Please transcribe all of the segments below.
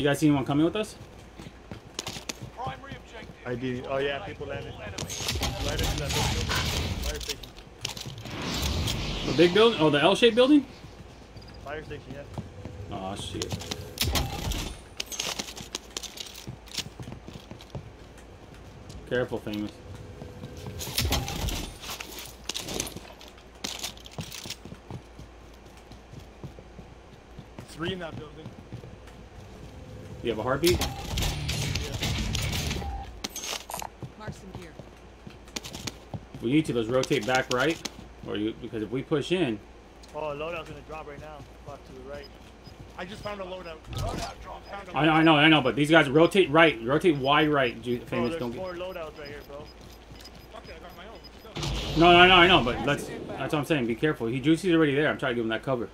You guys see anyone coming with us? Primary objective. I did. Oh yeah, people landed. All enemy. Landed in that big building. Fire station. The big building? Oh, the L-shaped building? Fire station, yeah. Oh shit. Careful, famous. Three in that building. You have a heartbeat? Mark some gear. We need to. Let's rotate back right, or you because if we push in, Oh, loadout's gonna drop right now. Fuck to the right. I just found a loadout. Loadout drop. Found a I know, I know, I know, but these guys rotate right, rotate wide right. Ju- Bro, Famous, there's don't get. four loadouts right here, bro. Fuck it, I got my own. Let's. No, no, no, I know, but let's. That's what I'm saying. Be careful. He Juicy's already there. I'm trying to give him that cover.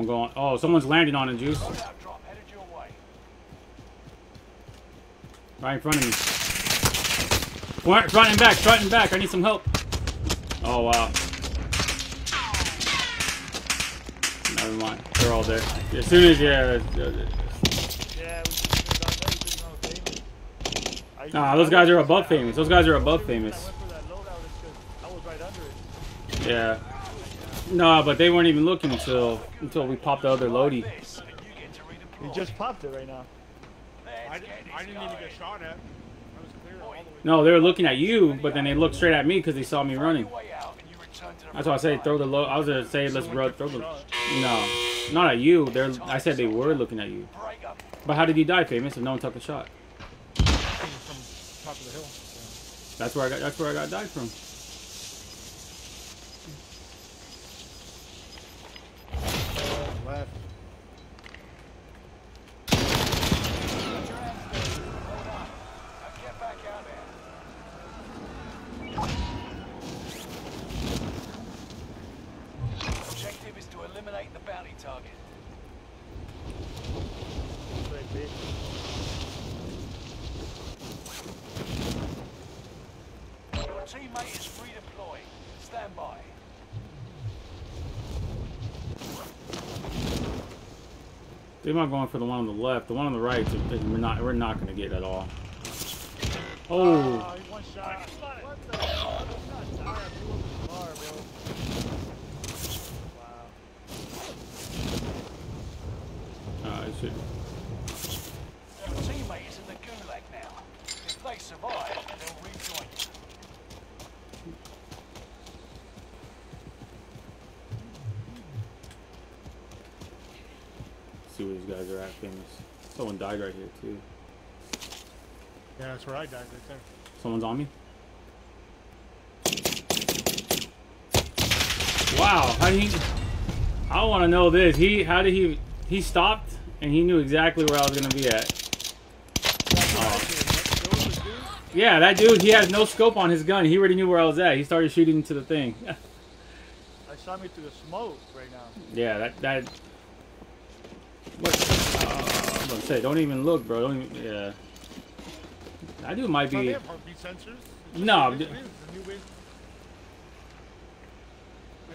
I'm gonna go on. Oh, someone's landing on it, Juice. Loadout drop headed your way. Right in front of me. Front, front and back, front and back. I need some help. Oh, wow. Never mind. They're all there. As soon as, yeah. uh, Yeah, we just got that. We just not famous. I- Nah, those guys are above famous. Those guys are above famous. went for that loadout is 'cause I was right under it. Yeah. No, but they weren't even looking until until we popped the other Lodi. You get to redeploy. He just popped it right now. I, didn't- I didn't even get shot at. I was clear all the way. No, they were looking at you, but then they looked straight at me because they saw me running. Your way out and you return to the That's why I say throw the low. I was gonna say let's Someone run. Throw the the. No, not at you. They're. I said they were looking at you. But how did you die, famous? If no one took a shot. From top of the hill. That's where I got. That's where I got died from. Left. Now get back out there. Objective is to eliminate the bounty target. Right, big. Your teammate is redeploying. Stand by. They might going for the one on the left. The one on the right, we're not. We're not gonna get at all. Oh, Oh, he one shot. What the hell? I'm not tired. I blew up his car, bro. Wow. uh, it should. Your teammate is in the gulag now. If they survive, they'll rejoin you. see where these guys are at. Famous. Someone died right here too. Yeah, that's where I died right there. Someone's on me. Wow, how did he? I want to know this. He, how did he? He stopped and he knew exactly where I was gonna be at. Oh. There was a dude. Yeah, that dude. He has no scope on his gun. He already knew where I was at. He started shooting into the thing. I saw me through the smoke right now. yeah, that that. What? Uh, I'm gonna say, don't even look, bro. Don't even. Yeah. That dude might be. have. No, It d- is, it's a new way.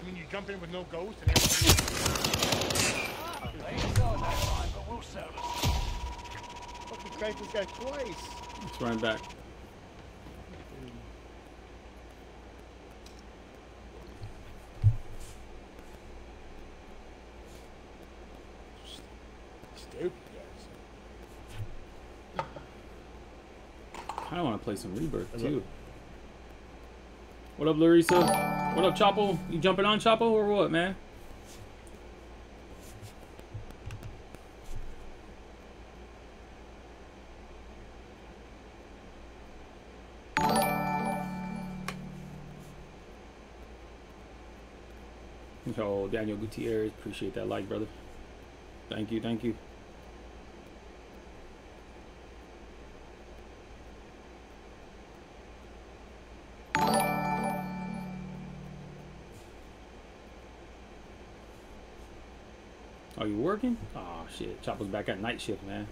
I mean, you jump in with no ghost and everything. They ain't got that time, but we'll settle this. Fucking cracked this guy twice. Let's run back. Stupid guys. I want to play some Rebirth too. What up, Larissa? What up, Chapo? You jumping on Chapo or what, man? Yo, Daniel Gutierrez, appreciate that like, brother. Thank you, thank you. Are you working? Oh shit, Chopper's back at night shift, man.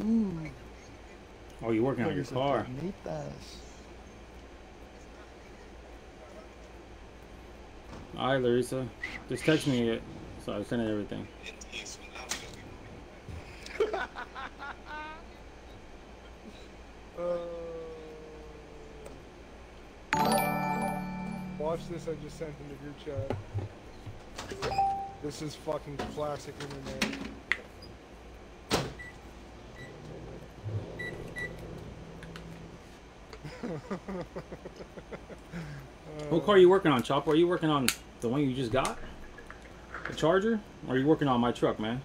Mm. Oh, you're working on your car? All right, Larissa. Just text me it, so I send it everything. Uh, watch this, I just sent in the group chat. This is fucking classic internet. What car are you working on, Chopper? Are you working on the one you just got? The Charger? Or are you working on my truck, man?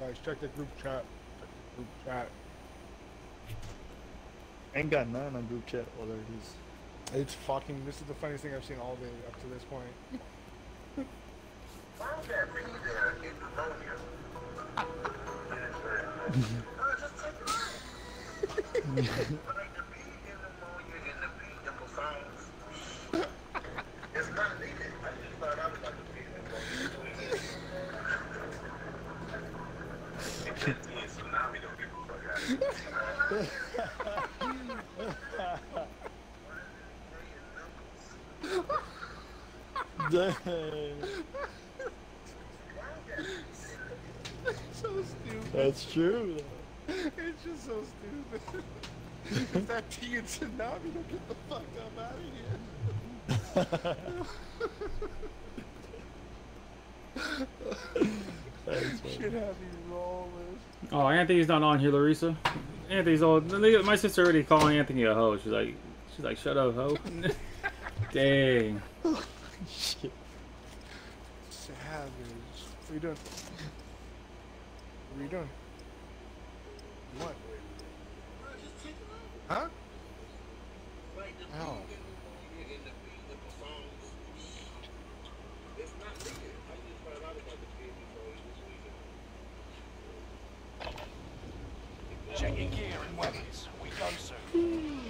Guys, check the group chat. Check the group chat. Ain't got none on group chat. Well, there it is. It's fucking. This is the funniest thing I've seen all day up to this point. Dang. so stupid. That's true. It's just so stupid. If that T and tsunami don't get the fuck up out of here. That's. Should have you rolling. Oh, Anthony's not on here, Larissa. Anthony's all. My sister already calling Anthony a hoe. She's like, she's like, shut up, hoe. Dang. Shit. Savage. What are you doing? What are you doing? What? Huh? Ow. Check your gear and weapons. We go soon.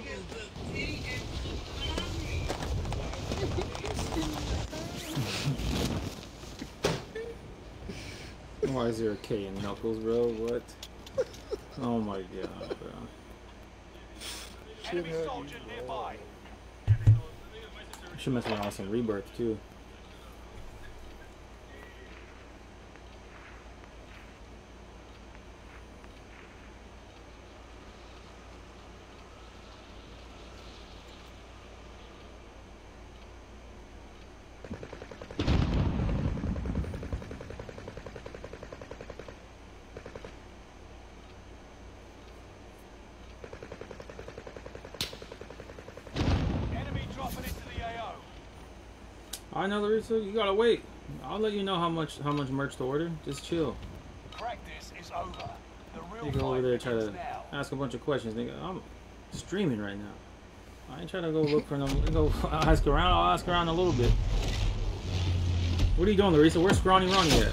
Why is there a K in Knuckles, bro? What? Oh my god, bro. Enemy soldier nearby. I should mess around with some rebirth too. Enemy dropping into the AO. I know, Larissa. You gotta wait. I'll let you know how much how much merch to order. Just chill. Practice is over. The real You go over there and try to now. ask a bunch of questions. Nigga, I'm streaming right now. I ain't trying to go look for them. Go ask around. I'll ask around a little bit. What are you doing, Larissa? Where's Scrawny Ronnie at?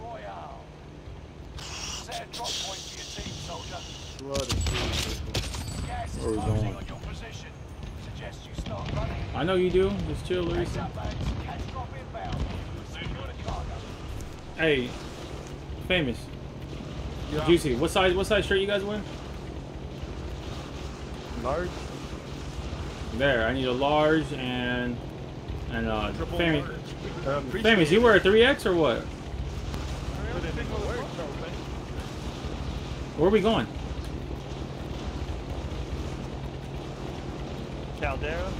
Royale. Set a drop point for your team, soldier. Blood is true. Gas is Where we closing going? on your position. Suggest you start running. I know you do. Just chill, Heads Larissa. up, lads. Cash drop inbound. Secure the cargo. Hey, famous. Yeah. Juicy. What size? What size shirt you guys wear? Large. There. I need a large and and uh Triple famous. Uh, Famous. You wear a three X or what? Put it in the work, bro, man. Where are we going? Caldera.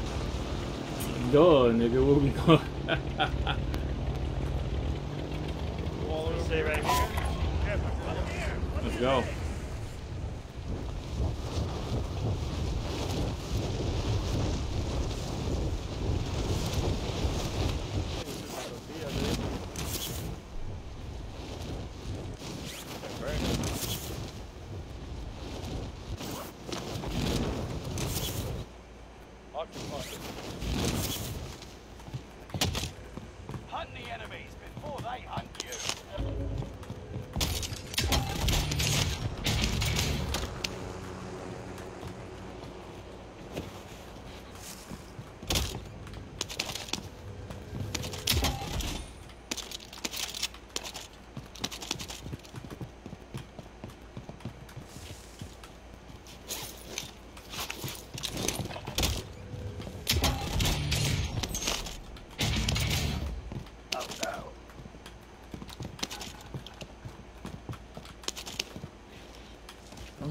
Nigga. Where we going? Stay right here. Let's go.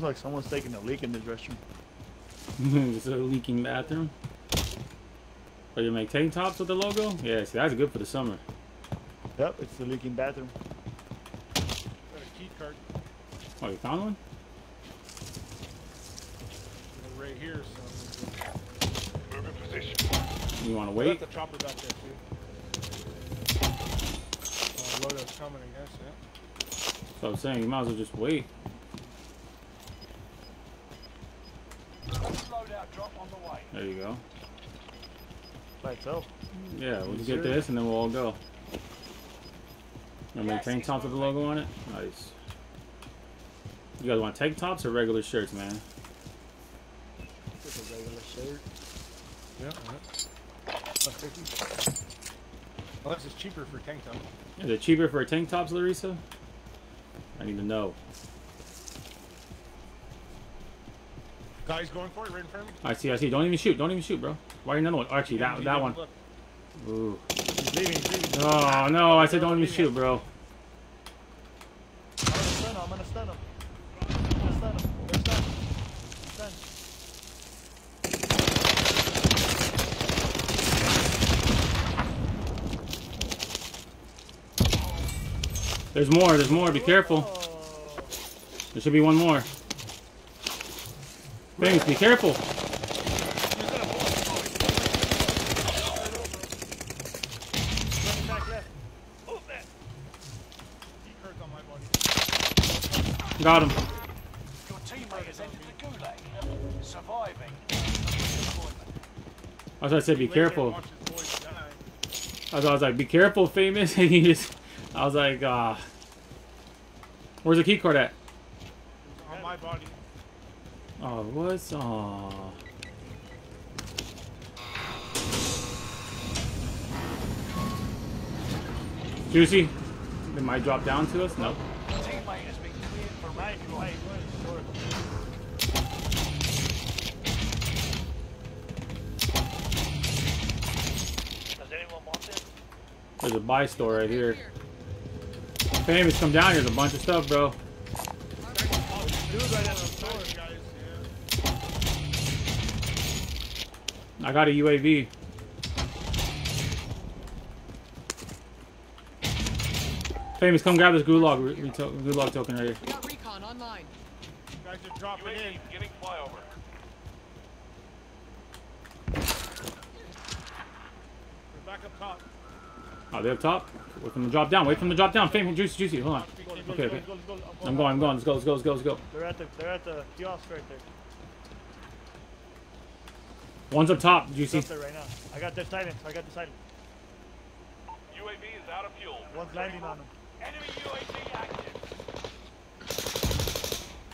Sounds like someone's taking a leak in this restroom. it's a leaking bathroom. Oh, you make tank tops with the logo? Yeah, see, that's good for the summer. Yep, it's the leaking bathroom. Got a key card Oh, you found one? right here, so. Moving position. You want to We wait? got the chopper back there too. Uh, loadout's coming, I guess, yeah. So I'm saying you might as well just wait. First loadout drop on the way. There you go. By itself. Yeah, we'll Sure. get this and then we'll all go. You make tank tops with the logo on it? Nice. You guys want tank tops or regular shirts, man? Just a regular shirt. Yeah, alright. 50. Unless it's cheaper for tank top. Is it cheaper for tank tops, Larissa? I need to know. Guys going for it right in front of me. I see, I see. Don't even shoot. Don't even shoot, bro. Why another one? Oh, actually, that that one. look. Ooh. He's leaving, he's leaving. Oh no! I said don't even shoot, bro. I'm gonna stun him, I'm gonna stun him. I'm gonna stun him. They're stunned. Stunned. There's more. There's more. Be careful. Oh. There should be one more. Things, be careful. Got him. Your teammate has entered the gulag. Surviving. I was gonna be careful. die. I was, like, be careful, famous. And he just, I was like, ah. Where's the key card at? On. Oh, what's oh. Juicy, it might drop down to us. Nope. There's a buy store right here. Famous, come down here. There's a bunch of stuff, bro. I got a UAV. Famous, come grab this gulag, re- reto- gulag token right here. We got recon online. Guys are dropping in. getting flyover. We're back up top. Oh, they're up top. Wait for them to drop down. Wait for them to drop down. Famous, juicy, juicy. Hold on. Let's go, let's Okay, okay. let's go, let's go. I'm going, I'm going. Let's go, let's go, let's go, let's go. They're at the, they're at the kiosk right there. One's up top, Do you see? there right now. I got their silence. I got the silence. UAV is out of fuel. One's landing on them. Enemy UAV active.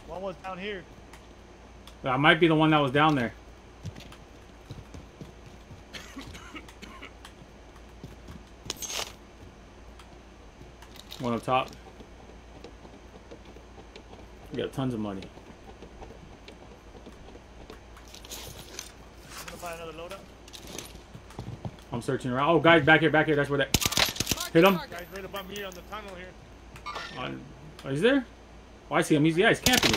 One was down here. That might be the one that was down there. One up top. We got tons of money. I'm another loadout. I'm searching around. Oh, guys, back here, back here. That's where that. Mark Hit him. Guys right above me on the tunnel here. On, oh, he's there? Oh, I see him. He's yeah, he's camping.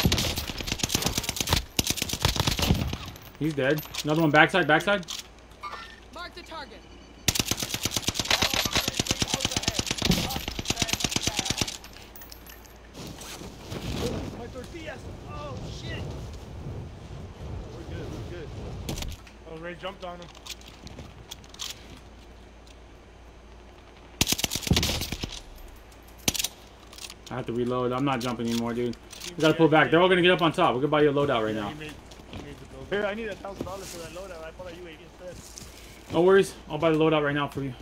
He's dead. Another one backside, backside. Mark the target. My tortillas! Oh shit! We're good, we're good. Oh, Ray jumped on him. I have to reload. I'm not jumping anymore, dude. We gotta pull back. They're all gonna get up on top. We're gonna buy you a loadout right now. He made, he made the building. Here, I need a thousand dollars for that loadout. I bought a UAV instead. No worries. I'll buy the loadout right now for you.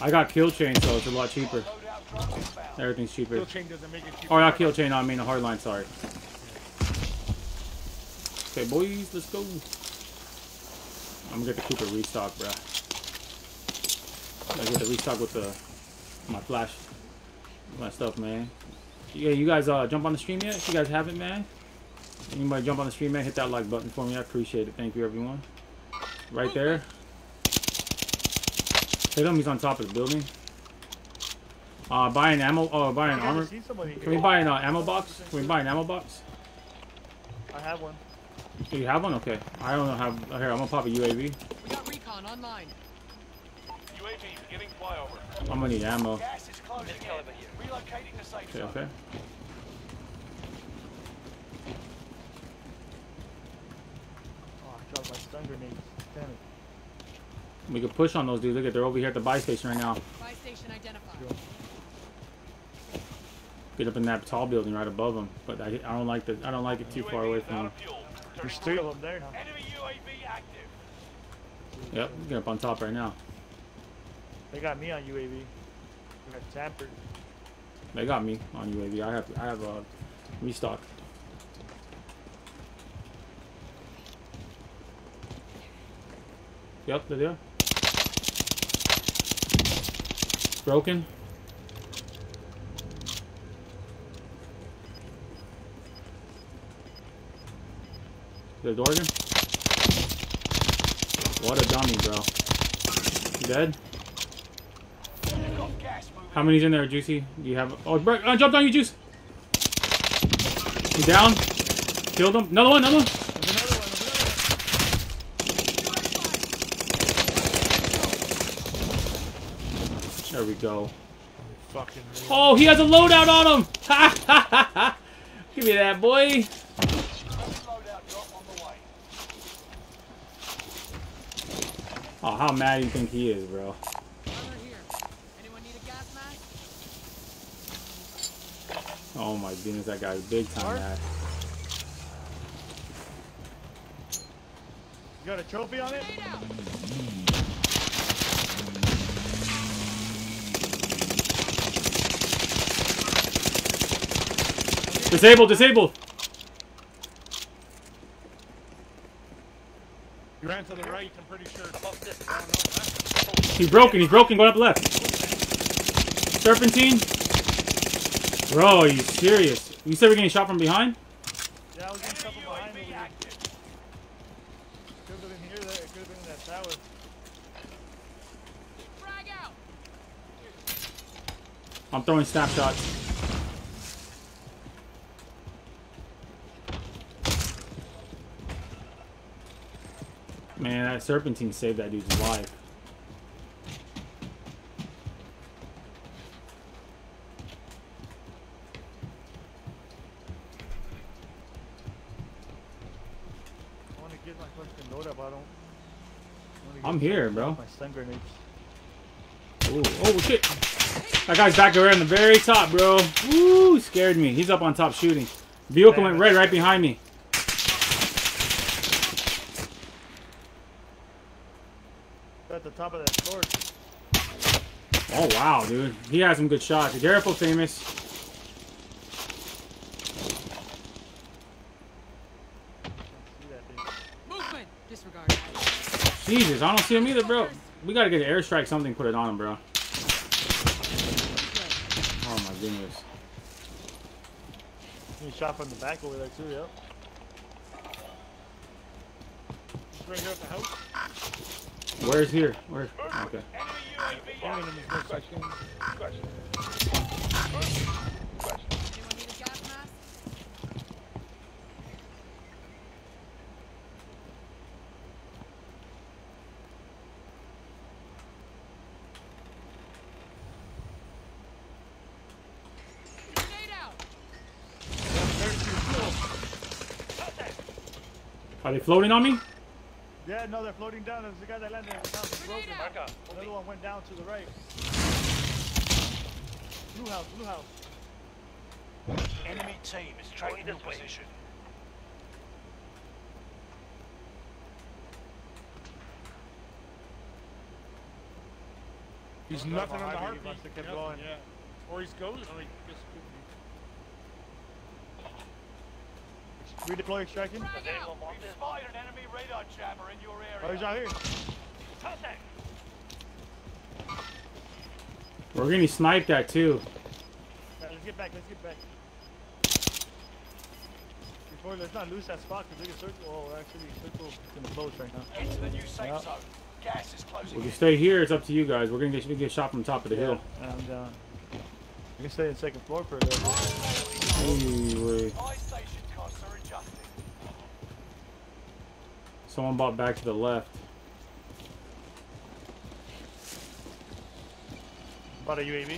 I got kill chain, so it's a lot cheaper. Loadout drop inbound. Everything's cheaper. Kill chain doesn't make it cheaper. Oh, not kill chain. I mean a hardline. Sorry. Okay, boys, let's go. I'm gonna get the Cooper restock, bruh. I get the restock with the my flash, my stuff, man. Yeah, you guys uh jump on the stream yet? If you guys haven't, man. Anybody jump on the stream, man? Hit that like button for me. I appreciate it. Thank you, everyone. Right there. Hit him. He's on top of the building. Uh, buy an ammo. Oh, buy an armor. Can we buy an uh, ammo box? Can we buy an ammo box? I have one. Do you have one? Okay. I don't know how. Here, I'm gonna pop a UAV. We got recon online. UAV beginning flyover. I'm gonna need ammo. Gas is closing in. Relocating to safe Okay, zone. okay. Oh, I dropped my stun grenades. Damn it. We can push on those dudes. Look at they're over here at the buy station right now. Buy station identified. Get up in that tall building right above them. But I, I don't like the I don't like it too far away from them. There's three of them there now. Enemy UAV active. Yep, get up on top right now. They got me on UAV. We got tampered. They got me on UAV. I have I have a restock. Yep, they're there. Broken. The Dorgan? What a dummy, bro. You dead? You've got gas moving. How many's in there, Juicy? Do you have? Oh, bro, I jumped on you, Juice. He's down. Killed him. Another one. Another one. There's another one. There's another one. There we go. Oh, he has a loadout on him. Ha ha ha ha. Give me that, boy. Loadout drop on the way. Oh, how mad you think he is, bro? Armor here. Anyone need a gas mask? Oh my goodness, that guy's big time Mark? mad. You got a trophy on it? Disabled, disabled. You ran to the right, I'm pretty sure. He's broken. He's broken. Going up left. Serpentine. Bro, are you serious? You said we're getting shot from behind? Yeah, I was getting Enemy something behind me. UAV active. Could have been here, there. It could have been in that tower. Frag out. I'm throwing snapshots. Man, that serpentine saved that dude's life. I want to get my fucking load up. I don't. I wanna get I'm here, bro. My stun grenades. Ooh, oh shit! That guy's back there in the very top, bro. Woo, scared me. He's up on top shooting. Vehicle went red right behind me. At the top of that sword. Oh wow, dude. He has some good shots. Be careful, famous. See that thing. Movement. Disregard. Jesus, I don't see him either, bro. We gotta get an airstrike, something, put it on him, bro. Oh my goodness. He shot from the back over there too. Yep. Right here at the house. Where's here? Where? Ah. Okay. Enemy UAV Only active. in this next section. Anyone need a gas mask? Grenade out. Are they floating on me? Yeah, no, they're floating down. There's the guy that landed at the house. He's broken. out. Another one went down to the right. Blue house, blue house. Enemy team is tracking your position. He's Got him nothing on the high, but he heartbeat. must have kept going. Yeah. Or he's going. Or he just could be. Redeploy extraction. We've spotted an enemy radar jammer in your Oh, he's out here. Contact. We're getting sniped at too. Yeah, let's get back. Let's get back. Before, let's not lose that spot because we can circle. Oh, actually, circle is gonna close right now. Get to the new safe Yeah. zone. Gas is closing We can in. stay here. It's up to you guys. We're gonna get we get shot from the top of the hill. And uh, we can stay in second floor for a little bit. Anyway, Buy station costs are adjusted. Someone bought back to the left. About a UAV.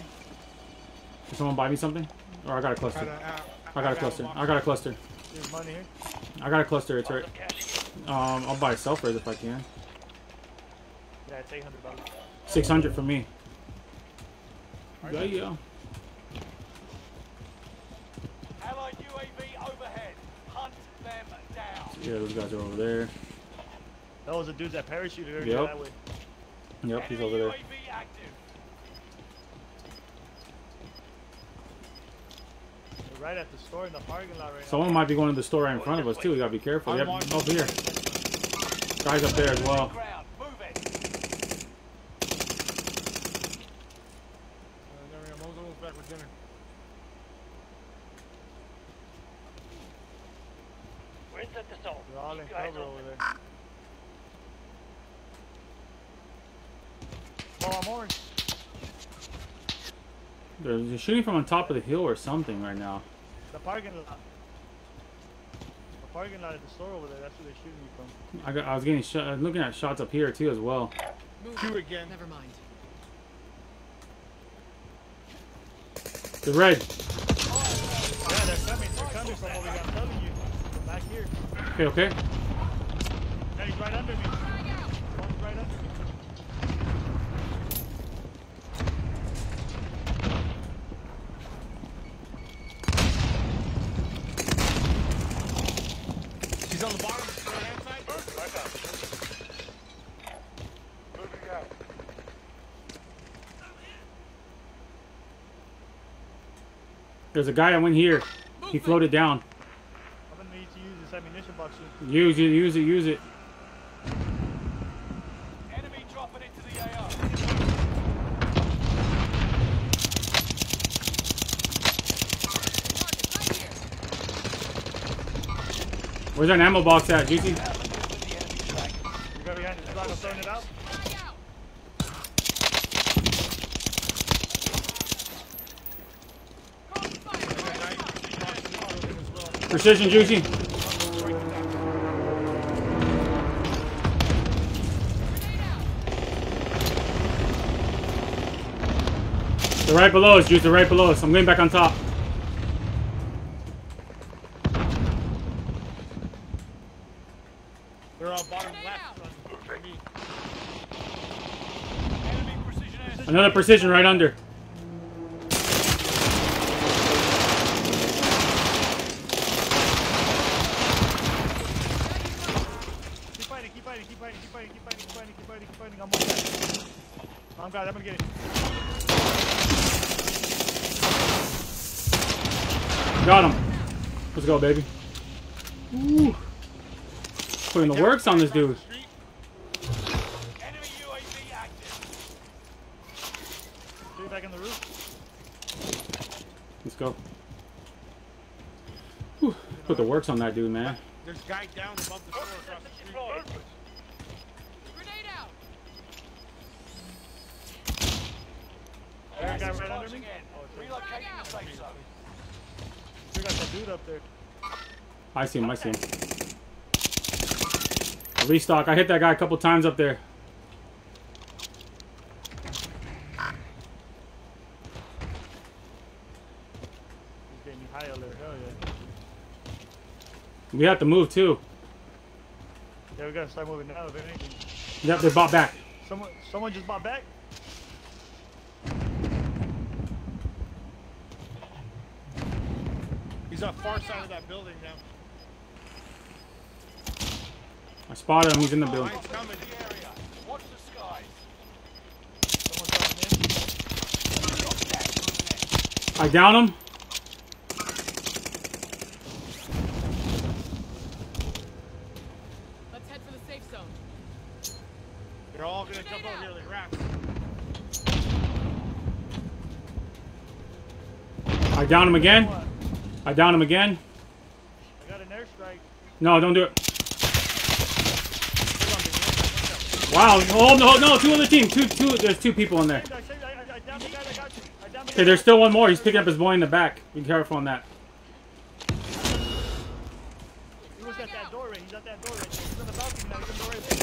Did someone buy me something? Or I got a cluster. Kinda, uh, I got a cluster. I got a cluster. There's money here. I got a cluster. It's right. Um, I'll buy a self res if I can. Yeah, it's 800 dollars. Six hundred for me. Yeah, yeah. Allied UAV overhead. Hunt them down. Yeah, those guys are over there. That was the dudes that parachuted earlier Yep. that way. Yep, he's over there. They're right at the store in the parking lot right Someone might be going to the store right in front of us too. We gotta be careful. Yep, over here. Guys up there as well. Ground. Move it. Uh, there we go. Mo's almost back with dinner. now. They're all in cover over there. Oh, I'm orange. They're they're shooting from on top of the hill or something right now. The parking lot. The parking lot at the store over there. That's where they're shooting you from. I got. I was getting shot. I was looking at shots up here too as well. Move. Two again. Never mind. The red. Yeah, they're coming. They're coming from over here. I'm telling you. Back here. Okay, okay. Yeah, he's right under me. One's right under me. He's on the bottom. Right hand side. Moving out. There's a guy that went here. He floated down. I'm gonna need to use this ammunition box. Use it. Use it. Use it. Enemy dropping into the AR. Target right here. Where's that ammo box at, Juicy? You got behind this block. I'm throwing it out. Frag out. Throwing fire. Precision, Juicy. Grenade out. They're right below us, Juicy. They're right below us. I'm going back on top. They're on bottom left. out. on- for me. Enemy precision air. Another precision right under. Let's baby. Ooh. Putting the works on this dude. Street. Enemy UAV active. Get it back on the roof. Let's go. Whew. Put the works on that dude, man. There's guy down above the store across the street. Grenade out. There, guy right under me. in. Oh, it's Relocating the safe zone. There got that dude up there. I see him. I see him. Restock. I hit that guy a couple times up there. He's getting me high alert. Hell yeah. We have to move too. Yeah, we gotta start moving now. If anything. Yep, they bought back. Someone, someone just bought back. He's on far side of that building now. I spotted him. He's in the building. Line's coming. The area. Watch the skies. Someone's dropping in. I down him. Let's head for the safe zone. They're all gonna jump over here like rats. I down him again. I down him again. I got an airstrike. No, don't do it. Hold on, baby. Wow. Oh no, no, two other team. Two, two. There's two people in there. The the Okay, there's still one more. He's picking up his boy in the back. Be careful on that. He was at that door. He's at that door. He's on the balcony. He's on the door right there.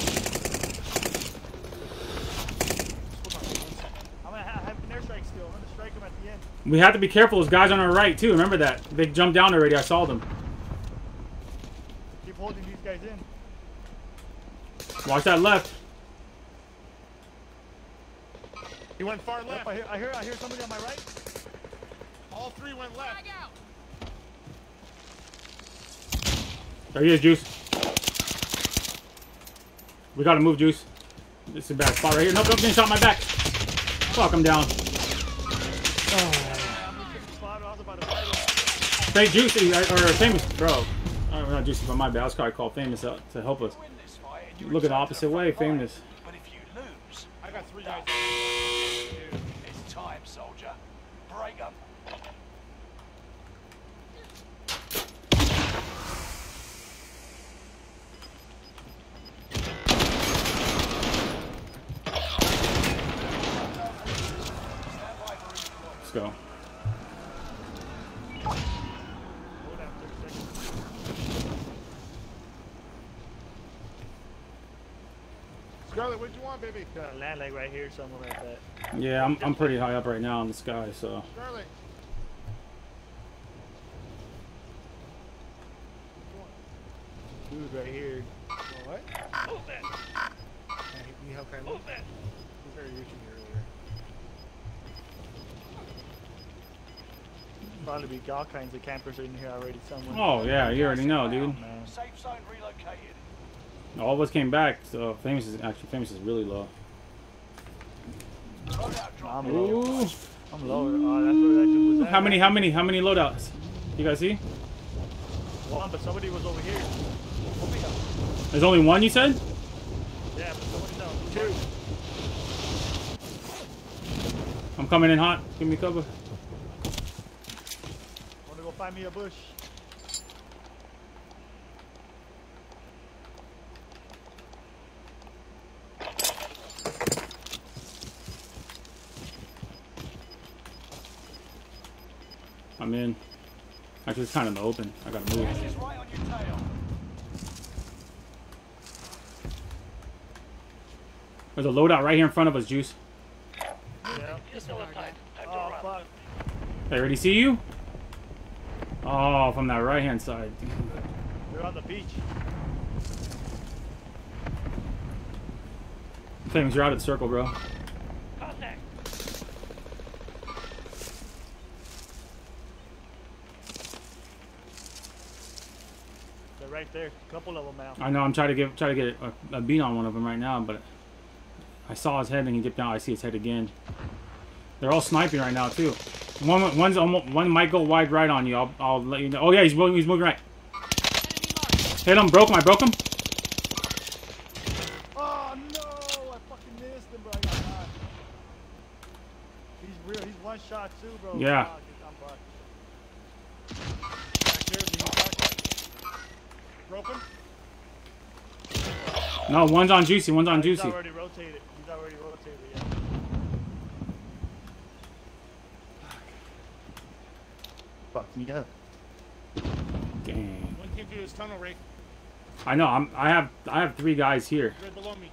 Hold on. one second. I'm gonna have an airstrike still. I'm gonna strike him at the end. We have to be careful. Those guys on our right too. Remember that. They jumped down already. I saw them. Keep holding these guys in. Watch that left. He went far Yep, left. I hear, I hear, I hear somebody on my right. All three went left. Frag out. There he is, Juice. We gotta move, Juice. This is a bad spot right here. Nope, nope, getting shot in my back. Fuck, I'm down. I'm looking spot. I was about to fight him. Hey, Juicy, or Famous, bro. Oh, not Juicy, but my bad. I was probably called Famous out to help us. Win this fight and you Look at the opposite way. Famous. But if you lose, I got three guys. it's time, soldier. Break 'em. Let's go. Hold on, 30 seconds. Scarlet, what do you want, baby? Got a land leg right here, somewhere like that. Yeah, I'm, I'm pretty high up right now in the sky, so. Scarlet. Dude, right here. What? Move that. Can you help him? Move that. He's already reaching you Probably be all kinds of campers in here already somewhere. Oh, yeah, you already know, dude. Safe zone relocated. All of us came back, so Famous is actually Famous is really low. I'm low. Ooh. I'm low. Oh, that's where that dude was. How many, how many, how many loadouts? You guys see? One, but somebody was over here. Over here. There's only one, you said? Yeah, but somebody's down. Two. I'm coming in hot. Give me cover. Wanna go find me a bush? I'm in. Actually, it's kind of in the open. I gotta move. Right on your tail. There's a loadout right here in front of us, Juice. Yeah. Oh, fuck. They already see you? Oh, from that right hand side. They're on the beach. Famous, you're out of the circle, bro. Contact. They're right there. A couple of them now. I know. I'm trying to get try to get a, a beat on one of them right now, but I saw his head and he dipped down. I see his head again. They're all sniping right now too. One one's almost one might go wide right on you. I'll I'll let you know. Oh yeah, he's moving. He's moving right. Hit him. Broke him. I broke him. Oh no! I fucking missed him, bro. I got hot. He's real. He's one shot too, bro. Yeah. Fuck, I'm fucked. Back there, do you fuck? Broken? No, one's on Juicy. One's on Juicy. already rotated. He's already rotated, yeah. Fuck me up. Dang. One came through this tunnel right, I know. I'm. I have. I have three guys here. right below me.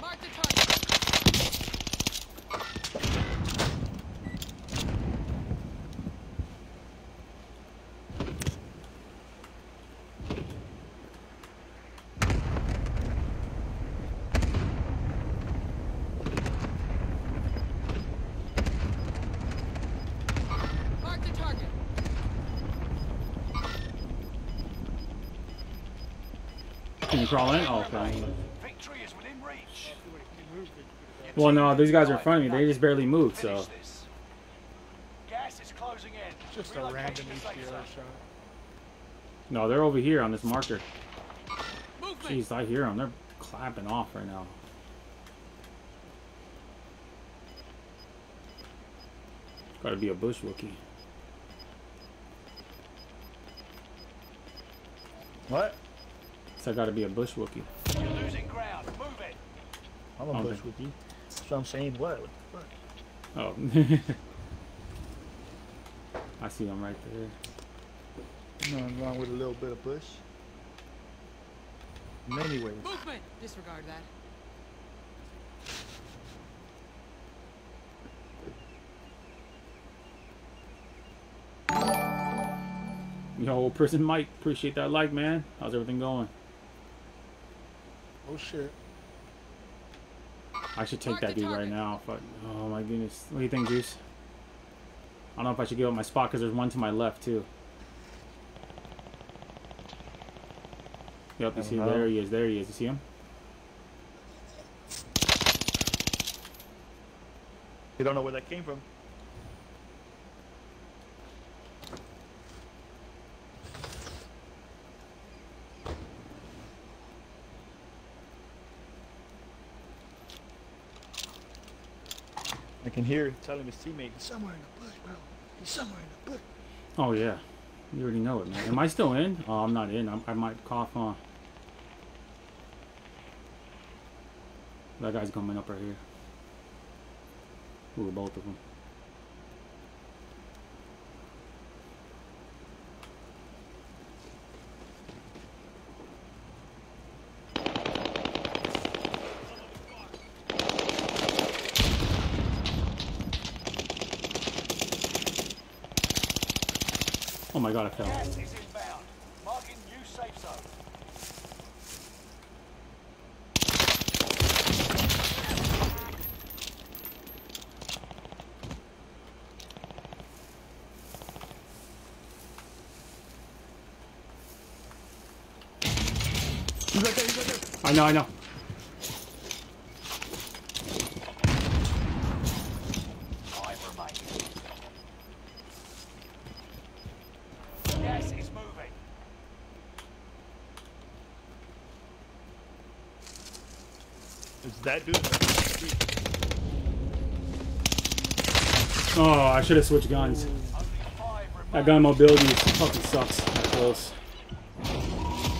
Mark the target. Mark the target. Can in? Oh, okay. Victory is within reach. Well, no, these guys are in front of me. They just barely moved. So Finish this. Just a Relocating random the safe EPR shot. No, they're over here on this marker. Jeez, I hear them. They're clapping off right now. Gotta be a bush Wookie. What? So gotta be a bush Wookie. You're losing ground. Move it. I'm a Okay. bush with you. That's what I'm saying. What? What the fuck? Oh. I see him right there. Nothing wrong with a little bit of bush. In many ways. Movement. Disregard that. Yo, old Prison Mike, appreciate that like, man. How's everything going? Oh shit. I should take Mark that the dude right now. But oh my goodness, what do you think, Juice? I don't know if I should give up my spot because there's one to my left too. Yep, you see, don't know. there he is. There he is. You see him? You don't know where that came from. Can hear him telling his teammate, he's somewhere in the bush, bro. He's somewhere in the bush. Oh yeah, you already know it, man. Am I still in? Oh, I'm not in. I'm, I might cough on. That guy's coming up right here. Ooh, both of them. My god, I fell. Gas is inbound. Marking new safe zone. He's right there, he's right there. I know, I know. That dude. Oh, I should have switched guns. That gun mobility fucking sucks. Close.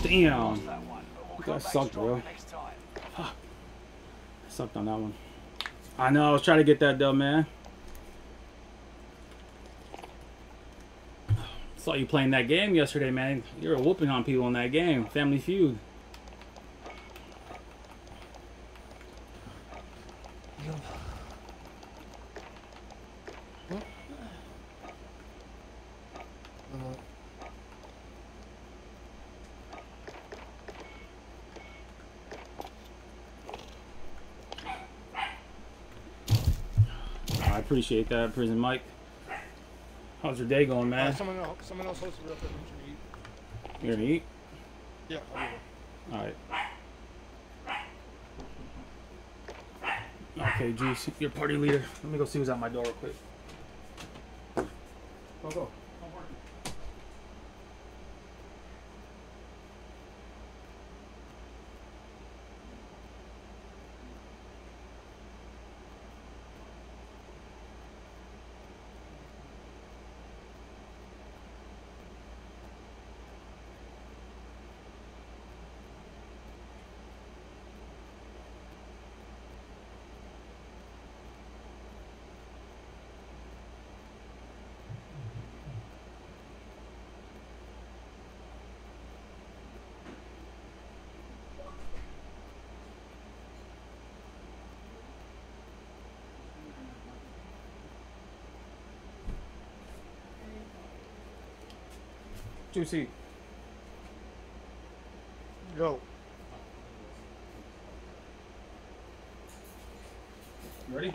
Damn. That one, but we'll You come guys back suck, stronger bro. Time. Sucked on that one. I know, I was trying to get that done, man. Saw you playing that game yesterday, man. You were whooping on people in that game. Family Feud. I appreciate that, Prison Mike. How's your day going, Uh, man? someone else, someone else host it real quick. I'm just gonna eat. You gonna eat? Yeah, I'll. Alright. Okay, Juice, you're party leader. Let me go see who's at my door real quick. Go, go. Juicy. Yo. You ready?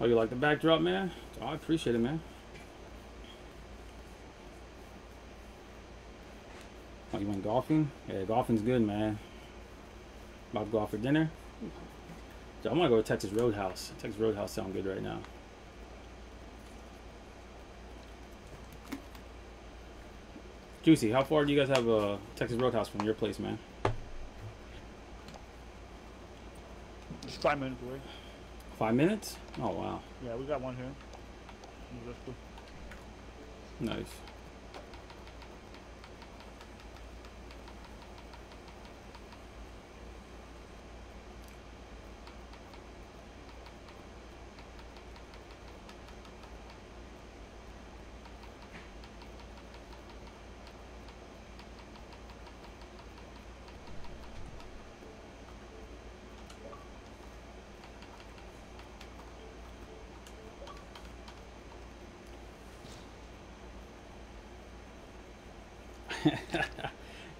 Oh, you like the backdrop, man? Oh, I appreciate it, man. Oh, you went golfing? Yeah, golfing's good, man. About to go out for dinner. So I'm gonna go to Texas Roadhouse. Texas Roadhouse sound good right now. Juicy, how far do you guys have a Texas Roadhouse from your place, man? Just five minutes away. Five minutes? Oh wow, Yeah, we got one here. Nice.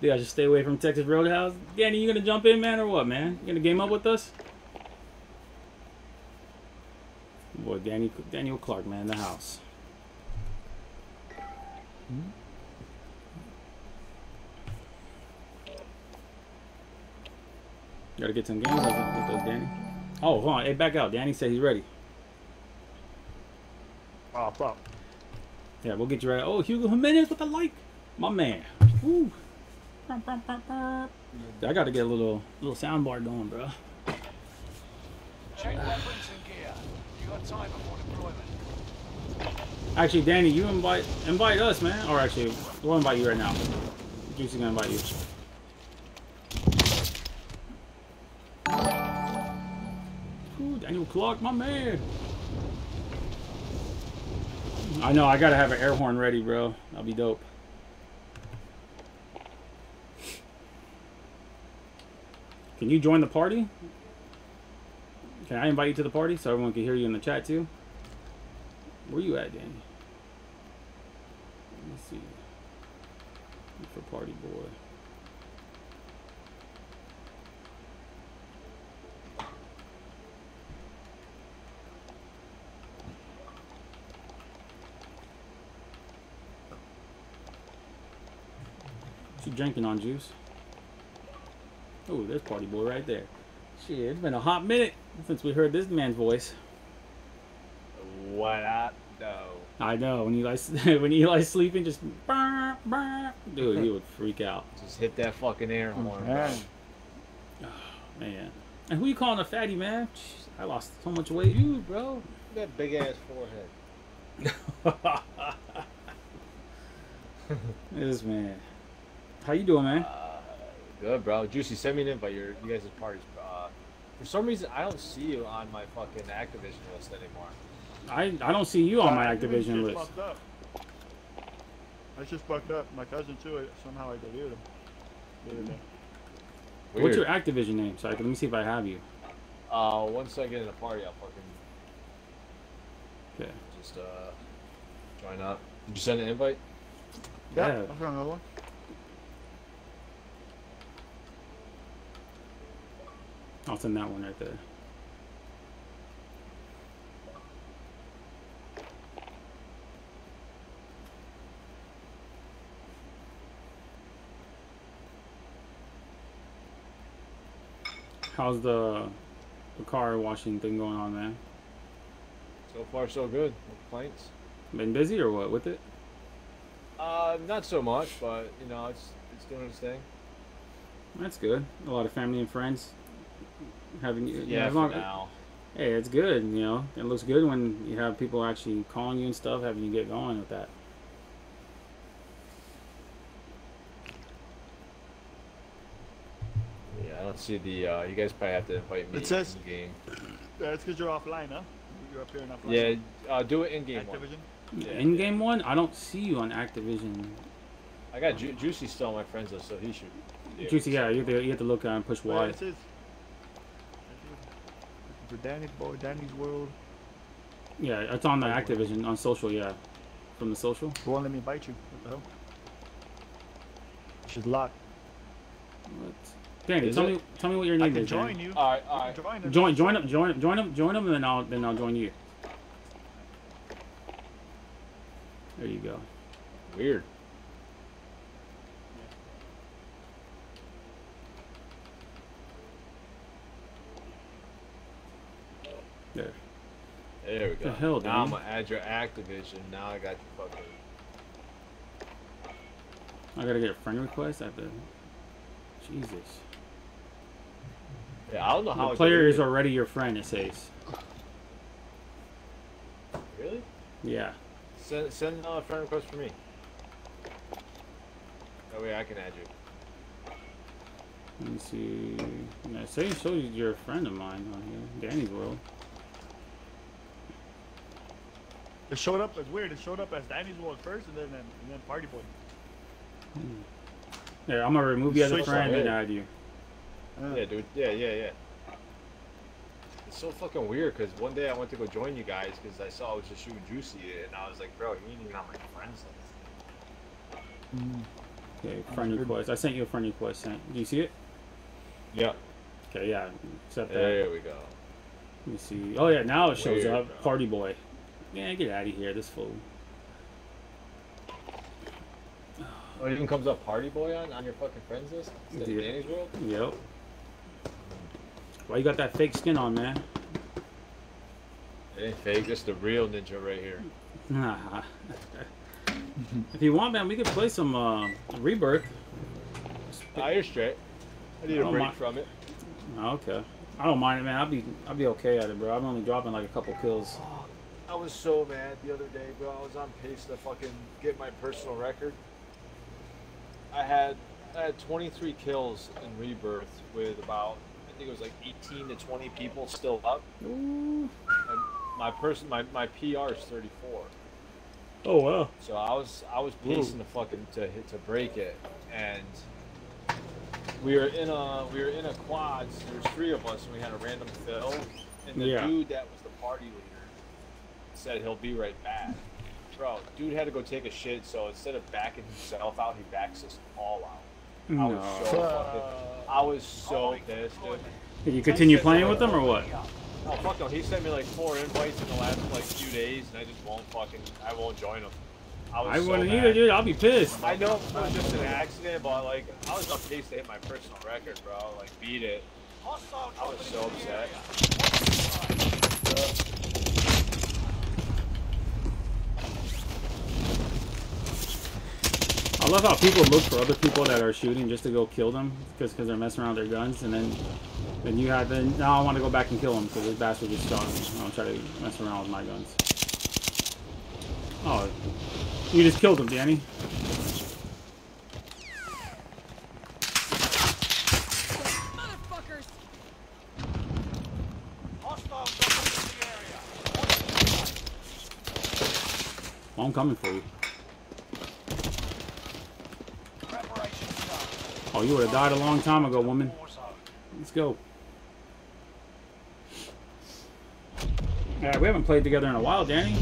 Dude, I should stay away from Texas Roadhouse. Danny, you gonna jump in, man, or what, man? You gonna game up with us? Boy, Danny, Daniel Clark, man, in the house. Hmm? Gotta get some games with us, Danny. Oh, hold on. Hey, back out. Danny said he's ready. Oh, fuck. Yeah, we'll get you right. Oh, Hugo Jimenez with the like. My man. Woo. I got to get a little little soundbar going, bro. Check weapons and gear. You got time before deployment. Actually, Danny, you invite invite us, man. Or actually, we'll invite you right now. Juicy's gonna invite you. Ooh, Daniel Clark, my man. I know, I gotta have an air horn ready, bro. That'll be dope. Can you join the party? Can I invite you to the party so everyone can hear you in the chat too? Where you at, Danny? Let me see. Look for party boy. What drinking on juice? Oh, there's party boy right there. Shit, it's been a hot minute since we heard this man's voice. What up, though? I know when Eli's when Eli's sleeping, just burr, burr, dude, he would freak out, Just hit that fucking air horn. bro. Man. man. And who you calling a fatty, man? Jeez, I lost so much weight. You, bro. That big ass forehead. this man. How you doing, man? Uh, good, bro. Juicy, send me an invite. Your you guys' parties. Uh, for some reason, I don't see you on my fucking Activision list anymore. I I don't see you on my Activision shit list. fucked up. I just fucked up. My cousin too. I- Somehow I deleted him. the other. What's your Activision name? So I can, let me see if I have you. Uh, once I get in a party, I'll fucking Okay. just uh join up. Did you send an invite? Yeah, Yeah. I found another one. I'll send that one right there. How's the the car washing thing going on, man? So far, so good. No complaints. Been busy or what with it? Uh, not so much, but you know, it's it's doing its thing. That's good. A lot of family and friends having you. Yeah, as for long- now. Hey, it's good. You know, it looks good when you have people actually calling you and stuff, having you get going with that. Yeah, I don't see the. Uh, you guys probably have to invite me It says- in game. Yeah, it's because you're offline, huh? You're up here and offline. Yeah, uh, do it in game one. Activision. Yeah, In-game one, I don't see you on Activision. I got Ju- Juicy still on my friends list, so he should. be Juicy, yeah, you have to, you have to look uh, and push Wait, Y. it says. For Danny's boy, Danny's world. Yeah, it's on the Activision on social. Yeah, from the social. It won't let me invite you. What the hell? She's locked. What? Danny, Is tell it? me, tell me what your I name can is. join Danny. you. All right, all You right. can Join, and Join, then- join up, join, join up, join them, and then I'll, then I'll join you. There you go. Weird. There. There we go. The hell, now I'm gonna add your Activision. Now I got your fucking. I gotta get a friend request. I have to. Jesus. Yeah, I don't know how. The player is already your friend. It says. Really? Yeah. Send send uh, a friend request for me. That way I can add you. Let me see. Yeah, say it shows you're a friend of mine on here. Danny's World. It showed up as weird. It showed up as Danny's World first, and then and then Party Boy. Hmm. Here, I'm gonna remove you as a friend and add you. Yeah, dude. Yeah, yeah, yeah. It's so fucking weird because one day I went to go join you guys because I saw I was just shooting Juicy and I was like, bro, you ain't even on my friends list. Hmm. Okay, friend request. I sent you a friend request. Sent. Do you see it? Yeah. Okay, yeah. Accept that. There we go. Let me see. Oh yeah, now it shows Weird, up. bro. Party boy. Yeah, get out of here, this fool. Oh, it even comes up Party Boy on, on your fucking friends list? Instead of Danny's World? Yep. Why you got that fake skin on, man? It ain't fake. This the real ninja right here. Nah. if you want, man, we could play some uh, Rebirth. Ah, you're straight. I need I a break mind- from it. Okay. I don't mind it, man. I'll be I'll be okay at it, bro. I'm only dropping like a couple kills. I was so mad the other day, bro. I was on pace to fucking get my personal record. I had I had 23 kills in Rebirth with about I think it was like 18 to 20 people still up, Ooh. and my person my, my PR is 34. Oh wow. So I was I was pacing to fucking to hit to break it, and we were in a we were in a quads. There was three of us, and we had a random fill. And the Yeah. dude that was the party leader said he'll be right back. Bro, dude had to go take a shit, so instead of backing himself out, he backs us all out. I was so fucking, I was so pissed, dude. Did you continue playing with them or what? Oh fuck no, he sent me like four invites in the last like few days, and I just won't fucking, I won't join him. I was I so wouldn't mad. either, dude. I'll be pissed. I know it was just an accident, but like I was on pace to hit my personal record, bro. Like beat it. I was so dropping into upset. I love how people look for other people that are shooting just to go kill them because because they're messing around with their guns, and then then you have then now I want to go back and kill them because this bastard just shot me. I don't try to mess around with my guns. Oh, you just killed him, Danny. Motherfuckers! Hostile dropping into the area. Well, I'm coming for you. Preparations done. Oh, you would have died a long time ago, woman. Let's go. Yeah, we haven't played together in a while, Danny.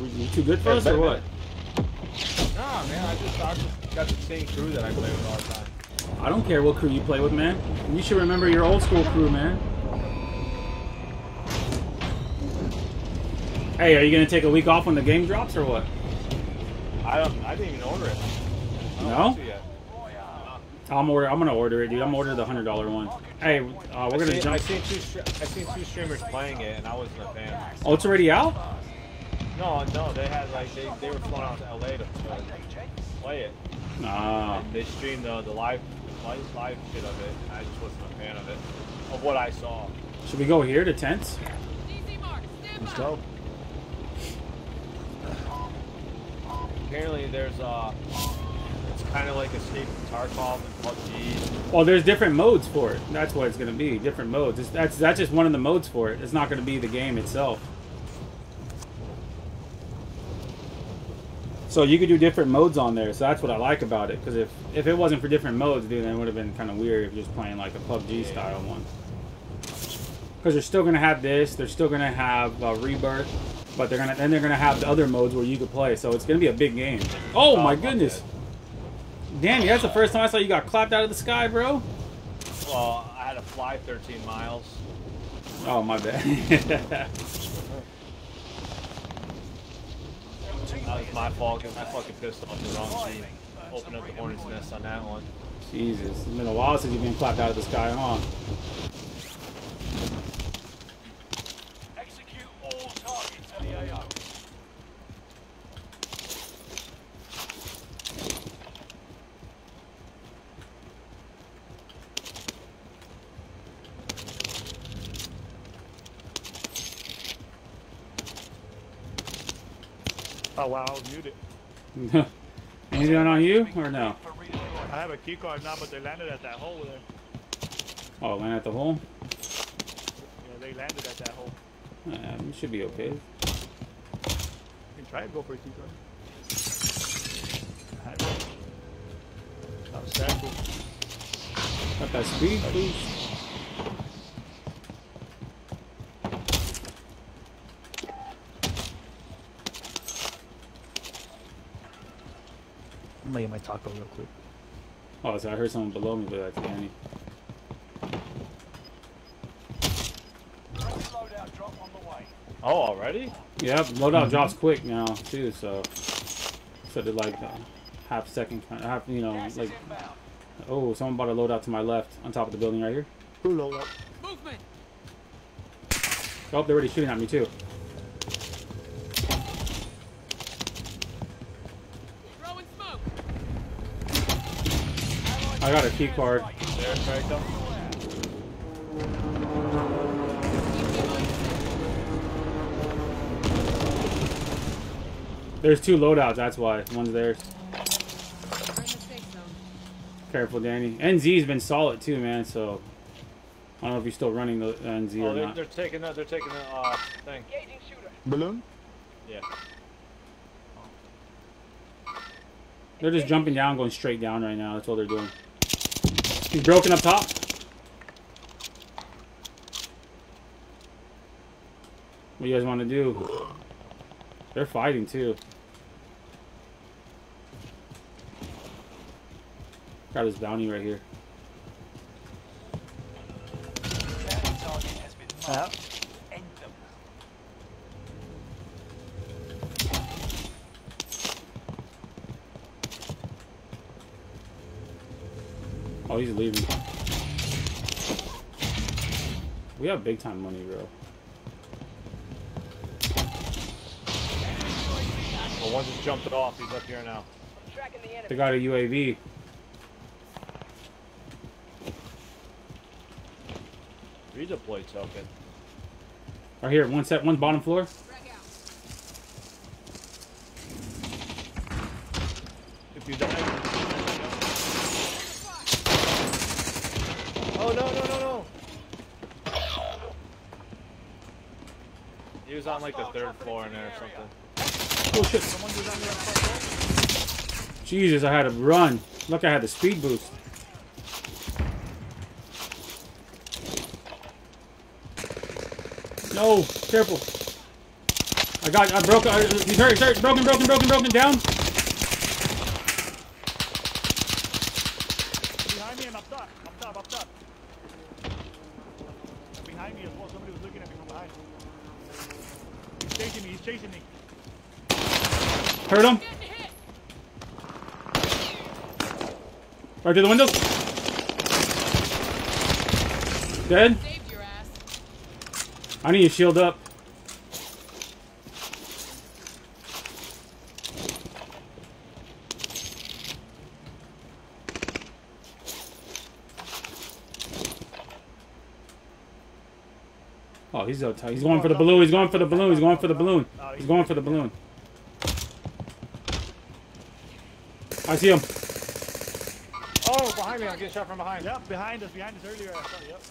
Were you too good for Yeah, us or what? Nah, man, I just, I just got the same crew that I play with all the time. I don't care what crew you play with, man. You should remember your old school crew, man. Hey, are you gonna take a week off when the game drops or what? I don't, I didn't even order it. No? Want to yet. I'm order. I'm gonna order it, dude. I'm ordering the hundred dollar one. Hey, uh, we're I gonna seen, I seen two, I seen two streamers playing it, and I wasn't a fan. Oh, it's already out. No, no, they had like they, they were flown out to LA to, to play it. Ah, And they streamed the, the live, live live shit of it, and I just wasn't a fan of it, of what I saw. should we go here to tents? DC mark, stand Let's go. Apparently, there's uh, it's kind of like Escape from Tarkov and PUBG. Well, there's different modes for it. That's what it's gonna be. Different modes. It's, that's that's just one of the modes for it. It's not gonna be the game itself. So you could do different modes on there. So that's what I like about it. Because if if it wasn't for different modes, dude, then it would have been kind of weird if you're just playing like a PUBG style one. Because they're still gonna have this. They're still gonna have uh, Rebirth. But they're gonna then they're gonna have the other modes where you could play. So it's gonna be a big game. Oh, my fuck goodness. Danny, that's the first time I saw you got clapped out of the sky, bro. Well, I had to fly 13 miles. Oh, my bad. That was my fault because I fucking pissed off the wrong team. Opened up the hornet's nest on that one. Jesus, it's been a while since you've been clapped out of the sky, huh? Oh wow, I was muted. Anything on you or no? I have a key card now, but they landed at that hole there. Oh, land at the hole. Yeah, they landed at that hole. Um, it should be okay. You can try to go for a key card. Outstanding. Got that speed boost. I'm gonna get my taco real quick. Oh, so I heard someone below me, but that's Danny. Friendly loadout drop on the way. Oh, already? Yep, loadout drops quick now too. So, so did like uh, half second, kind half you know, Gas like is inbound. oh, someone bought a loadout to my left on top of the building right here. Who load up? Movement. Oh, they're already shooting at me too. I got a key card. There, right though. There's two loadouts. That's why one's theirs. We're in the safe zone. Careful, Danny. NZ's been solid too, man. So I don't know if you're still running the NZ Oh, or they're, not. they're taking that. They're taking the uh, thing. Engaging shooter. Balloon? Yeah. They're just jumping down, going straight down right now. That's what they're doing. He's broken up top. What you guys want to do? They're fighting too. Got his bounty right here target has been Yeah. marked. End them. Oh, he's leaving. We have big time money, bro. Well, one just jumped it off. He's up here now. The They got a UAV. Redeploy token. Right here, one set, one bottom floor. If you die. Oh no no no no! He was on like the third floor in there or something. Oh shit. Someone was on the outside Jesus, I had to run. Look, I had the speed boost. No, careful. I got, I broke, I, he's hurt, he's hurt, broken, broken, broken, broken, down. He's chasing me. He's chasing me. Hurt him. Right through the windows. Dead. Saved your ass. I need to shield up. Oh, he's out. He's going for the balloon. He's going for the balloon. He's going for the balloon. He's going for the balloon. I see him. Oh, behind me! I'm getting shot from behind. Yep, behind us. Behind us earlier. I saw. Yep.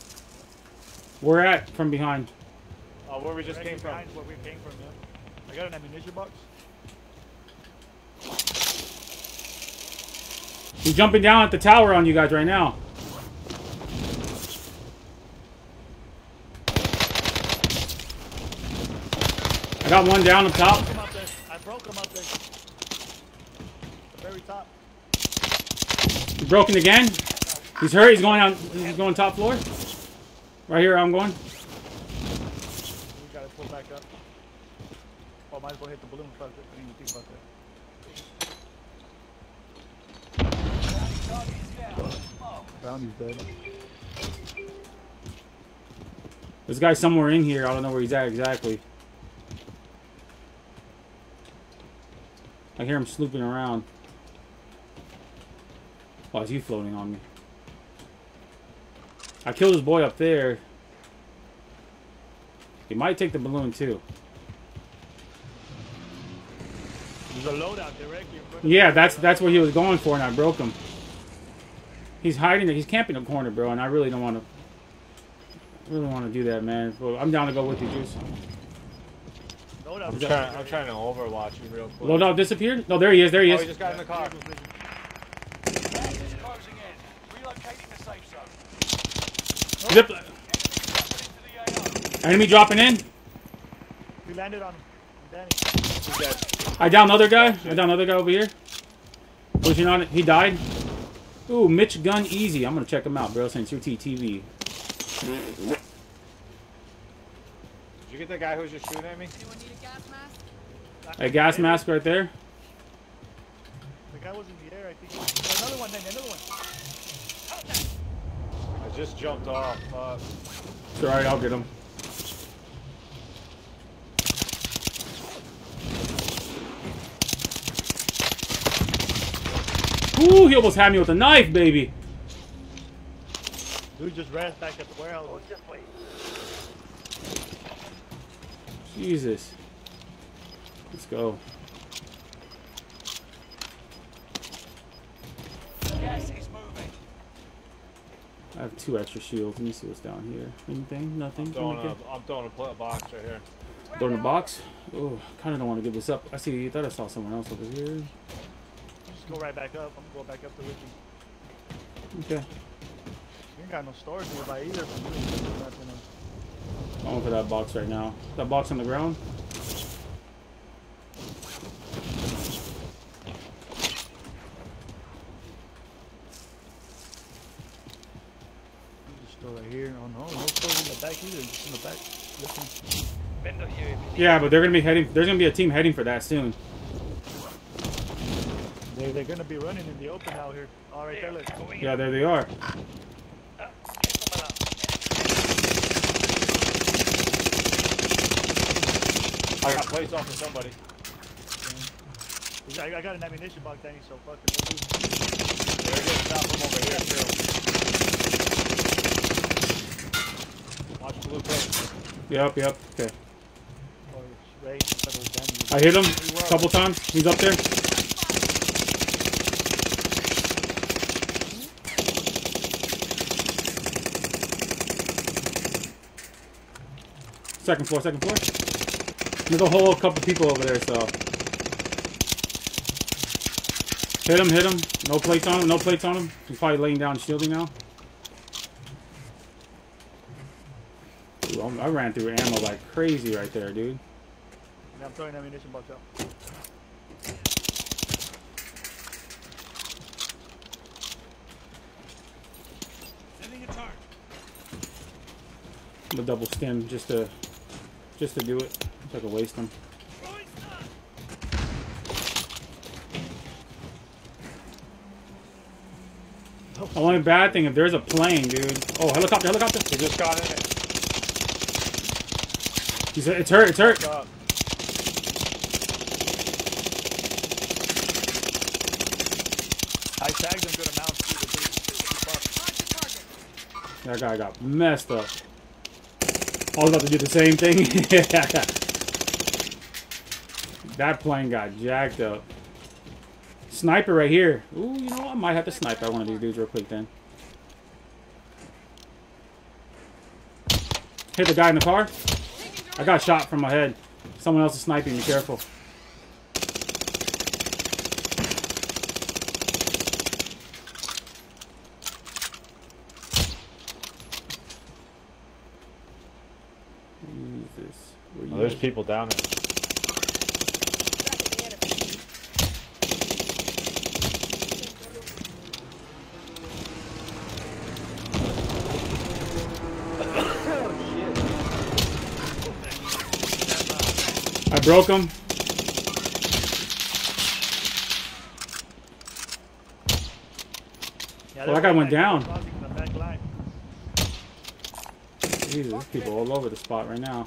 We're at from behind. Oh, where we just came from. behind Where we came from. Yeah. I got an ammunition box. He's jumping down at the tower on you guys right now. Got one down up top. Broke him up there. I broke him up there. The very top. He's broken again. He's hurt. He's going on. He's going top floor. Right here. I'm going. We gotta pull back up. Oh, might as well hit the balloon first. I didn't even think about that. Target is down. Marked. Brownie's dead. This guy's somewhere in here. I don't know where he's at exactly. I hear him slooping around. Oh, is he floating on me? I killed his boy up there. He might take the balloon too. There's a loadout directly in Yeah, that's that's what he was going for, and I broke him. He's hiding. there. He's camping a corner, bro, and I really don't want to. Really want to do that, man. Well, I'm down to go with you, Juice. Loadout. I'm trying. I'm trying to overwatch you real quick. Loadout disappeared? No, there he is. There he Oh, is. he just got in the car. Is closing in. Relocating the safe zone. Zip. Enemy dropping into the AO. Enemy dropping in. We landed on him. Danny. He's dead. I down another guy. I down another guy over here. Pushing on it. He died. Ooh, Mitch Gun Easy. I'm gonna check him out, bro. Since your TTV. Did you get the guy who was just shooting at me? Anyone need a gas mask? A gas mask right there. The guy was in the air, I think. Oh, another one, Danny. Another one. I just jumped off. Uh, It's alright. I'll get him. Ooh, he almost had me with a knife, baby. Dude just ran back at the warehouse. Jesus. Let's go. Gas is moving. I have two extra shields. Let me see what's down here. Anything? Nothing? throwing, a, I'm throwing a box right here. Throwing a box. Oh, I kind of don't want to give this up. I see. I thought I saw someone else over here. Just go right back up. I'm gonna go back up to Ricky. Okay. You ain't got no storage nearby either. Going for that box right now. That box on the ground. Still right here. Oh no, no storage in the back either. Just in the back. Listen. Yeah, but they're gonna be heading. There's gonna be a team heading for that soon. They, they're gonna be running in the open out here. All right, there, look. Yeah, there they are. I got plates off of somebody. I, I got an ammunition box, Danny, so fuck it. we'll do- They're getting shot from over here too. Watch blue plate. Yep, yep. Okay. Or Ray, I thought it was Danny. I hit him a couple times. He's up there. Second floor, second floor. There's a whole couple people over there, so. Hit him, hit him. No plates on him, no plates on him. He's probably laying down shielding now. Ooh, I'm- ran through ammo like crazy right there, dude. Yeah, I'm throwing ammunition box out. I'm a double stim just to just to do it. I can waste them. The only bad thing if there's a plane, dude. Oh, helicopter, helicopter. He just got in it. He's, it's hurt, it's hurt. I tagged him good amounts too. but they- fuck. Mark the target. That guy got messed up. I was about to do the same thing. that plane got jacked up. Sniper right here. Ooh, you know what? I might have to snipe at one of these dudes real quick then. Hit the guy in the car. I got shot from my head. Someone else is sniping. Be careful. Jesus. Where Oh, there's people down there. Broke him. Yeah, Well, that guy went they're down. crossing the back line. Jesus, there's people all over the spot right now.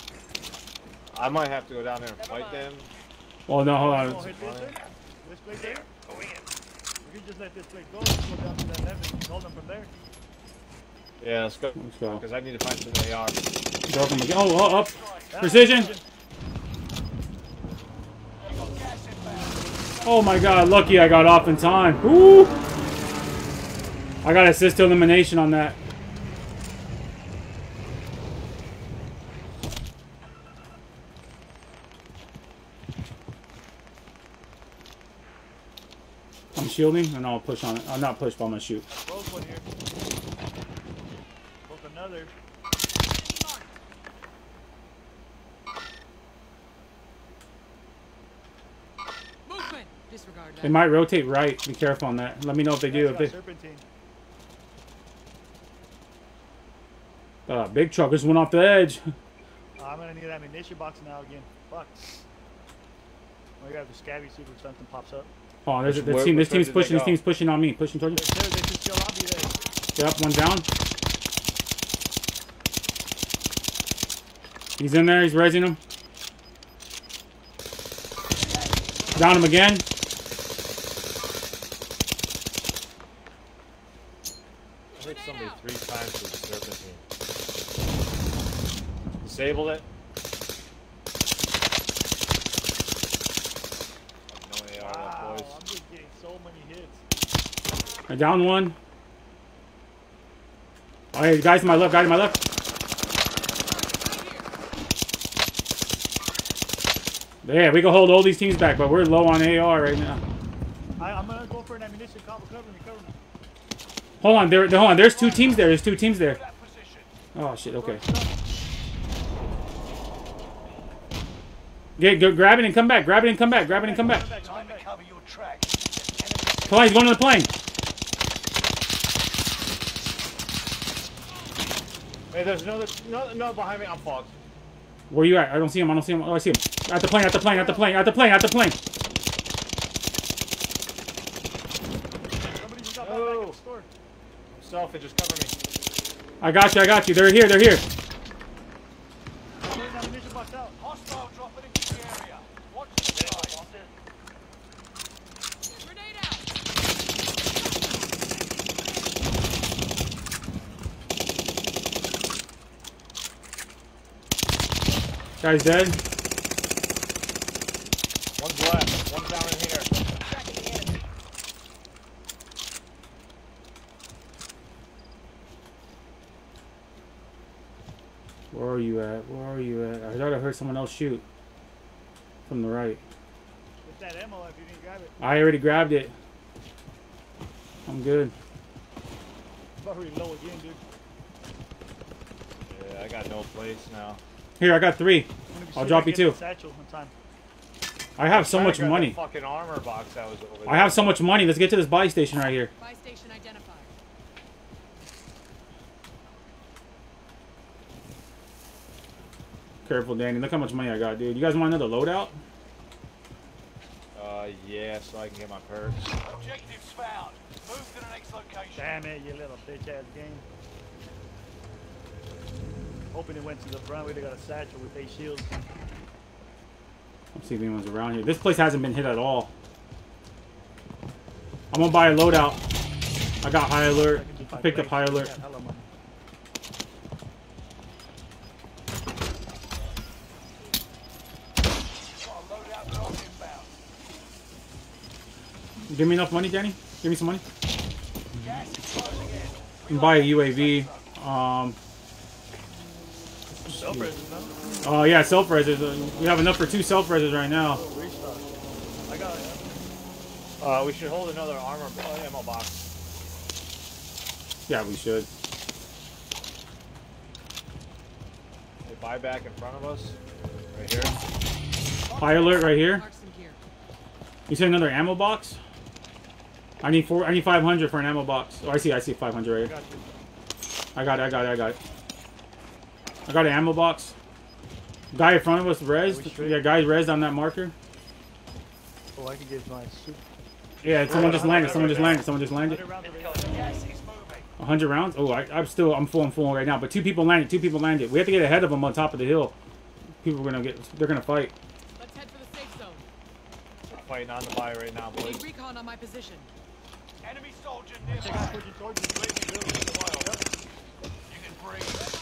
I might have to go down there and fight them. Oh no, hold on. hit this thing? This plate there? We can just let this plate go. Go down to that left and hold them from there. Yeah, let's go. Let's go. Because I need to find some AR. Broke him again. Oh, oh, up. Yeah, Precision. You got gas inbound. Oh my god, lucky I got off in time. I got assist elimination on that. I'm shielding and I'll push on it. I'm not pushed, but I'm gonna shoot. Broke one here. Broke another. Movement. Disregard They might rotate right. Be careful on that. Let me know if they do. If got they, serpentine. uh, big truck just went off the edge. I'm gonna need an ammunition box now again. Fuck. Oh, I got the scabby see if something pops up. Oh, there's Which- this team. This team's pushing. This team's pushing on me. Pushing towards They, they should still not be there. you. Yep, one down. He's in there. He's raising him. Down him again. I hit somebody three times with the serpentine. Disabled it. No AR left, Wow, boys. I'm just getting so many hits. I down one. Oh, hey, guys to my left. guys to my left. Yeah, we can hold all these teams back, but we're low on AR right now. I, I'm gonna go for an ammunition. Cover, cover me, cover me. Hold on, there. Hold on. There's two teams there. There's two teams there. Oh shit. Okay. Get, go, grab it and come back. Grab it and come back. Grab it and come back. Time to cover your tracks. Enemy Plane. He's going to the plane. Hey, there's another, no, no behind me. I'm fogged. Where you at? I don't see him. I don't see him. Oh, I see him. At the plane. At the plane. At the plane. At the plane. At the plane. Somebody just got Oh. Selfie, just cover me. I got you. I got you. They're here. They're here. I'm putting an ammunition box out. hostile dropping into the area. Watch the skies. Grenade out. Guy's dead. One's left. One's down in here. Tracking the. Where are you at? Where are you at? I thought I heard someone else shoot from the right. Get that ammo if you didn't grab it. I already grabbed it. I'm good. It's already low again, dude. Yeah, I got no place now. Here, I got three. I'm gonna be I'll sure drop you get two. the Satchel one time. I have so much money. Fucking armor box that was over there. I have so much money. Let's get to this buy station right here. Buy station identified. Careful, Danny. Look how much money I got, dude. You guys want another loadout? Uh, yeah, so I can get my perks. Objectives found. Move to the next location. Damn it, you little bitch ass game. Hoping it went to the front. Have got a satchel with eight shields. Let's see if anyone's around here. This place hasn't been hit at all. I'm gonna buy a loadout. I got high alert. I I picked up high alert. Got hella money. Got a loadout drop inbound. Give me enough money, Danny. Give me some money. Gas is closing in. You can buy a UAV. Um. Self resistance, Oh yeah, self resers. We have enough for two self resers right now. I got it. Uh, we should hold another armor uh, ammo box. Yeah, we should. They buy back in front of us. Right here. High alert right here. Mark some gear. You said another ammo box? I need four. I need 500 for an ammo box. Oh, I see. I see 500 right here. I got it. I got it. I got it. I got an ammo box. Guy in front of us, res. we? Yeah, guy res on that marker. Oh, I can get my soup. Yeah, someone just landed. Someone just landed. Someone just landed. 100 rounds of Gas is moving. 100 rounds. Oh, I, I'm still. I'm full. I'm full right now. But two people landed. Two people landed. We have to get ahead of them on top of the hill. People are gonna get. They're gonna fight. Let's head for the safe zone. We're fighting on the buy right now, We boys. need recon on my position. Enemy soldier Take nearby. out pushing towards you. Blazing building in the wild. You can breathe.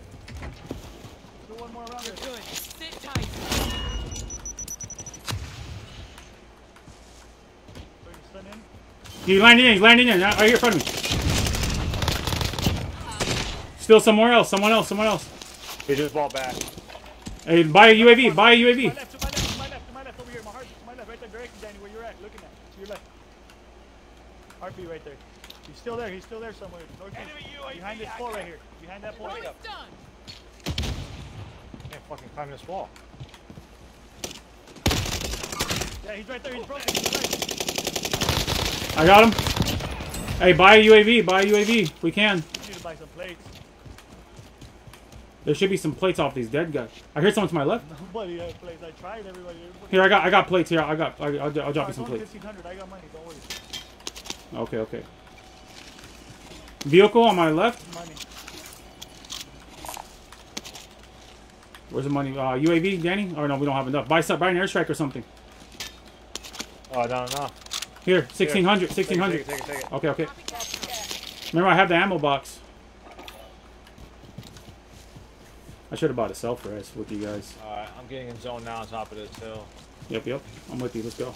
He's landing in, he's landing in. Right here in front of me. Still somewhere else, someone else, someone else. He just ball back. Hey, buy a UAV, buy a To my UAV. left, to my left, to my left, to my left, over here. My heart, to my left, right there, directly, Danny, where you're at, looking at. To your left. Heartbeat right there. He's still there, he's still there somewhere. Northeast. Enemy UAV Behind this pole right here. Behind that pole. Almost. Can't fucking climb this wall. Yeah, he's right there, he's broken. He's right. I got him. Hey, buy a UAV, buy a UAV. We can. You need to buy some plates. There should be some plates off these dead guys. I hear someone to my left. Nobody has plates. I tried everybody. everybody Here, I got, I got plates here. I got, I, I'll, I'll drop you some plates. 1500. I got money, don't worry. Okay, okay. Vehicle on my left. Money. Where's the money? Uh, UAV, Danny? Or no, we don't have enough. Buy some, buy an airstrike or something. Oh, no, no. Here, 1600, 1600. Take it, take it, take it. Okay, okay. Remember, I have the ammo box. I should have bought a self res with you guys. Alright, I'm getting in zone now on top of this hill. Yep, yep. I'm with you. Let's go.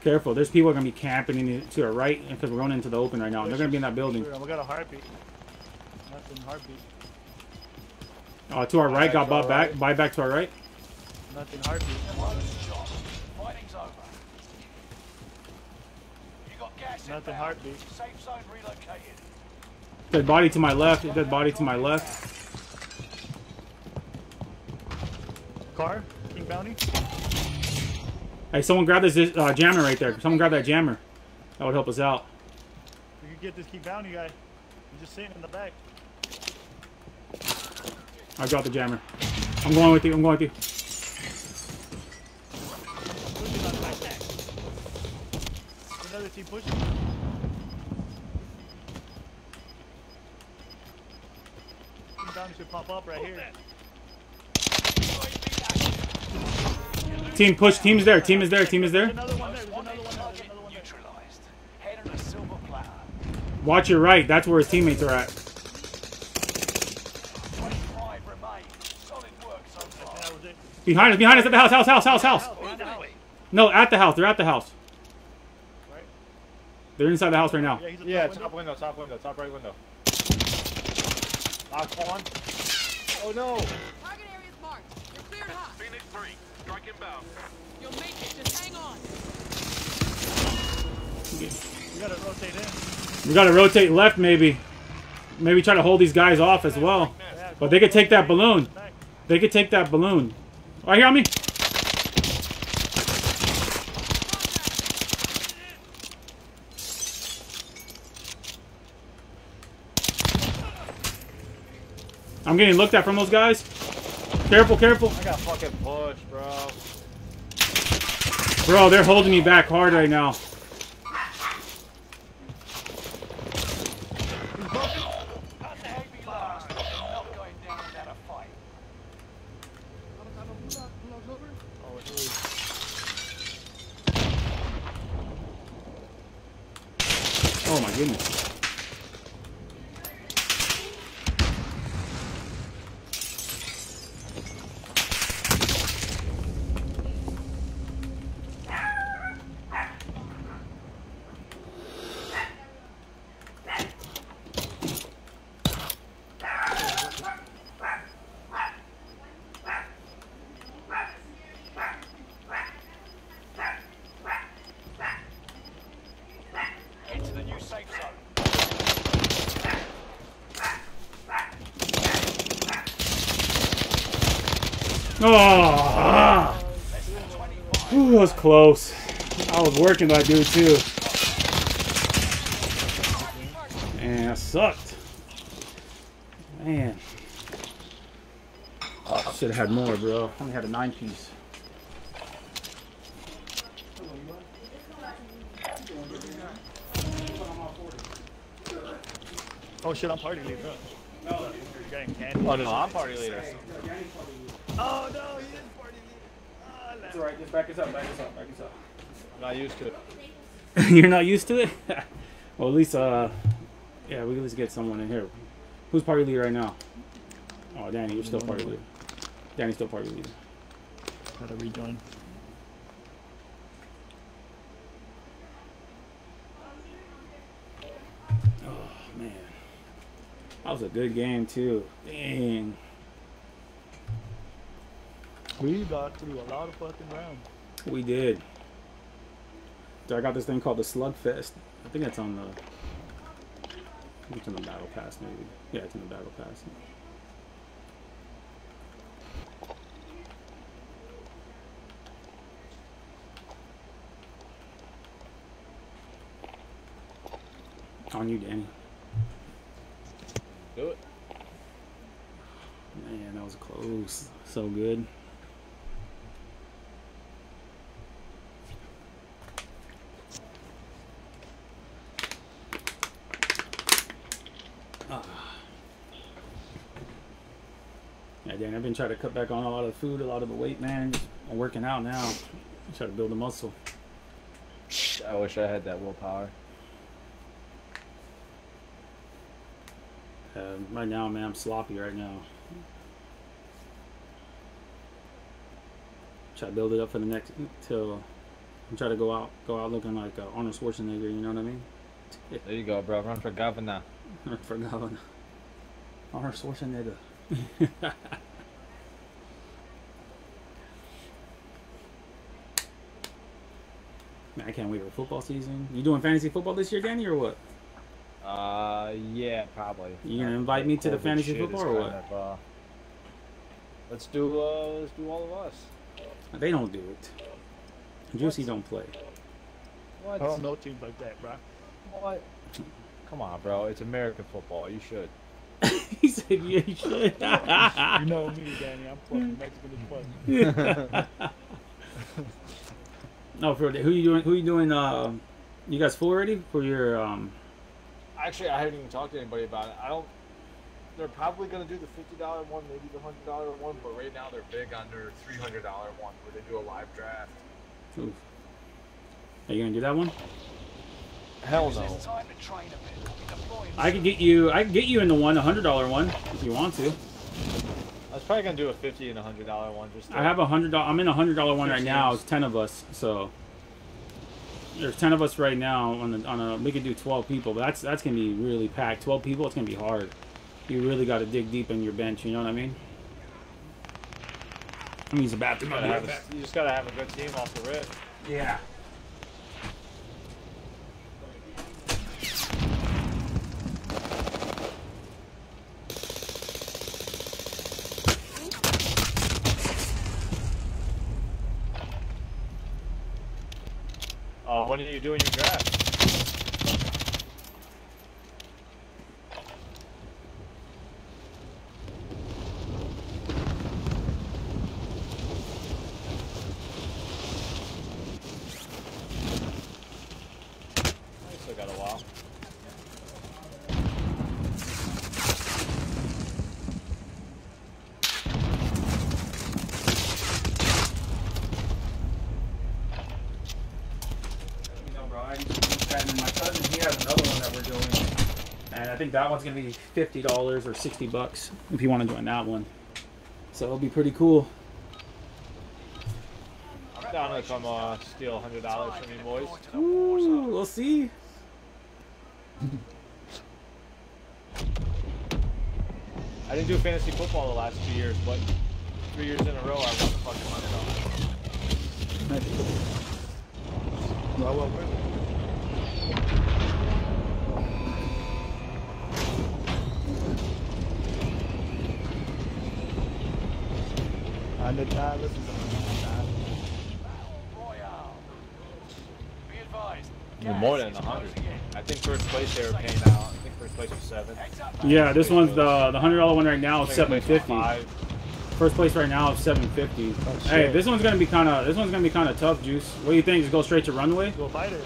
Careful. There's people gonna be camping in the, to the right because we're going into the open right now. They're gonna be in that building. We got a heartbeat. Nothing heartbeat. Uh, to our right, got bought our back. right. Buy back to our right. Nothing heartbeat. Close shot. Fighting's over. You got gas Nothing heartbeat. Safe zone relocated. Dead body to my left. Dead body to my left. Car? King Bounty? Hey, someone grab this uh, jammer right there. Someone grab that jammer. That would help us out. We could get this King Bounty guy. He's just sitting in the back. I dropped the jammer. I'm going with you. I'm going with you. Pushing on the back. Pushing. Should pop up right here. Team push. Team's there. Team is there. Team is there. another one there. There's another Wanted one there. There's target another one there. neutralized. Head on a silver platter. Watch your right. That's where his teammates are at. 25 remain. Solid work so far. That was it. Behind us. Behind us at the house. House. House. House. House. Behind the house. No, at the house. They're at the house. Right? They're inside the house right now. Yeah, he's a Yeah, top top window. window, top window, top right window. Knock one. Oh no! Target area is marked. You're cleared hot. Phoenix 3, strike inbound. You'll make it. Just hang on. We gotta rotate in. We gotta rotate left, maybe. Maybe try to hold these guys off as well. But they could take that balloon. They could take that balloon. Right here on me. I'm getting looked at from those guys. Careful, careful. I got fucking pushed, bro. Bro, they're holding me back hard right now. Oh my but not going down without a fight. Oh, it's really- Oh my goodness. Into the new safe zone. Oh, ah. Ooh, that was close. I was working that dude too. Man, that sucked. Man. Should have had more, bro. Only had a nine piece. Oh shit, I'm party leave, bro. Oh, You're getting candy. Oh no, I'm party leader. Oh no, he is party leader. Alright, just back us up, back us up, back us up. I'm not used to it. You're not used to it? well, at least, uh, yeah, we can at least get someone in here. Who's party leader right now? Oh, Danny, you're still party leader. Danny's still party leader. Gotta rejoin. Oh, man. That was a good game, too. Dang. We got through a lot of fucking rounds. We did. So I got this thing called the Slugfest. I think it's on the. It's in the Battle Pass, maybe. Yeah, it's in the Battle Pass. On you, Danny. Do it. Man, that was close. So good. Yeah, I've been trying to cut back on a lot of the food, a lot of the weight, man. Just, I'm working out now. Try to build the muscle. I wish I had that willpower. Uh, right now, man, I'm sloppy right now. Try to build it up for the next till I'm trying to go out, go out looking like uh, Arnold Schwarzenegger. You know what I mean? There you go, bro. Run for governor. Run for governor. Arnold Schwarzenegger. I can't wait for football season. You doing fantasy football this year, Danny, or what? Uh, yeah, probably. You gonna invite me to the fantasy football or what? of, uh, let's do, uh, let's do all of us. They don't do it. Juicy don't play. What? Oh, no teams like that, bro. What? Come on, bro. It's American football. You should. he said, "Yeah, you should." You know me, Danny. I'm fucking Mexican as fuck. no, for who you doing? Who are you doing? Uh, you guys full already for your? Um, Actually, I haven't even talked to anybody about it. I don't. They're probably gonna do the fifty dollar one, maybe the hundred dollar one, but right now they're big on their three hundred dollar one, where they do a live draft. oof. Are you gonna do that one? Hell no. time to train a bit. We're deploying I could get you. I could get you in the one, the hundred dollar one, if you want to. I was probably gonna do a fifty and a hundred dollar one. Just. To, I have a hundred dollar. I'm in a hundred dollar one right now. It's ten of us, so there's ten of us right now on the on a. We could do twelve people, but that's that's gonna be really packed. Twelve people, it's gonna be hard. You really got to dig deep in your bench. You know what I mean? I'm gonna use the bathroom. You, I'll gotta be right have back. a, you just gotta have a good team off the rip. Yeah. Uh, when are you doing in your draft? I still got a while. You know, bro, I used to do that, and my cousin, he has another one that we're doing. And I think that one's gonna be fifty dollars or sixty bucks if you want to join that one. So it'll be pretty cool. I'm down to come uh, steal hundred dollars from you boys. to the war Ooh, we'll see. I didn't do fantasy football the last two years, but three years in a row I won the fucking hundred dollars. Well, well, well. Hundred dollars is a hundred dollars. Royale. Be advised. You're gas more than hundred. I think first place they were paying out. I think first place was seven. Yeah, this one's the the hundred dollar one right now is seven Second place was fifty. five. First place right now is seven fifty. Oh, hey, this one's gonna be kind of this one's gonna be kind of tough, Juice. What do you think? Just go straight to runway? Go fight it.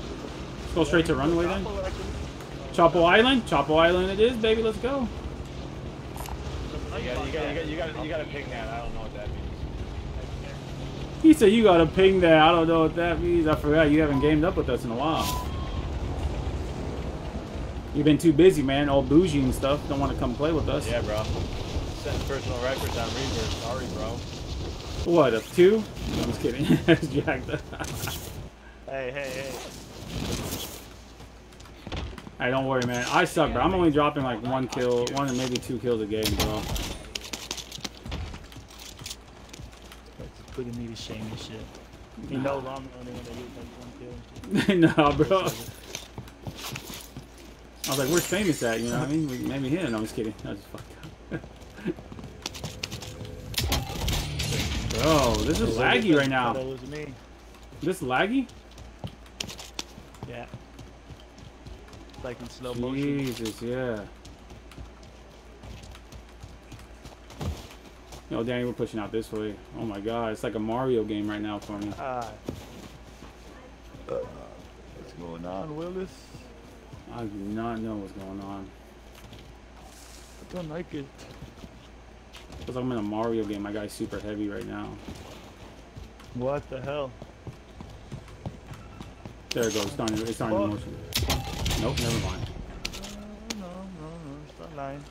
Let's go straight to runway then. Chapo, actually. Chapo Island, Chapo Island it is, baby. Let's go. You got, you got, you got, you got, you got to ping that. I don't know what that means. He said you got a ping there. I don't know what that means. I forgot you haven't gamed up with us in a while. You've been too busy, man. All bougie and stuff. Don't want to come play with us. Yeah, bro. Setting personal records on Reaper. Sorry, bro. What, a two? No, I'm just kidding. That's jacked up. Hey, hey, hey. Hey, don't worry, man. I suck, bro. I'm only dropping like one kill, one or maybe two kills a game, bro. That's putting me to shame and shit. He knows I'm the only one that gets like one kill. no, bro. I was like, where's famous at? You know what I mean? We- Maybe him. No, I'm just kidding. I just fucked up. bro, this is laggy right now. That was me. This laggy? Yeah. Like in slow motion. Jesus, yeah. Yo, Danny, we're pushing out this way. Oh my god, it's like a Mario game right now for me. Ah. Uh, what's going on, Willis? I do not know what's going on. I don't like it. Because I'm in a Mario game, my guy's super heavy right now. What the hell? There it goes, it's starting, it's starting in Fuck. motion. Nope, never mind. Uh, no, no, no, stop lying.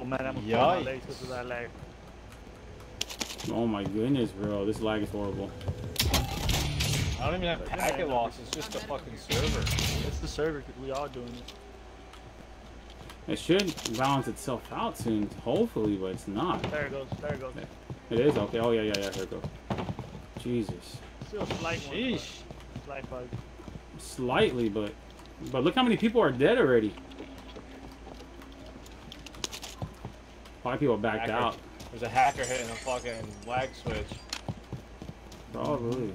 Oh man, I'm gonna Yikes. legs because of that lag. Oh my goodness, bro, this lag is horrible. I don't even have packet loss. It's just a fucking server. It's the server because we are doing it. It should balance itself out soon, hopefully, but it's not. There it goes, there it goes. It is? Okay, oh yeah, yeah, yeah, here it goes. Jesus. Still a slight one. Sheesh. but Slight bug. Slightly, but... But look how many people are dead already. A lot of people backed Hacker. out. There's a hacker hitting a fucking lag switch. Probably.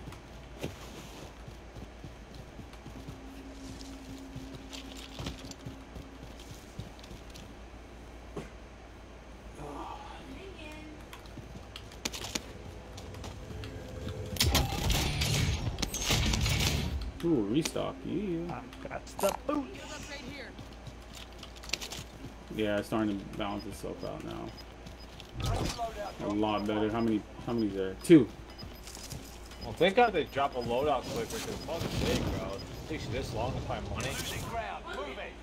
Ooh, restock. Yeah. I got the boot. Shield upgrade here. Yeah, it's starting to balance itself out now. A lot better. How many? How many's there? Two. Well, thank God they drop a loadout quicker, because fucking sake, bro. It takes you this long to find money. Losing ground. Move it.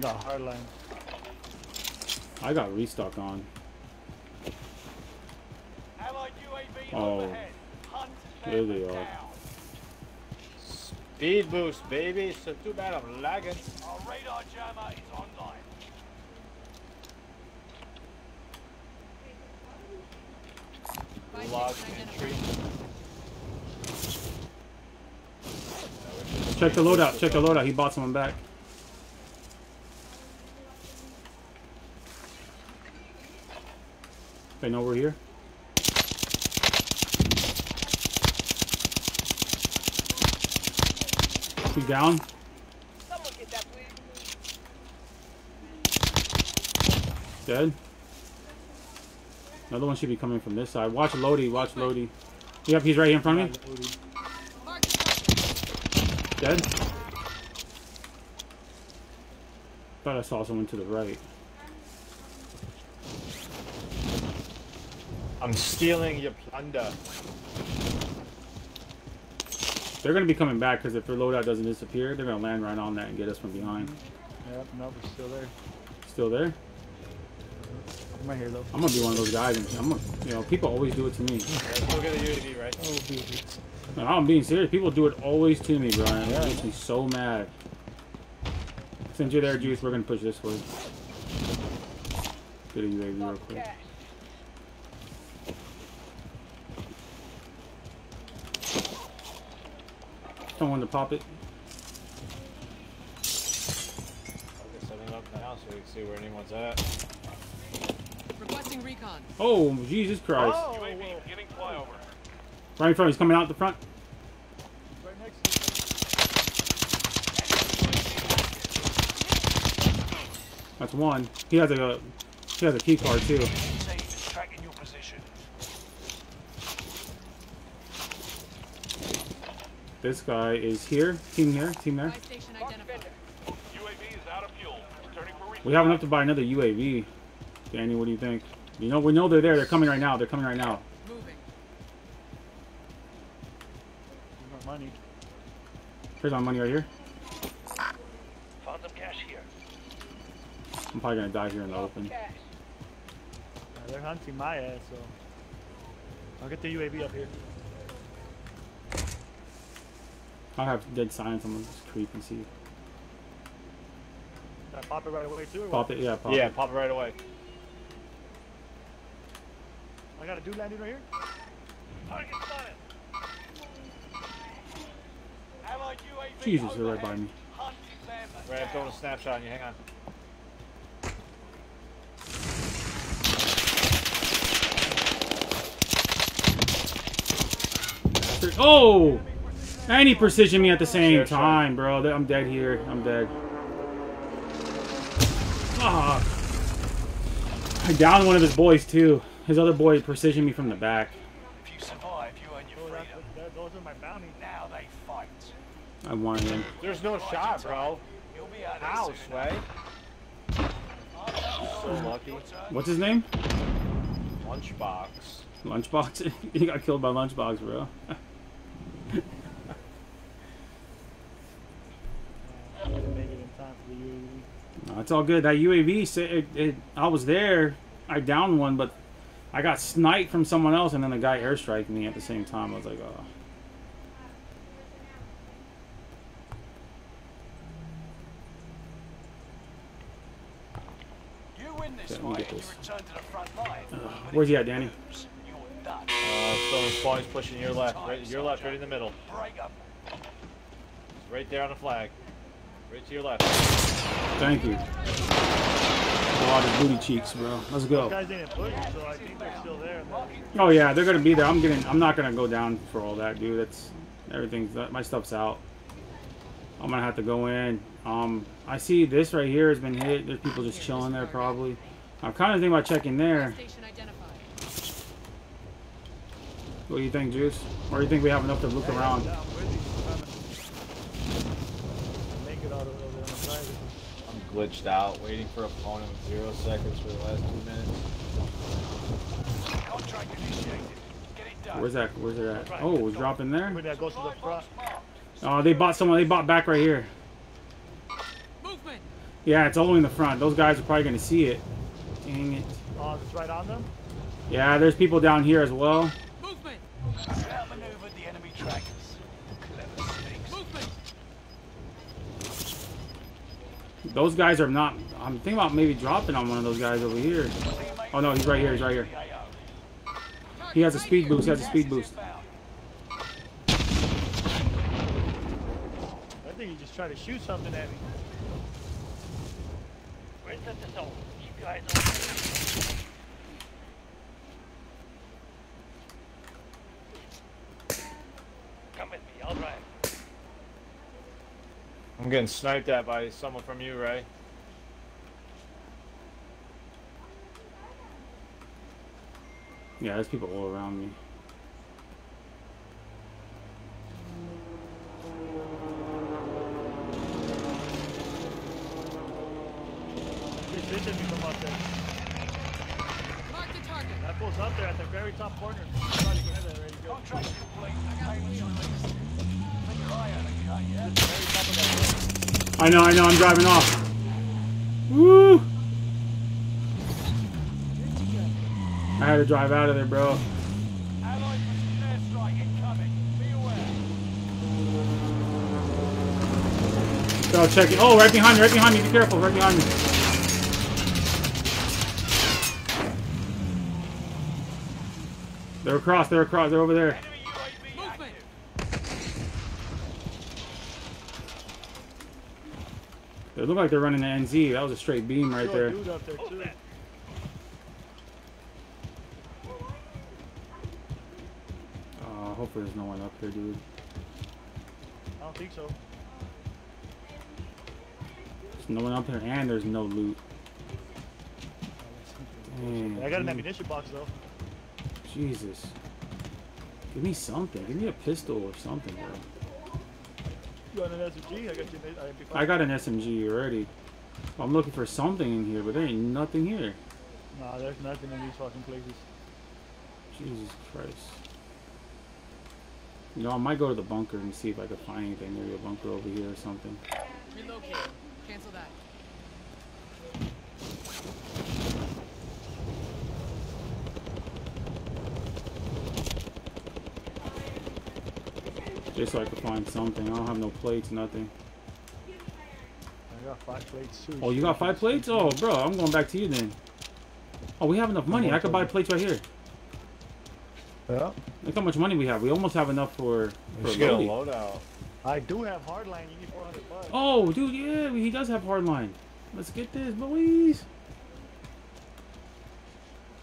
Got hardline. I got restock on. Allied UAV Oh. overhead. There they are. Speed boost, baby. So too bad I'm lagging. Our radar jammer is online. Log entry. Check the loadout. Check the loadout. He bought someone back. They know we're here. He's down. Dead. Another one should be coming from this side. Watch Lodi. Watch Lodi. Yep, he's right here in front of me. Dead. Thought I saw someone to the right. I'm stealing your plunder. They're gonna be coming back because if their loadout doesn't disappear, they're gonna land right on that and get us from behind. Yep, no, we're still there. Still there? I'm right here though. I'm gonna be one of those guys. And I'm gonna, you know, people always do it to me. Let's get the UAV, right? Oh, baby. No, I'm being serious. People do it always to me, Brian. It makes me so mad. Since you're there, Juice, we're gonna push this way. Get a UAV real quick. Someone to pop it. Okay, setting up now so we can see where anyone's at. Requesting recon. Oh, Jesus Christ. Oh, UAV whoa. getting flyover. Right in front. He's coming out the front. Right next to That's one. He has a he has a key card too. Say This guy is here. Team here. Team there. We have enough to buy another UAV. Danny, what do you think? You know, we know they're there. They're coming right now. They're coming right now. Money. Here's my money right here. Found some cash here. I'm probably gonna die here in the open. Yeah, they're hunting my ass, so. I'll get the UAV up here. I have dead silence. I'm gonna just creep and see. I pop it right away too? Pop what? it, yeah, pop yeah, it. pop it right away. I got a dude landing right here. Target spotted. Allied UAV Jesus, they're right by me. Right, I'm throwing a snapshot on you. Hang on. Oh! And he precision me at the same Share shot. time, bro. I'm dead here. I'm dead. Ah. I downed one of his boys too. His other boy precisioned me from the back. If you survive, you earn your that's, freedom. that, those are my bounty. Now they fight. I wanted him. There's no shot, bro. You'll be out there Ow, soon Sway. So lucky. What's his name? Lunchbox. Lunchbox. he got killed by Lunchbox, bro. I didn't make it in time for the UAV. No, it's all good. That UAV, sa- it, it, I was there. I downed one, but I got sniped from someone else, and then the guy airstriked me at the same time. I was like, oh. You win this Let me get this. return to the front line. But Where's he at, Danny? lose, You're done. Uh, someone's spawning pushing your left. Right, your left, right in the middle. Right there on the flag. Right to your left. Thank you. A lot of booty cheeks, bro. Let's go. Those guys didn't push, so I think they're still there. and they're- Oh yeah, they're gonna be there. I'm getting. I'm not gonna go down for all that, dude. That's everything's. My stuff's out. I'm gonna have to go in. Um, I see this right here has been hit. There's people just chilling there, probably. I'm kind of thinking about checking there. What do you think, Juice? Or do you think we have enough to look around? Yeah, I'm with you. I'm trying to Make it out of there on the private. I'm glitched out, waiting for opponent with zero seconds for the last two minutes. Contract initiated. Get it done. Where's that? Where's it at? Oh, it's dropping there. That goes to the front. Oh, they bought someone. They bought back right here. Movement. Yeah, it's all the way in the front. Those guys are probably gonna see it. Dang it. Oh, it's right on them. Yeah, there's people down here as well. Movement. Those guys are not. I'm thinking about maybe dropping on one of those guys over here. Oh no, he's right here. He's right here. He has a speed boost. He has a speed boost. I think he just tried to shoot something at me. Where's the zone? You guys are... Come with me, I'll drive. I'm getting sniped at by someone from you, Ray. Yeah, there's people all around me. He's fishing me from up there. Mark the target. That fool's up there at the very top corner. Trying to get there, ready to go. Contract complete. Payments released. Keep your eye on I know, I know. I'm driving off. Woo! I had to drive out of there, bro. So check it. Oh, right behind me. Right behind me. Be careful. Right behind me. They're across. They're across. They're over there. Enemy UAV Movement. active. They look like they're running the NZ. That was a straight beam right there. dude up there too. Uh, hopefully there's no one up here, dude. I don't think so. There's no one up here, and there's no loot. I got an ammunition box though. Jesus. Give me something. Give me a pistol or something, bro. You want an SMG? I got you an MP5. I got an SMG already. I'm looking for something in here, but there ain't nothing here. Nah, there's nothing in these fucking places. Jesus Christ. You know, I might go to the bunker and see if I can find anything. Maybe a bunker over here or something. Relocate. Cancel that. Just so I could find something. I don't have no plates, nothing. I got five plates too. Oh, you got five plates? Oh, bro, I'm going back to you then. Oh, we have enough money. I could buy plates right here. Yeah. Look how much money we have. We almost have enough for, for Let's get a loadout. I do have hardline. You need 400 bucks. Oh, dude, yeah, he does have hardline. Let's get this, boys.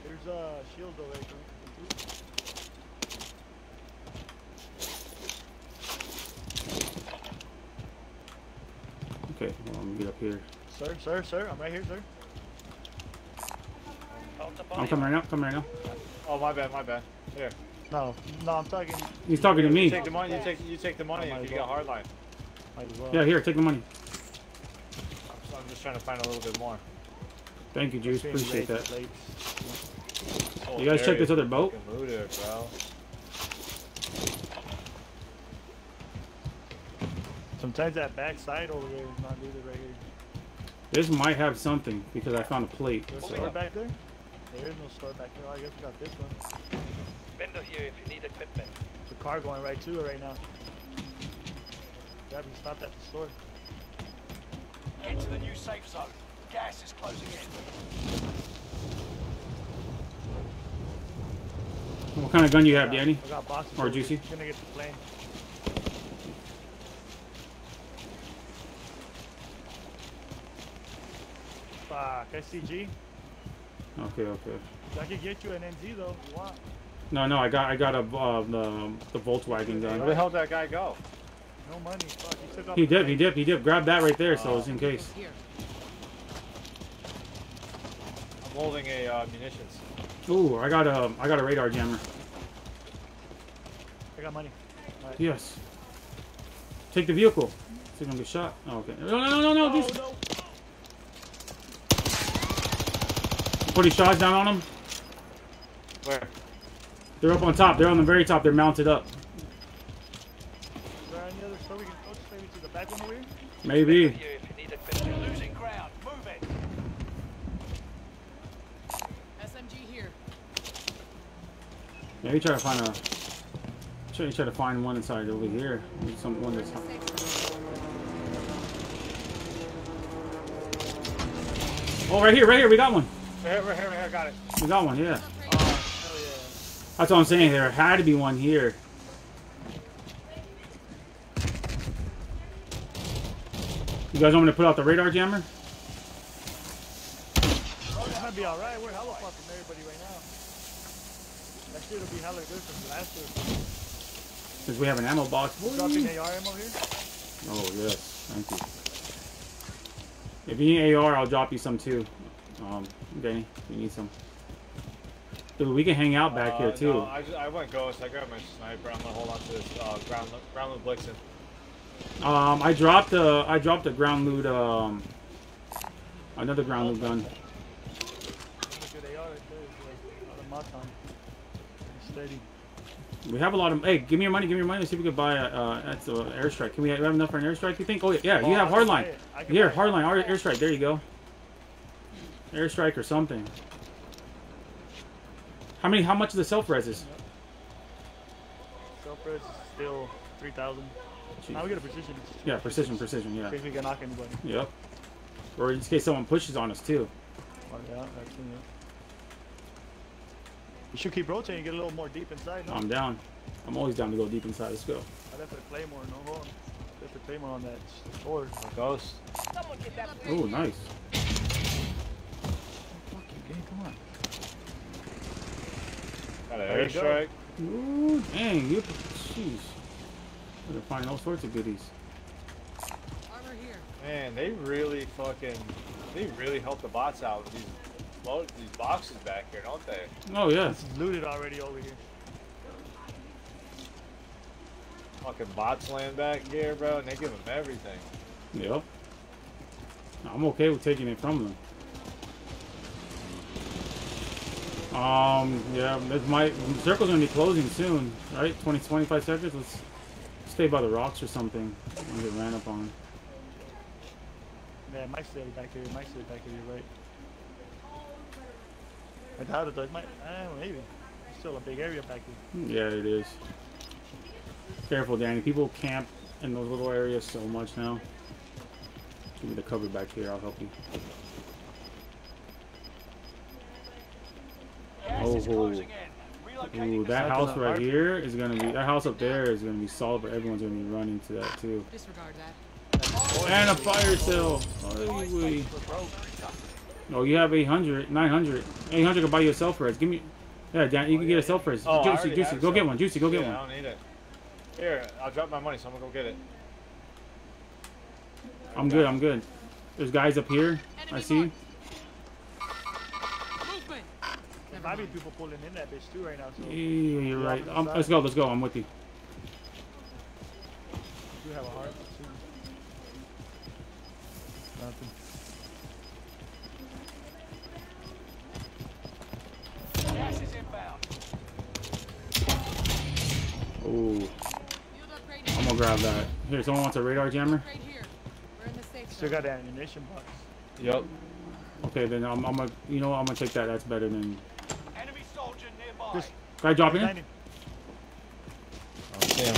There's a shield over there. Okay, well, let me get up here. Sir, sir, sir. I'm right here, sir. I'm coming right now. Coming right now. Oh, my bad, my bad. Here. No, no, I'm talking. He's talking to me. You me. take the money. You take you take the money if as you got well. hardline. Might as well. Yeah, here, take the money. I'm just trying to find a little bit more. Thank you, Juice. Appreciate plates, that. plates. Oh, You guys check this other boat? fucking looted, bro. Sometimes that back side over there is not looted right here. This might have something because I found a plate. There's a So. store back there? There is no store back there. Oh, I guess we got this one. Vendor here if you need equipment. There's a car going right to it right now. Yeah, we stopped at the store. Get to the new safe zone. Gas is closing in. What kind of gun you have, Danny? I got boxes. Or over here. Juicy? Gonna get the plane. Fuck, SCG. Okay, okay. I could get you an NZ though, if you want. No, no, I got, I got a uh, the the Volkswagen Where the gun. hell did that guy go? No money. Fuck, he took off He the dipped, he dipped, he dipped. Grab that right there, so it's in case. Here. I'm holding a uh, munitions. Ooh, I got a, I got a radar jammer. I got money. Alright. Yes. Take the vehicle. Is he gonna get shot? Oh, okay. No, no, no, no, no. Oh, These, no. Put his shots down on them. Where? They're up on top. They're on the very top. They're mounted up. Is there any other store we can go to? Maybe to the back one over here? Maybe. Vendor you need equipment. You're losing ground. Move it. SMG here. Maybe try to find a. Try, try to find one inside over here. Maybe Some one that's. Oh, right here, right here. We got one. Right here, right here, right here, got it. We got one. Yeah. Oh, hell yeah. That's what I'm saying. There had to be one here. You guys want me to put out the radar jammer? Oh, it's gonna be alright. We're hella from everybody right now. That shit will be hella good from last year. Since we have an ammo box. Dropping AR ammo here. Oh yes, thank you. If you need AR, I'll drop you some too. Um, Danny, you need some. Dude, we can hang out back Uh, here too. No, I, just, I went ghost. I grabbed my sniper. I'm gonna hold on to this uh, ground ground loop Blixen. Um, I dropped a, I dropped a ground loot, um, another ground loot gun. That's a good AR right. It's like a of Maton. Pretty steady. We have a lot of. Hey, give me your money. Give me your money. Let's see if we can buy a. Uh, that's an airstrike. Can we have, we have enough for an airstrike? You think? Oh yeah, yeah. you Oh, have I can buy hardline. Here, hardline, airstrike. There you go. Airstrike or something. How many? How much is the self res is? Self-res is still 3,000. Now we get a precision. Yeah, precision, precision. Yeah. In case we can knock anybody. Yep. Or in case someone pushes on us too. Oh, yeah, that's it. You should keep rotating, get a little more deep inside. No? I'm down. I'm always down to go deep inside. Let's go. I left a Claymore, no hold. Left a Claymore on that s- sword. Ghost. Someone get that Oh, nice. Fuck you, game, come on. Got an There you go. airstrike. Ooh, dang, you. Jeez. We're gonna find all sorts of goodies. Armor here. Man, they really fucking, they really help the bots out with these, lo- these boxes back here, don't they? Oh yeah. This is looted already over here. Fucking bots land back here, bro, and they give them everything. Yep. I'm okay with taking it from them. Um, yeah, might circle's gonna be closing soon, right? 20, 25 seconds. Let's stay by the rocks or something. and get ran up on. Yeah, it might stay back here. It might stay back here. You're right. I doubt it though. It might. Uh, maybe. It's still a big area back here. Yeah, it is. Careful, Danny. People camp in those little areas so much now. Give me the cover back here. I'll help you. Oh, oh, closing Ooh, that house right here is gonna be. That house up there is gonna be solid. But everyone's gonna be running to that too. Disregard that. And a fire sale. Oy-wee. Oh, you have 800, 900. 800 can buy you a self res. Give me. Yeah, Dan, you can get a self res. Oh, I Juicy, Juicy, go get one. Juicy, go get one. I don't need it. Here, I'll drop my money, so I'm gonna go get it. I'm good, I'm good. There's guys up here. I see. Might be people pulling in that bitch too right now. So Yeah, you you're right. Um, let's go, let's go. I'm with you. do have a heart. too. Nothing. Gas is inbound. Oh, Field upgrade here. I'm gonna grab that. Here, someone wants a radar jammer. Upgrade here. We're in the safe Still got the ammunition box. Yep. Okay, then I'm, I'm gonna. You know? I'm gonna take that. That's better than. Enemy soldier. Just- Guy dropping in. Landing. I'll see him.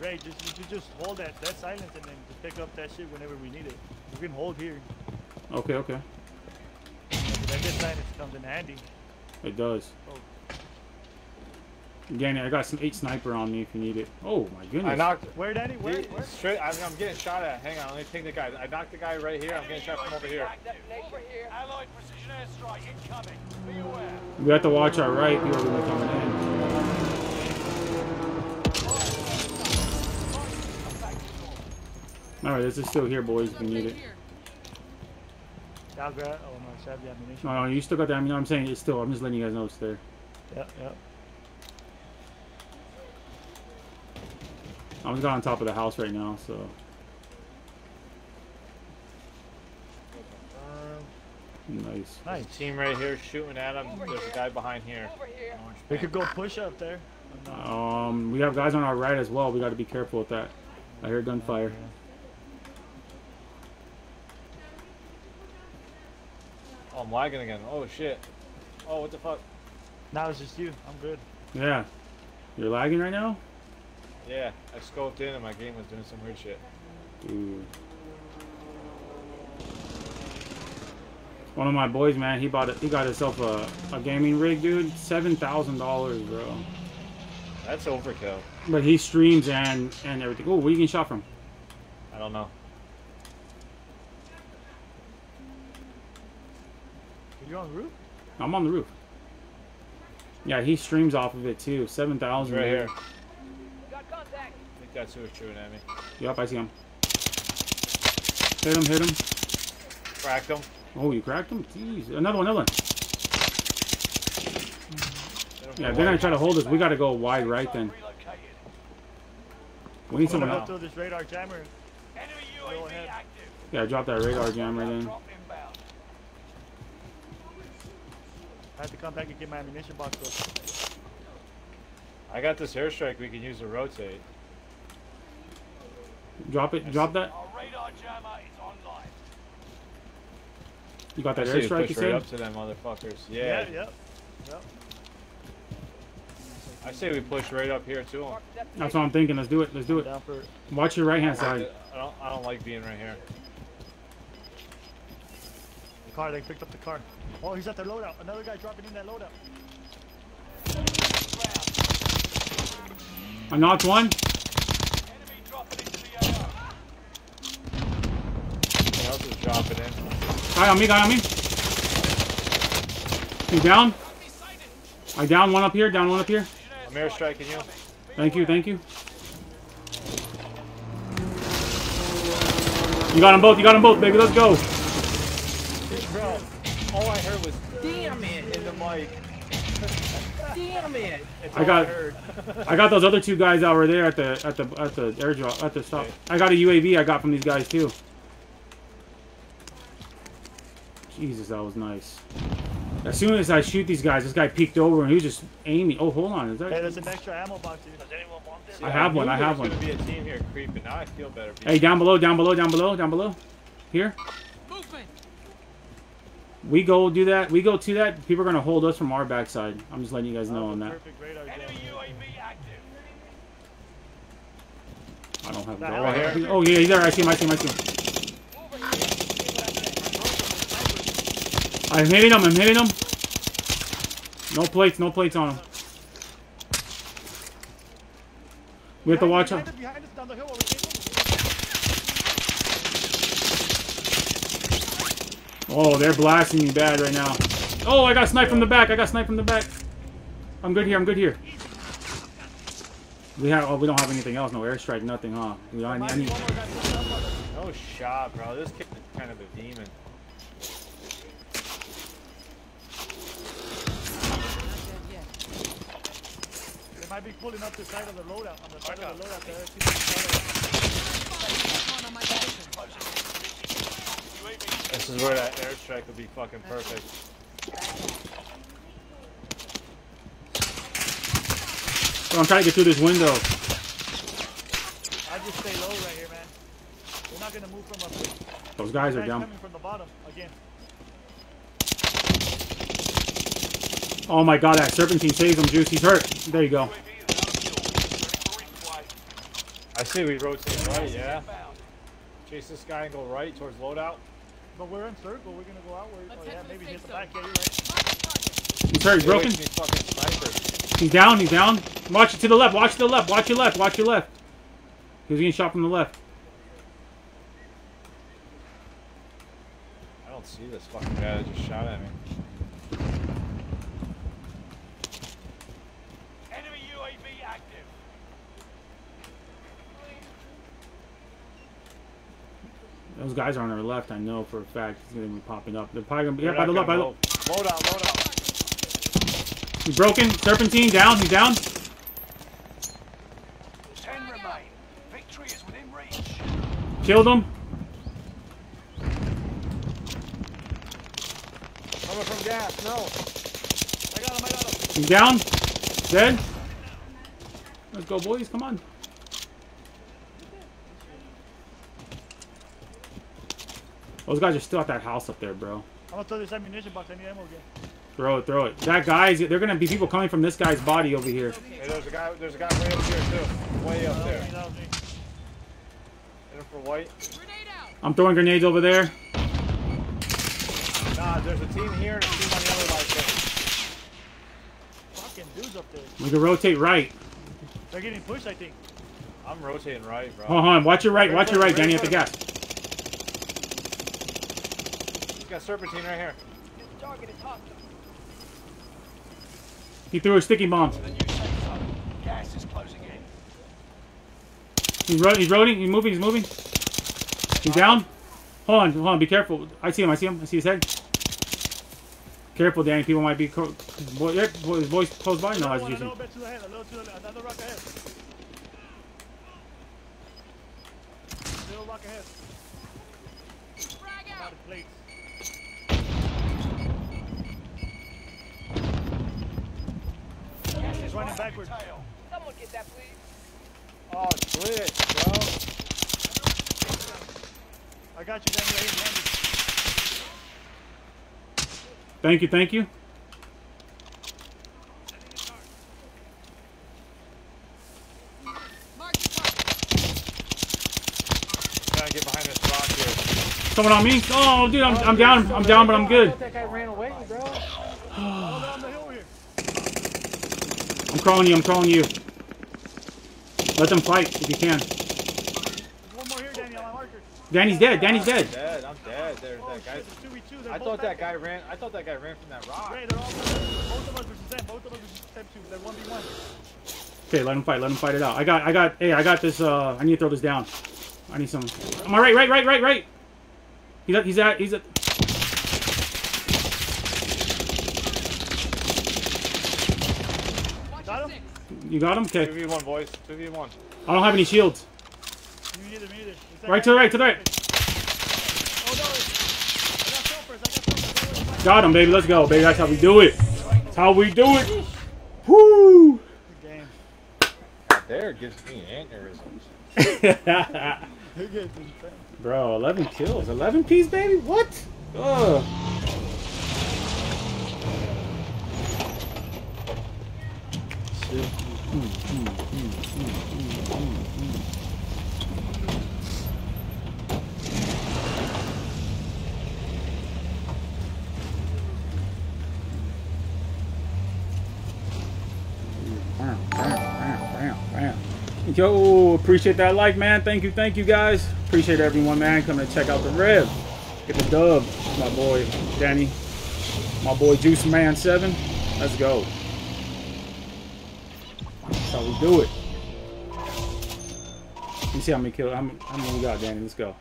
Ray, just you should just hold that that silence and then just pick up that shit whenever we need it. We can hold here. Okay, okay. That silence comes in handy. It does. Oh. Danny, I got some eight sniper on me if you need it. Oh my goodness. I knocked. Where, Danny? Where? He, Where? straight. I'm, I'm getting shot at. Hang on, let me ping the guy. I knocked the guy right here. I'm getting shot from over here. Over here. Allied precision airstrike incoming. Be aware. We have to watch our right. People are gonna be coming in. All right, this is still here, boys. If Field you need it. here. Oh no, I have the ammunition. No, no, you still got that. I mean, I'm saying it's still. I'm just letting you guys know it's there. Yep, yep. I'm just got on top of the house right now, so. Nice. Nice. team right here shooting at him. There's a guy behind here. Orange We could go push up there. Um, we have guys on our right as well. We got to be careful with that. I hear gunfire. Oh, I'm lagging again. Oh shit. Oh, what the fuck? Now it's just you. I'm good. Yeah. You're lagging right now? Yeah, I scoped in and my game was doing some weird shit. Dude. One of my boys, man, he bought it. He got himself a, a gaming rig, dude. Seven thousand dollars, bro. That's overkill. But he streams and and everything. Oh, where you getting shot from? I don't know. Are you on the roof? I'm on the roof. Yeah, he streams off of it too. Seven He's thousand. right here. That's who was shooting at me. Yep, I see him. Hit him, hit him. Cracked him. Oh, you cracked him? Jeez. Another one, another one. Yeah, they're gonna try to hold us. We gotta go wide right then. We need I'm someone gonna else. through this radar jammer. Enemy Go UAV active. Yeah, drop that radar jammer right in. I have to come back and get my ammunition box though. I got this airstrike we can use to rotate. Drop it. Drop that. Our radar jammer is online. You got that say we airstrike. You push said. right up to them motherfuckers. Yeah. yep. Yep. I say we push right up here to them. That's what I'm thinking. Let's do it. Let's do it. Watch your right hand side. I side. don't. I don't like being right here. the car. They picked up the car. Oh, he's at their loadout. Another guy dropping in that loadout. I knocked one. Else is dropping in. Guy on me. Guy on me. You down? I down one up here. Down one up here. I'm air striking you. Thank you. Thank you. You got them both. You got them both, baby. Let's go. Bro, all I heard was "damn it" in the mic. damn it! It's I got- heard. I got those other two guys out over there at the at the at the airdrop at the stop. I got a UAV I got from these guys too. Jesus, that was nice. As soon as I shoot these guys, this guy peeked over and he was just aiming. Oh, hold on, is Hey, that? there's an extra ammo box here. Does anyone want this? I have one, I have was one. gonna be a team here creeping. Now I feel better. Hey, down below, down below, down below, down below. Here, Movement. we go do that. We go to that. People are gonna hold us from our backside. I'm just letting you guys know on that. Enemy UAV active. I don't have. The Oh, here? oh yeah, he's there. I see him. I see him. I see him. I'm hitting him. I'm hitting him. No plates. No plates on him. We have to watch out. Oh, they're blasting me bad right now. Oh, I got sniped from the back. I got sniped from the back. I'm good here. I'm good here. We have. Oh, we don't have anything else. No airstrike. Nothing, huh? We, Might I need. No shot, bro. This kid is kind of a demon. Not dead yet. They might be pulling up the side of the loadout. On the side of the loadout there. One on my position. This is where that airstrike would be fucking perfect. I'm trying to get through this window. I just stay low right here, man. We're not gonna move from up here. Those guys are Guys down. coming from the bottom again. Oh my god, that serpentine saves him, Juice. He's hurt. There you go. UAV is out of fuel. Ready for resupply. I see we rotate right, yeah. Chase this guy and go right towards loadout. But we're in circle. We're gonna go out. Where, oh Let's yeah, head to the maybe hit the back. Yeah, you're right. He's hurt. He's broken. Waste me fucking sniper. He's down. He's down. Watch it to the left. Watch to the left. Watch your left. Watch your left. He was getting shot from the left. I don't see this fucking guy that just shot at me. Enemy UAV active. Those guys are on our left. I know for a fact. He's gonna be popping up. They're probably gonna be. Yeah, by the not left. By the gonna left. Load out, load out. He's broken. Serpentine down. He's down. Ten remain. Victory is within reach. Killed him. Coming from gas, no. I got him. I got him. He's down. Dead. Let's go, boys. Come on. Those guys are still at that house up there, bro. I'm gonna throw this ammunition box. I need ammo again. Throw it, throw it. That guy's. They're gonna be people coming from this guy's body over here. Hey, there's a guy. There's a guy way up here too. Way up there. was me, that was me. Hit him for white. Grenade out. I'm throwing grenades over there. Nah, there's a team here and a team on the other line. too. Fucking dudes up there. We can rotate right. They're getting pushed, I think. I'm rotating right, bro. Hold on. Watch your right. Watch your right, Danny, at the gas. He's got serpentine right here. He threw a sticky bomb. The new safe zone. Gas is closing in. He's, ro- he's roading. He's moving. He's moving. He's down. Hold on. Hold on. Be careful. I see him. I see him. I see his head. Careful, Danny. People might be. Co- boy, yeah, boy, his voice close by. No, Another as one, a usual. little running right backwards. on your tail. Someone get that, please. Oh, glitch, bro. I got you, Danny. Right you. Thank you. Thank you. Mark the target. Gotta get behind this rock here. Someone on me. Oh, dude. I'm, I'm down. I'm down, but I'm good. That guy ran away, bro. All down the hill here. I'm crawling you. I'm crawling you. Let them fight if you can. There's one more here, Danny, on my marker. Danny's dead. Danny's dead. I'm dead. I'm dead. There's Oh, that shit, guy. there's 2v2. I thought that guy ran. I thought that guy ran from that rock. Right, they're all both of us versus them. Both of us versus them two. They're 1v1. Okay, let him fight. Let him fight it out. I got. I got. Hey, I got this. Uh, I need to throw this down. I need some. Am I right? Right? Right? Right? Right? He's at. He's at. He's at. You got him? Okay. 2v1, boys. 2v1. I don't have any shields. Me neither, me neither. Is Right to the right, to the right. Oh no! I got jumpers, I got jumpers. Got him, baby. Let's go, baby. That's how we do it. That's how we do it. Woo! Good game. There gives me aneurysms. Good game, dude. Bro, 11 kills. 11 piece, baby? What? Ugh. Yo, appreciate that like, man. Thank you, thank you, guys. Appreciate everyone, man. Coming to check out the Rev. Get the dub. My boy, Danny. My boy, Juice Man 7. Let's go. That's how we do it. Let me see how many kills. How many, how many we got, Danny? Let's go.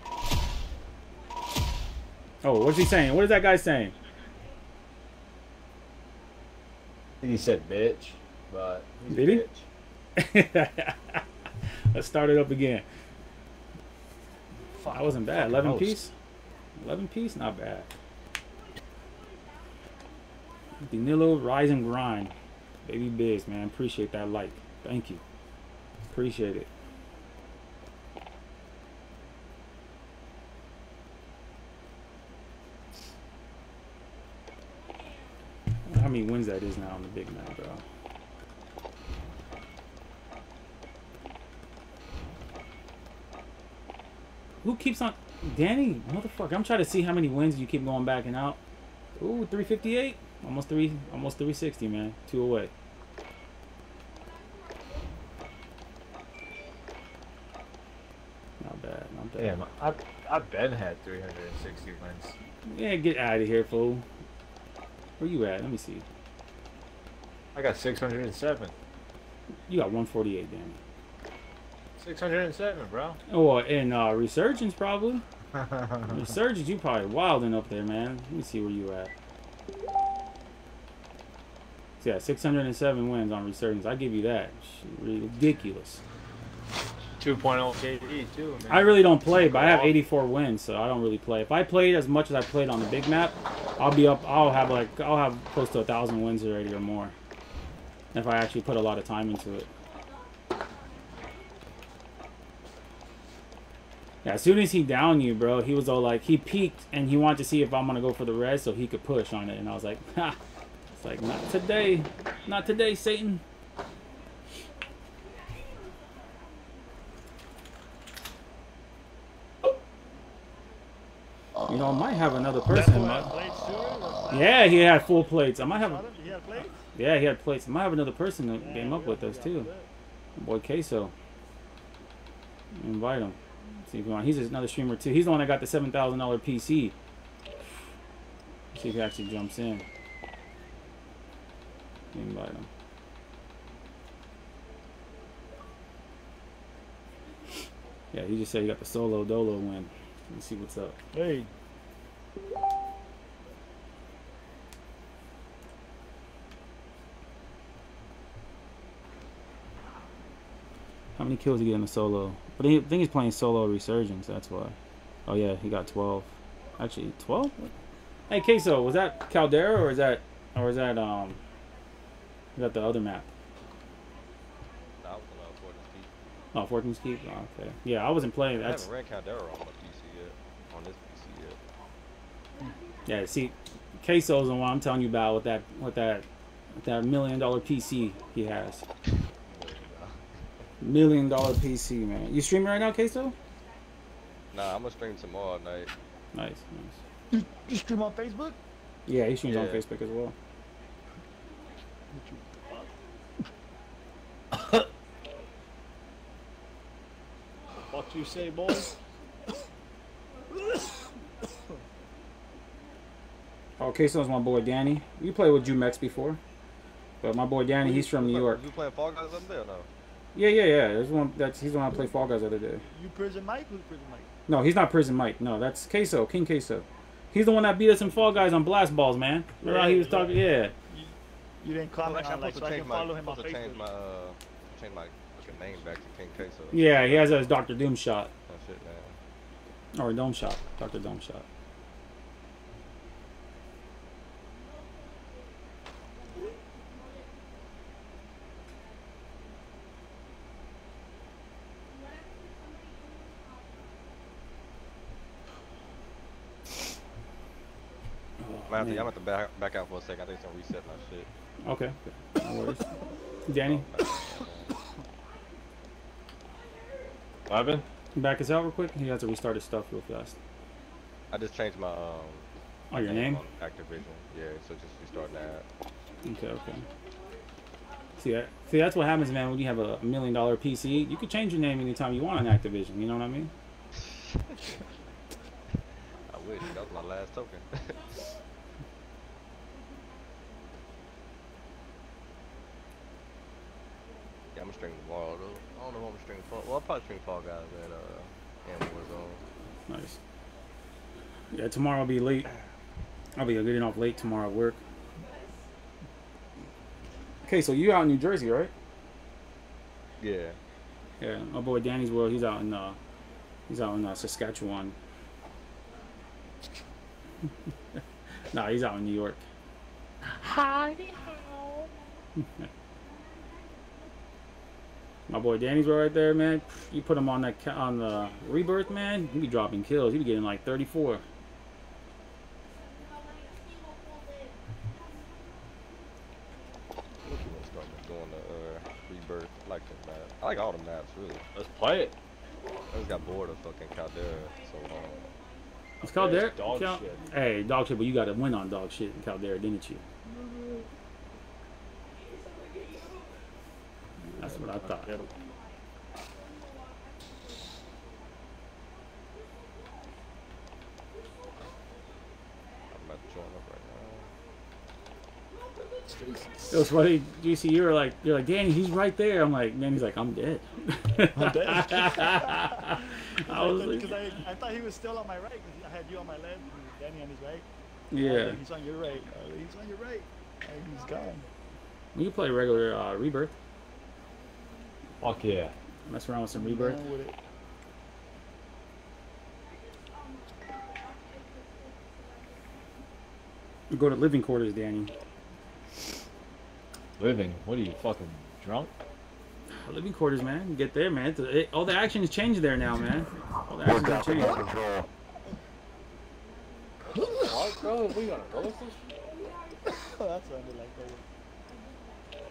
Oh, what's he saying? What is that guy saying? He said bitch, but he's Did he? a bitch. Let's start it up again. That wasn't bad. Fucking 11 host. piece? 11 piece? Not bad. Danilo Rise and Grind. Baby Biz, man. Appreciate that like. Thank you. Appreciate it. How many wins that is now on the big map, bro? Who keeps on Danny, motherfucker, I'm trying to see how many wins you keep going back and out. Ooh, 358? Almost three almost 360, man. Two away. Not bad, not bad. Damn, I, I've been had 360 wins. Yeah, get out of here, fool. Where you at? Let me see. I got 607. You got 148, Danny. 607, bro. Oh, in uh, Resurgence, probably. Resurgence, you probably wilding up there, man. Let me see where you at. So, yeah, 607 wins on Resurgence. I give you that. Ridiculous. 2.0 KD too, man. I really don't play, but I have 84 wins, so I don't really play. If I played as much as I played on the big map, I'll be up. I'll have like I'll have close to a thousand wins already or more. If I actually put a lot of time into it. Yeah, as soon as he downed you, bro, he was all like he peeked and he wanted to see if I'm gonna go for the red so he could push on it, and I was like, ha. It's like not today, not today, Satan. Know, I might have another person. Who might- plates too, Yeah, he had full plates. I might have. He? Yeah, he had plates. I might have another person that Yeah, game up with us too. Boy Queso. Invite him. See if you want. He's another streamer too. He's the one that got the seven thousand dollar PC. See if he actually jumps in. Invite him. Yeah, he just said he got the solo dolo win. Let's see what's up. Hey. How many kills did he get in the solo? But he, I think he's playing solo resurgence. That's why. Oh yeah, he got 12. Actually, 12. Hey, Queso, was that Caldera or is that or is that um? Is that the other map? That was when I was. Oh, Fortune's Keep. Oh, okay. Yeah, I wasn't playing. I haven't ran Caldera on my PC yet. On this PC yet. Yeah. See, Queso's the what I'm telling you about with that with that with that million dollar PC he has. Million dollar PC, man. You streaming right now, Queso? Nah, I'm gonna stream some more all night. Nice, nice. You, you stream on Facebook? Yeah, he streams on Facebook as well. What do you say, boy? Oh, Queso's my boy Danny. You played with Jumex before. But my boy Danny, he's from New York. You playing Fall Guys up there or no? Yeah, yeah, yeah. There's one that's he's the one I played Fall Guys the other day. You prison Mike? Who's prison Mike? No, he's not Prison Mike. No, that's Queso, King Queso. He's the one that beat us in Fall Guys on blast balls, man. Remember how he was talking? Yeah. You didn't Well, comment actually, on I'm like supposed so to I change can my, follow him on supposed to change Facebook. my uh, change my fucking name back to King Queso. Yeah, he has a Doctor Doom shot That shit, man. or a Dome shot. Doctor Dome shot. I'm gonna have to. I'm gonna have to back, back out for a second. I think it's gonna reset my shit. Okay. No worries. Danny, What happened? back us out real quick. He has to restart his stuff real fast. I just changed my um. Oh, your name? on Activision. Yeah, so just restart that. Okay, okay. See, that, see, that's what happens, man. When you have a million dollar PC, you can change your name anytime you want on Activision. You know what I mean? I wish that was my last token. yeah, I'm gonna stream tomorrow though. I don't know if I'm gonna stream Fall. Well, I'll probably stream Fall Guys at uh, and Warzone. Nice. Yeah, tomorrow I'll be late. I'll be getting off late tomorrow at work. Okay, so you out in New Jersey, right? Yeah. Yeah, my boy Danny's World. He's out in uh, he's out in uh, Saskatchewan. nah, he's out in New York. My boy Danny's right there, man. You put him on that on the rebirth, man. He be dropping kills. He be getting like 34. Look at start doing the uh, rebirth. I like the map. I like all the maps really. Let's play it. I just got bored of fucking Caldera so long. It's Caldera. It's dog Cal- shit. Hey, dog shit, but you got to win on dog shit in Caldera, didn't you? That's what I thought. Get 'em. I'm about to join up right now. It was funny, GC. You were like, you're like, Danny, he's right there. I'm like, Danny's like, I'm dead. I'm dead. I was Because like, I, I thought he was still on my right. 'cause I had you on my left, and Danny on his right. Yeah. he's on your right. I was like, he's on your right. And he's gone. We can play regular uh, rebirth. Fuck yeah. Mess around with some rebirth. Down with it. We go to living quarters, Danny. Living. What are you fucking drunk? Living quarters, man. Get there, man. It's- It, all the action has changed there now, man. All the action has changed. What, bro? We gonna roast this? Oh, that sounded like that.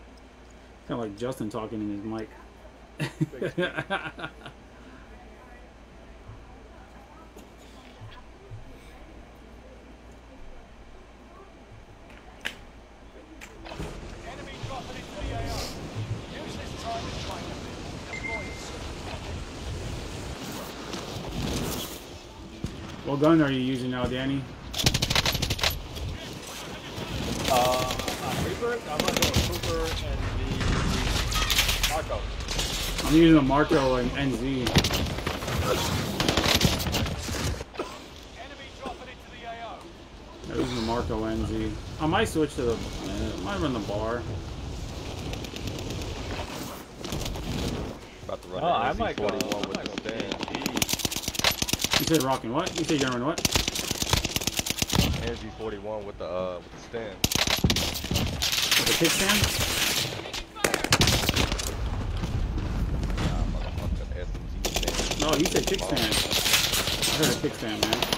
Kind of like Justin talking in his mic. What gun are you using now, Danny? Uh, uh, Rebirth? I'm gonna go Cooper and. I'm using a Marco and NZ. Enemy dropping into the AO. I'm using the Marco NZ. I might switch to the. Uh, I might run the bar. About to run Oh, I might go. I NZ41 with might the go stand. You said rocking what? You said you're gonna what? NZ41 with the uh with the stand. With a kickstand? Nah, motherfucker, the SMG stand. No, you said kickstand. I heard a kickstand, man.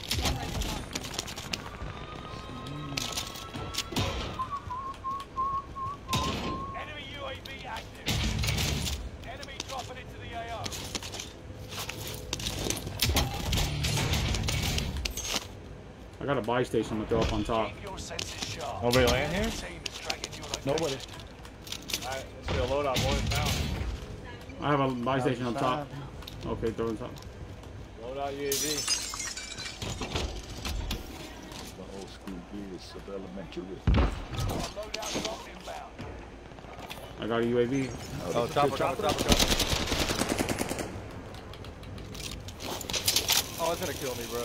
I got a station I'm gonna throw up on top. Keep your senses sharp. Oh, Nobody land here? Team is tracking your location. Nobody. Alright, let's get a loadout boys now. I have a buy station up top. Okay, throw it top. Loadout UAV. The old school gears of elementary. Loadout drop inbound. I got a UAV. Oh, chopper, chopper, chopper, chopper. Oh, it's gonna kill me, bro.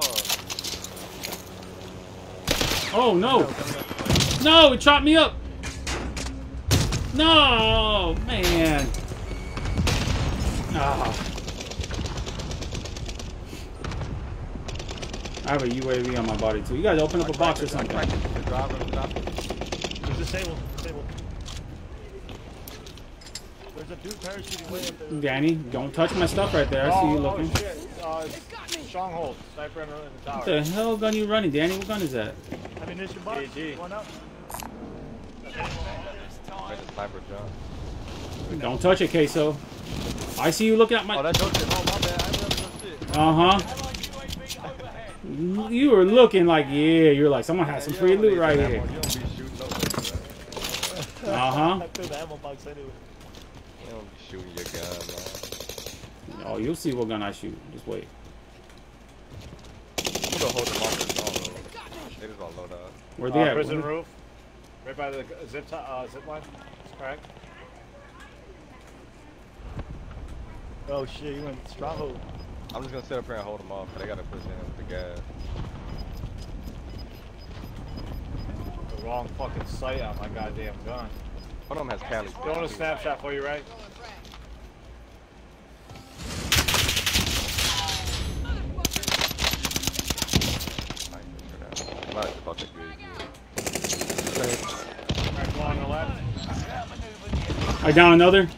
Oh. Oh no! No, it chopped me up! No, man. Ah. I have a UAV on my body too. You guys open up a box or something. The driver, the chopper. It's disabled. Disabled. There's a dude parachuting way up there. Danny, don't touch my stuff right there. I see you oh, looking. Oh, shit. Uh, stronghold. Sniper in in the tower. What the hell gun you running, Danny? What gun is that? Ammunition box. AG. One up. This time. Make the sniper jump. Don't touch it, Queso. I see you looking at Oh, my. that's your shit. Oh, my bad. I didn't know that shit. Uh huh. Allied UAV overhead. You were looking like, yeah. You're like, someone has some Yeah, free loot right here. ammo. You don't be shooting no shit, bro. Uh huh. I threw the ammo box anyway. You don't be shooting your gun, man. Oh, you'll see what gun I shoot. Just wait. I'm gonna hold them off the zone, though. They just gonna load up. Where they Uh, prison Where- roof. Right by the zip, ti- uh, zip line. That's correct. Oh shit, you went stronghold. I'm just gonna sit up here and hold them off, 'cause they gotta push in with the gas. The wrong fucking sight on my goddamn gun. One of them has Cali. Throwing a snapshot for you, right? Might about to UAV. I down another.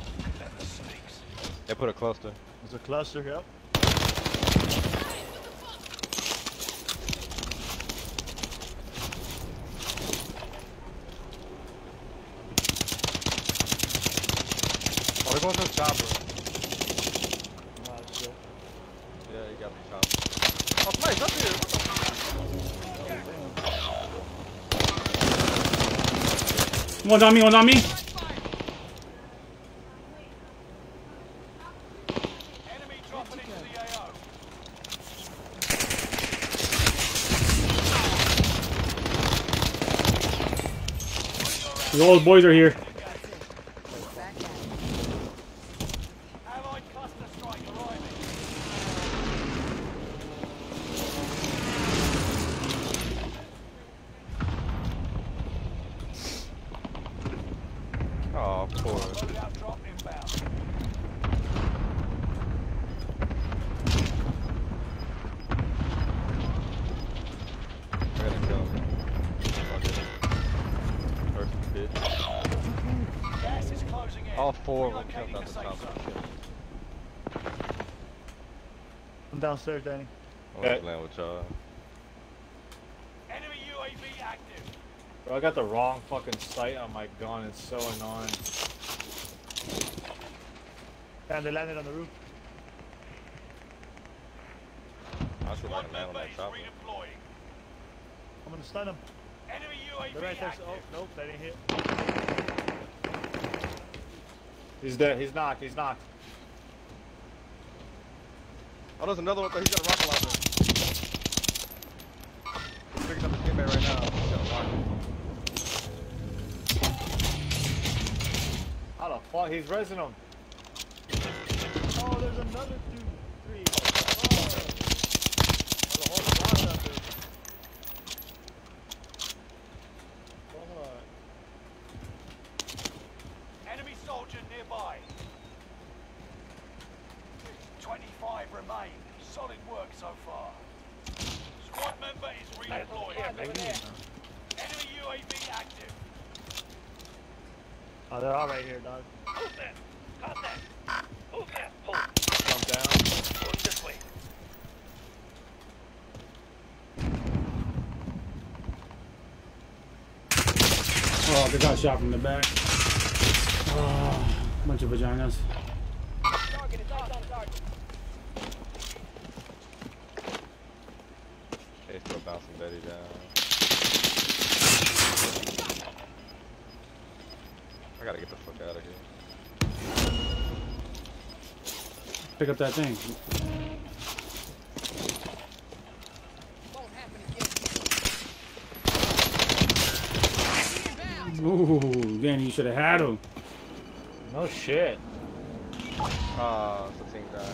They put a cluster. There's a cluster, yep. Oh, they're going to the chopper. Ah, shit. Yeah, you got the chopper. Oh, somebody's up here. What the One's on me. One's on me. Enemy dropping into the AO. All the boys are here. Allied cluster strike arriving. Oh, of course. Loadout drop inbound. I gotta go. First bit. Gas is closing in. All four of them Relocating jumped out the the safe top of the zone. ship. I'm downstairs, Danny. I'm Okay. land with y'all. Enemy UAV active. Bro, I got the wrong fucking sight on my gun. It's so annoying. And they landed on the roof. I should Squad like land on member that is chopper. redeploying. I'm gonna stun them. Enemy They're UAV right there. active. Oh, nope, they didn't hit. He's dead. He's knocked. He's knocked. Oh, there's another one. He's got a rocket launcher. He's picking up his teammate right now. He's got a rocket. How the fuck? He's resing him. Oh, there's another two, three. Oh. There's a whole squad out there. Enemy soldier nearby. 25 remain. Solid work so far. Squad member is redeploying. Enemy UAV active. Oh, they're all right here, dog. Move that. Got that. Move that. Pull. Jump down. Pull this way. Oh, they got shot from the back. Oh, bunch of vaginas. Target is on. They still bouncing Betty down. I gotta get the fuck out of here. Pick up that thing. Won't happen again. Ooh, Danny, you should have had him. No shit. Ah, it's a team guy.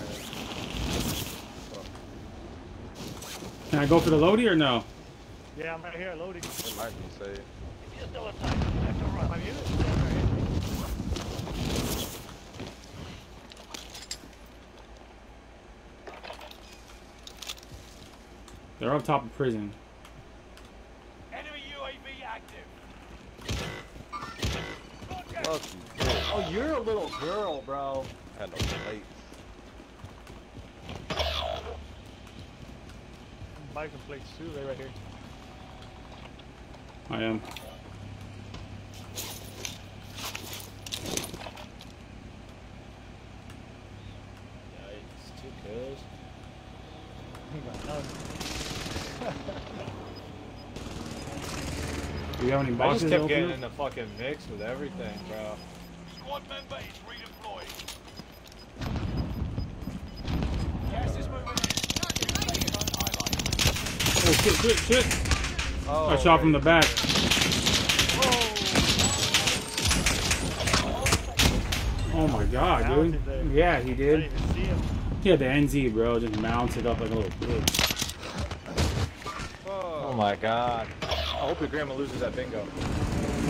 Can I go for the loadie or no? Yeah, I'm right here, loading. It might be safe. If you're still attacking, you have to run. My unit here. They're up top of prison. Enemy UAV active. Roger. Fuck you, bitch. Oh, you're a little girl, bro. I had no plates. Buy some they right here. I am. Yikes, two kills. He. Do you have any I just kept open? getting in the fucking mix with everything, bro. Shit, shit, shit! Oh, I shot from the back. Oh my god, dude. Yeah, he did. didn't even see him. He had the NZ, bro, just mounted up like a little kid. Oh my god. I hope your grandma loses that bingo.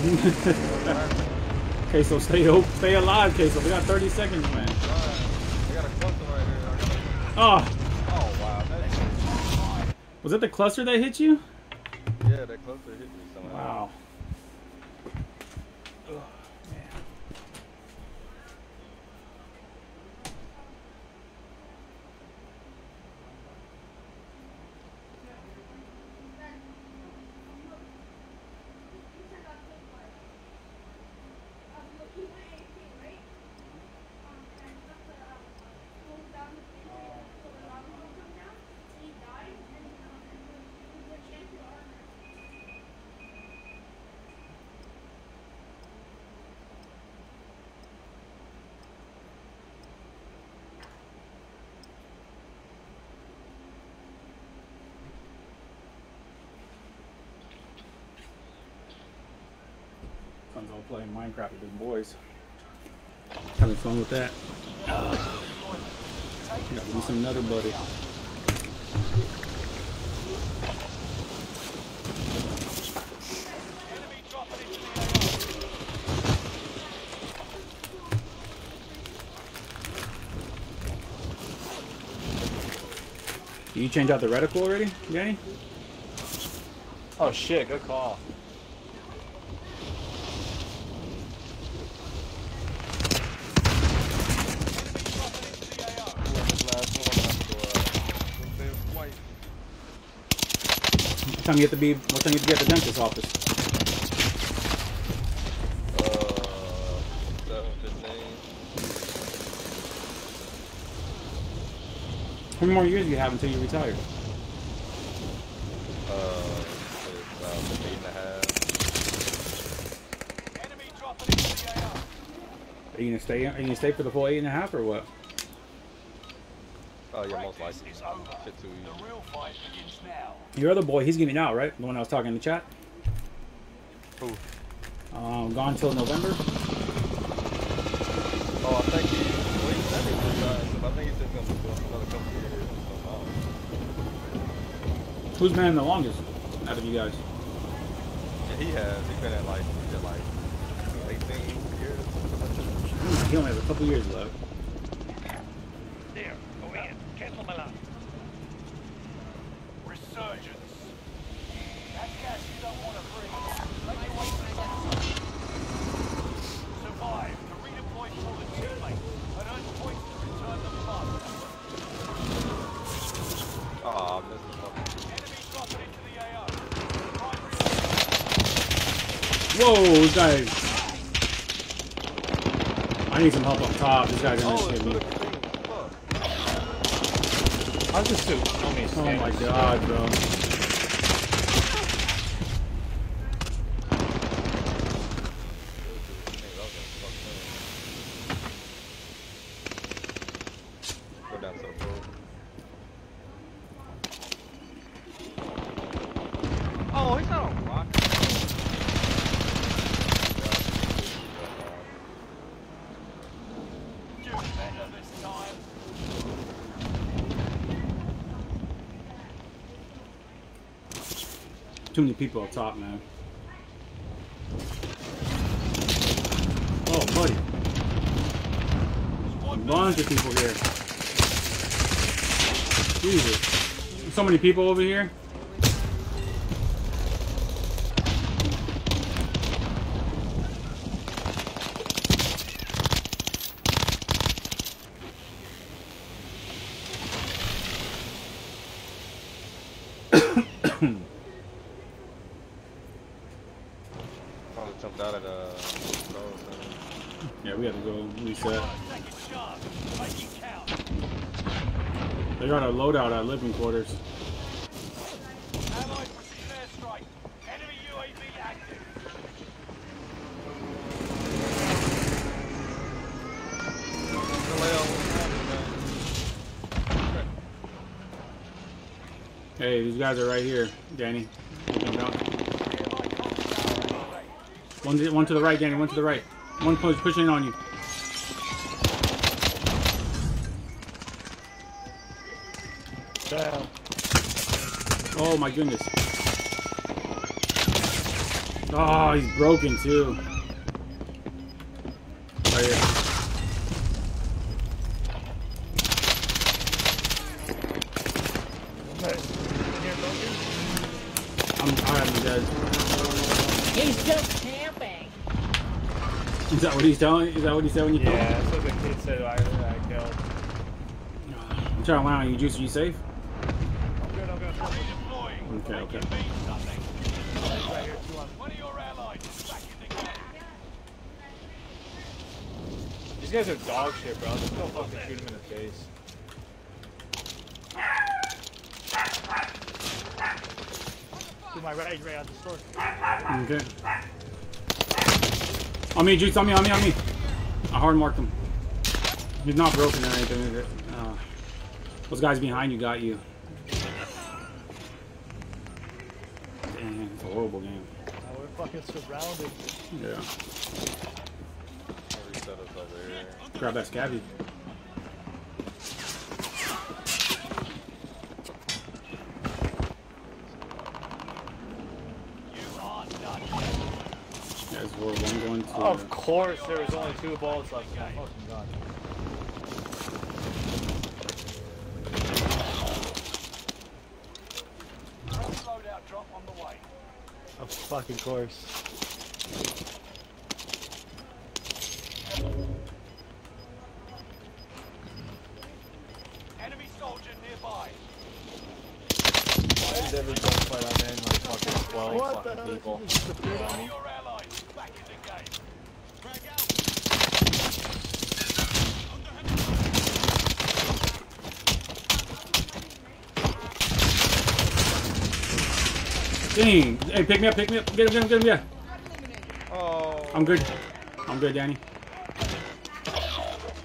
Okay, so stay hope, stay alive, Queso. We got 30 seconds, man. I got a right here. Oh, was it the cluster that hit you? yeah, that cluster hit me somehow. Wow. Son's playing Minecraft boys. Having fun with that. Gotta do some another buddy. Enemy dropping into the AO. Did you change out the reticle already, Danny? Oh shit, good call. What time you have to be? What time you have to be at the dentist's office? Uh. How many more years do you have until you retire? Uh, about eight and a half. Enemy dropping into the AO. Are you gonna stay? Are you gonna stay for the full eight and a half or what? Oh yeah, most likely. Shit too easy. The real fight begins now. Your other boy, he's getting out, right? The one I was talking in the chat. Who? Um, gone till November. Oh, I think he. Well, he said he was done, so I think he's just gonna do another couple of years. So, Who's been in the longest out of you guys? yeah, he has. He's been at like, he's at like 18 years. He only has a couple years left. There, go in. Cancel my line. Resurgence. That gas you don't want to breathe. Make your way to the safe zone. Whoa, this. I need some help up top. This guy's gonna Oh, hit it's me. good thing. Fuck. How's this suit? Oh my god, bro. Go down to the floor. Oh, he's not on rock. Do better this time. Too many people up top, man. Oh, buddy. A bunch of people here. Jesus. So many people over here. Probably jumped out of the door. Yeah, we have to go reset. Second chance. Make it count. They got a loadout at living quarters. Hey, these guys are right here, Danny. One to, one to the right, Danny. One to the right. One push, pushing on you. Oh my goodness. Oh, he's broken too. Right here. Hey, here, bunker. I'm, I'm dead. He's just camping. Is that what he's telling? Is that what he said when you killed him? Yeah, that's what the kid said I, I killed. I'm trying to land on you, Juice. Are you safe? I'm good, I'm good. Redeploying. Okay, okay. Means nothing. Right here, two on. One of your allies is back in the game. These guys are dog shit, bro. Just go fucking shoot him in the face. To my right, right out the store. Okay. On me, Juice. On me, on me, on me. I hard marked him. He's not broken or anything. Is it? Uh, those guys behind you got you. Damn, it's a horrible game. Now we're fucking surrounded. Yeah. Grab that scabby. You are done. Yeah, it's horrible. I'm going to. Of course, there was only two balls left. Oh, fucking god. Loadout drop on the way. Of fucking course. Enemy soldier nearby. Why is every gunfight I'm in like fucking 12 What the fucking hell? people? He just appeared on me? Your allies back in the game. Dang. Hey, pick me up, pick me up. Get him, get him, get him, yeah. Oh. I'm good. I'm good, Danny.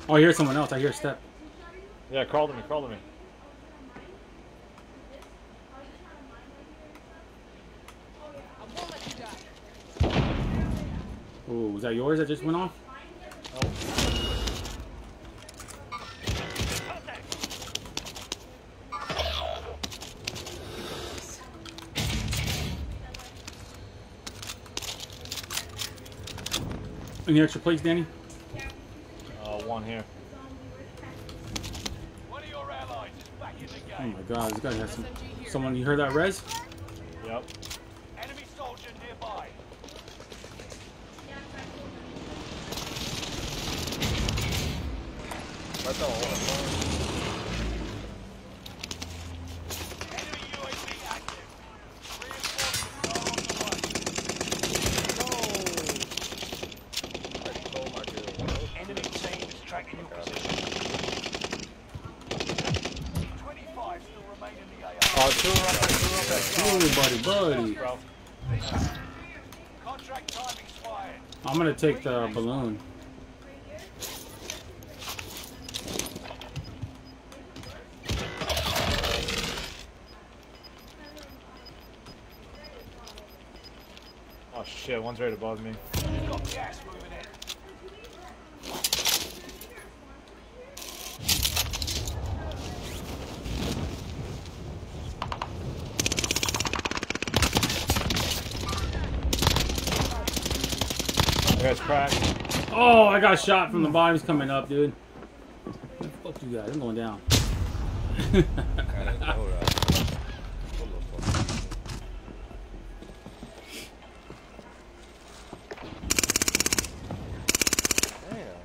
Oh, I hear someone else. I hear a step. Yeah, crawl to me, crawl to me. I won't let you die. Ooh, was that yours that just went off? Any extra plates, Danny? Uh, one here. One of your allies is back in the Oh my god, this guy has some. Someone, you heard that res? Yep. Enemy soldier nearby. That's all. Enemy UAV active. Reinforcements are on the way. two are up there, two are up there. I'm gonna take the balloon. Oh shit, one's right above me. You've got gas moving in. That guy's cracked. Oh, I got shot from the bottoms coming up, dude. Fuck you guys, I'm going down. Kinda hold up. Hold up, fuck. Damn.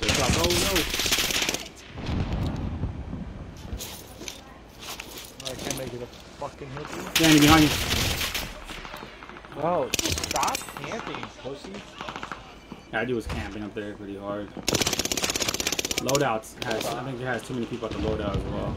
They drop- Oh no. I can't make it a fucking hit. Danny behind you. Bro, stop camping, pussy. That dude was camping up there pretty hard. Loadouts has I think it has too many people at the loadout as well.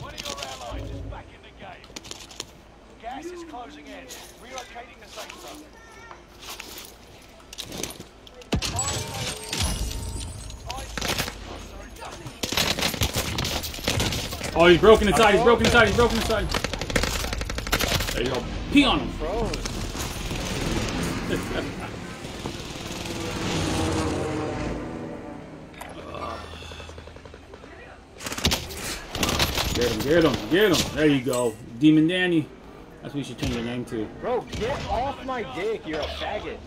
One of your allies is back in the game. Gas is closing in. Relocating the safe zone. Fire sale is- Fire sale is- Oh, he's broken inside, he's broken inside, he's broken inside. There you go. Pee on him. Get him, get him, get him. There you go. Demon Danny. That's what we should change your name to. Bro, get off my dick, you're a faggot.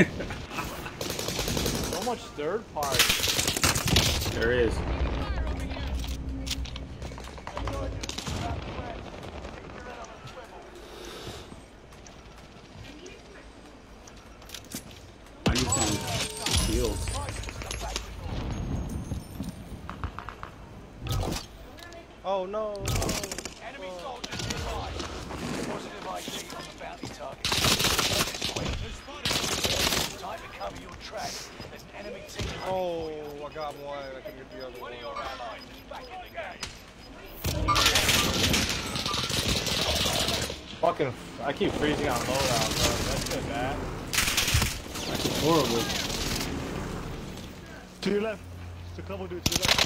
So much third party. There is. I need some heals. Oh no, no. Enemy oh. soldiers nearby. Positive ID on the bounty target. Time to cover your tracks. There's an enemy team. Oh, I got one. I can get the other One one. of your allies is back in the game. Fucking, I keep freezing on loadout, bro. That's good, bad. That's horrible. To your left. Just a couple dudes to your left.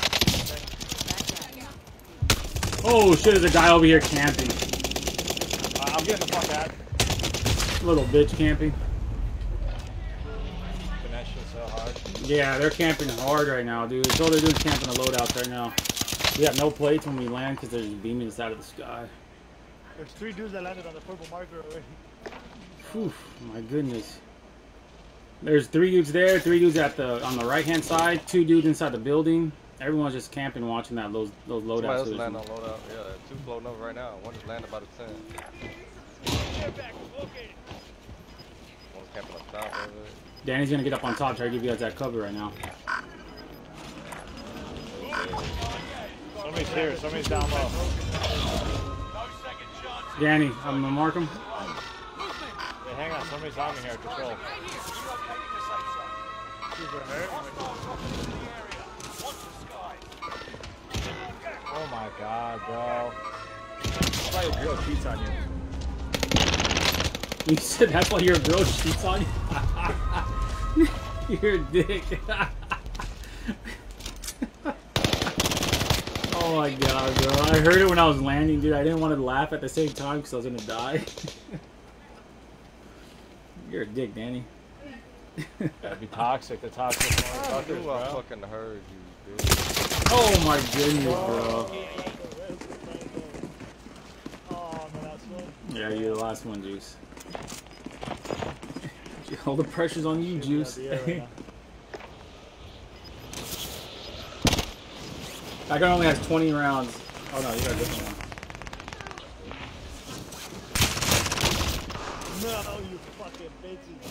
Oh shit, there's a guy over here camping. Uh, I'm getting the fuck out. Little bitch camping. Fucking that shit so hard. Yeah, they're camping hard right now, dude. That's all they're doing is camping the loadouts right now. We have no plates when we land because they're just beaming us out of the sky. There's three dudes that landed on the purple marker already. Whew, my goodness. There's three dudes there, three dudes at the on the right hand side, two dudes inside the building. Everyone's just camping, watching that those those Somebody loadouts. else so landed on loadout. Yeah, two floating over right now. One just landed by the 10. One's camping up top over it. Danny's gonna get up on top, try to give you guys that cover right now. Somebody's here, somebody's down low. No second chance. Danny, I'm gonna mark him. Hey, hang on, somebody's on me here, control. My god, bro. That's why your girl cheats on you. You said that's why your girl cheats on you. You're a dick. oh my god, bro! I heard it when I was landing, dude. I didn't want to laugh at the same time because I was gonna die. You're a dick, Danny. That'd be toxic, the toxic I motherfuckers, knew I fucking heard you, bitch. Oh my goodness, bro. Oh, no, that's one. Yeah, you're the last one, Juice. All the pressure's on you, Juice. Yeah, right now. That guy only has 20 rounds. Oh no, you got a different one. No, you fucking bitches.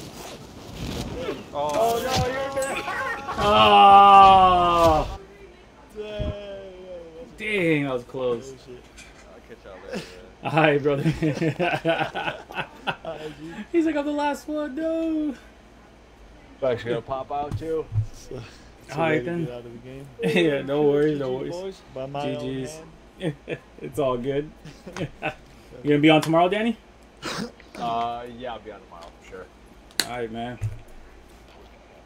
Oh, Oh no, you're there. Oh, Dang, dang, that was close. Shit. I'll catch y'all later, man. All right, brother. Alright, G. He's like, I'm the last one. No. actually gonna pop out too. So, so Alright, then. get out of the yeah, no worries, no worries. boys. By my GG's. it's all good. you gonna be on tomorrow, Danny? Uh, yeah, I'll be on tomorrow for sure. All right, man.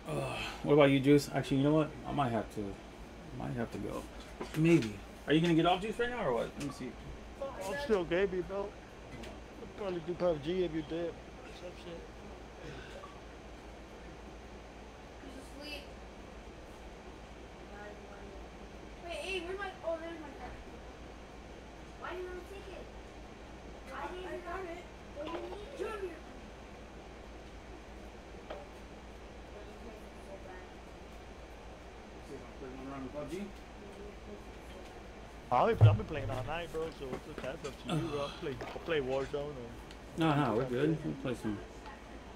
Ugh. what about you, Juice? Actually, you know what? I might have to. Might have to go. Maybe. Are you gonna get off Juice right now or what? Let me see. I'm still Gaby, bro. I'd probably do PUBG if you did. Some shit. asleep. Wait, hey, where's my? Oh, there's my card. Why didn't I take it? I didn't got it. What do you need? Junior. I'll be, I'll be playing all night, bro. So it's that's up to you, bro. I'll play, I'll play Warzone or No, no, we're good. We'll play some.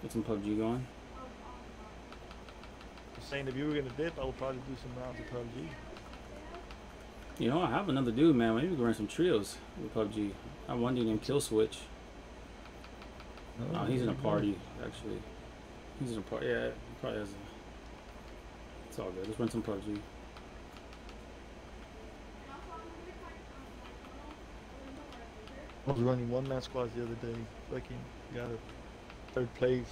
Get some PUBG going. just saying if you were gonna dip, I would probably do some rounds of PUBG. You know, I have another dude, man. Maybe we can run some trios with PUBG. I have one dude named Kill Switch. Oh, oh he's in a party, actually. He's in a party. Yeah, he probably has a. It's all good. Let's run some PUBG. I was running one man squads the other day. Fucking got a third place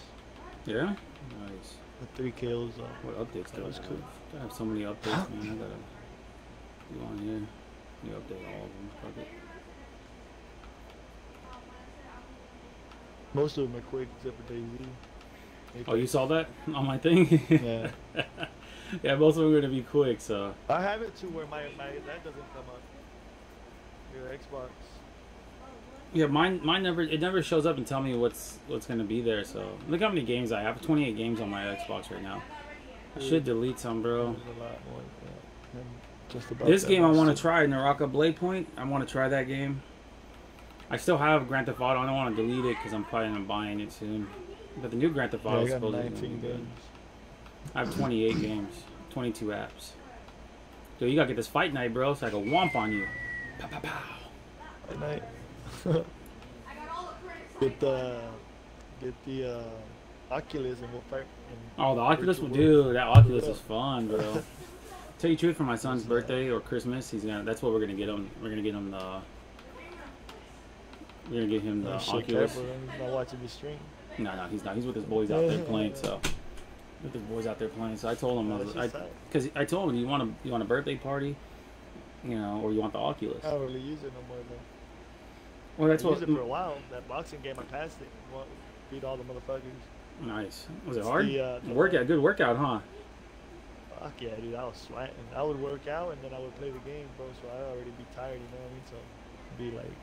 Yeah? Nice. with three kills. Uh, What updates That I was have? cool. I have so many updates, man. I gotta do on here. You update all of them. Fuck it. most of them are quick except for Daisy. Oh, you saw that on my thing? Yeah. yeah, most of them are gonna be quick, so. I have it to where my, my that doesn't come up. Your Xbox. Yeah, mine mine never it never shows up and tell me what's what's gonna be there. So look how many games I have. 28 games on my Xbox right now. I should delete some, bro. A lot more. Just about This game I want to try, Naraka Blade Point. I want to try that game. I still have Grand Theft Auto. I don't want to delete it because I'm probably gonna buying it soon. But the new Grand Theft Yeah, Auto I is supposed to be 19 good. games. I have 28 games, 22 apps. Yo, you gotta get this fight night, bro. So I can womp on you. Pow, pow, pow. Good night. get the get the uh, Oculus and we'll fight. Oh, the Oculus, will do. that Oculus is fun, bro. Tell you the truth, for my son's birthday or Christmas, he's gonna. That's what we're gonna get him. We're gonna get him the. We're gonna get him the Oh, Oculus. He's not watching the stream. No, no, he's not. He's with his boys out there playing. So, with his boys out there playing. So I told him, I That's was, I, because I told him, you want a, you want a birthday party, you know, or you want the Oculus. I don't really use it no more. Well, that's I what. used it for a while. That boxing game, I passed it. Beat all the motherfuckers. Nice. Was it It's hard? the, uh, the- workout. Good workout, huh? Fuck yeah, dude. I was sweating. I would work out and then I would play the game, bro. So I already be tired, you know what I mean? So be like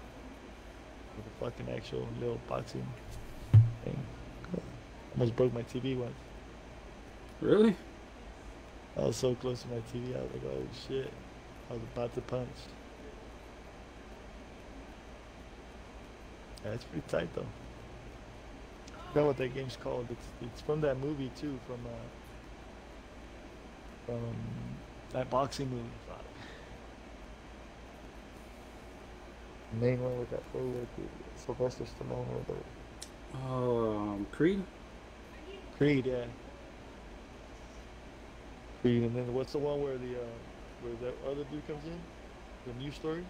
with a fucking actual little boxing thing. Almost broke my TV once. Really? I was so close to my TV. I was like, oh shit. I was about to punch. Yeah, it's pretty tight though. I forgot what that game's called. It's it's from that movie too, from uh from that boxing movie. Fuck. The main one with that fool with the Sylvester Stallone or the Oh, um, Creed. Creed, yeah. Creed, and then what's the one where the uh, where that other dude comes in? The new story.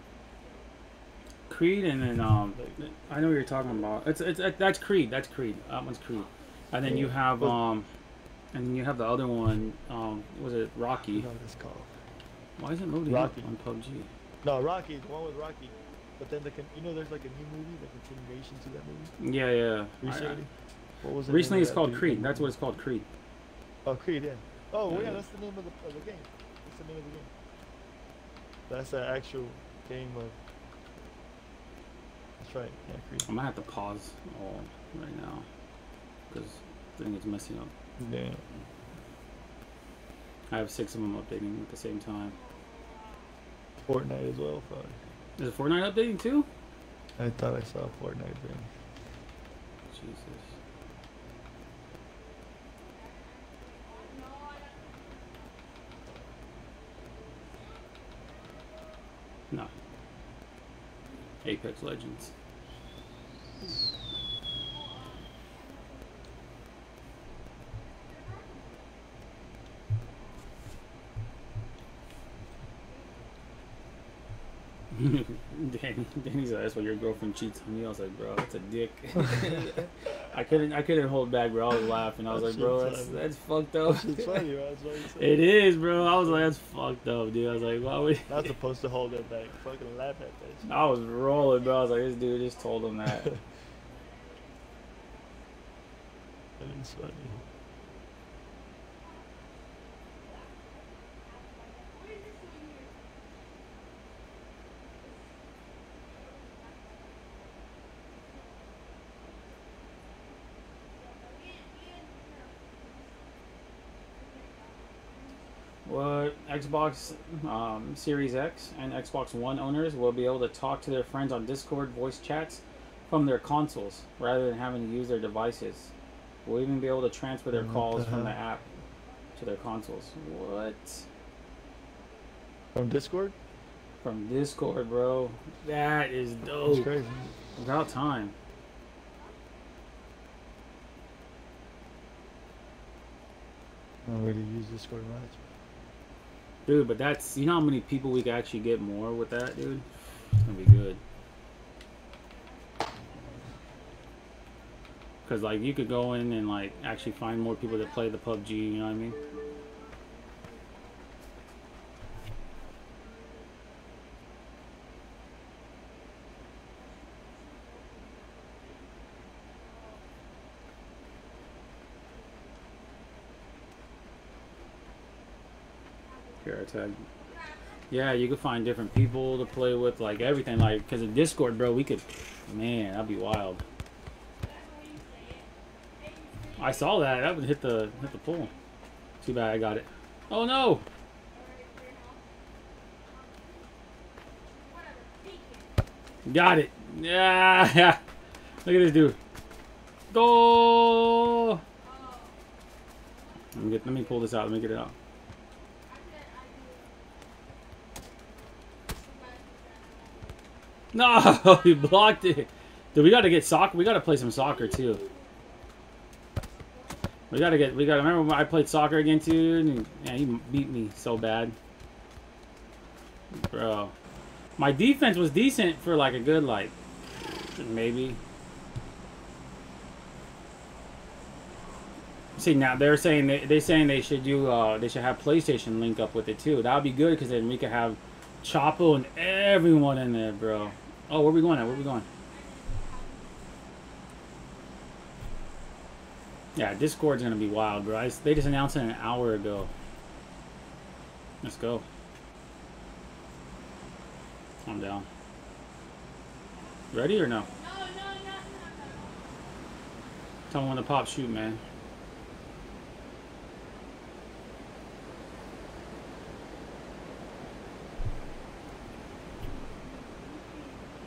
Creed, and then um, I know what you're talking about. It's it's it, that's Creed. That's Creed. That one's Creed. And then you have um, and then you have the other one. Um, was it I Rocky? what it's called. Why is it loading Rocky. on PUBG? No, Rocky, the one with Rocky. But then the con- you know there's like a new movie, the continuation to that movie Yeah, yeah. I- recently. What was it? recently, it's called? Creed. That's what it's called, Creed. Oh, Creed, yeah. Oh, yeah. that's the name of the, of the game. That's the name of the game. That's the actual game of. That's right. Yeah. I'm gonna have to pause all right now because I think it's messing up. Damn. I have six of them updating at the same time. Fortnite as well. Fuck. Is it Fortnite updating too? I thought I saw a Fortnite thing. Jesus. No, Apex Legends. Danny, Danny's like, that's why your girlfriend cheats on you. I was like, bro, that's a dick. I couldn't, I couldn't hold back, bro. I was laughing. I was That like, bro, that's funny. that's fucked up. It's funny, bro. That's what you said. It is, bro. I was like, that's fucked up, dude. I was like, why would? Not supposed to hold it back. Fucking laugh at that shit. I was rolling, bro. I was like, this dude just told him that. That is funny. What Xbox um, Series X and Xbox One owners will be able to talk to their friends on Discord voice chats from their consoles rather than having to use their devices. We'll even be able to transfer their What calls the from the app to their consoles. What? From Discord? From Discord, bro. That is That's dope. crazy. About time. I don't really use Discord much. Dude, but that's you know how many people we could actually get more with that, dude? It's gonna be good. Cause like you could go in and like actually find more people that play the PUBG, you know what I mean? Here. Yeah, you could find different people to play with, like everything. Like, cause in Discord, bro, we could, man, that'd be wild. I saw that. That would hit the hit the pool. Too bad I got it. Oh no! Got it. Yeah. Look at this dude. Go. Let me get. Let me pull this out. Let me get it out. No, he blocked it. Dude, we gotta get soccer. We gotta play some soccer too. We gotta get. We gotta remember when I played soccer against you, and yeah, he beat me so bad, bro. My defense was decent for like a good like maybe. See now they're saying they they're saying they should do uh they should have PlayStation link up with it too. That would be good because then we could have Chapo and everyone in there, bro. Oh, where are we going at? Where we going? Yeah, Discord's gonna be wild, bro. I, they just announced it an hour ago. Let's go. I'm down. Ready or no? Tell me when to pop shoot, man.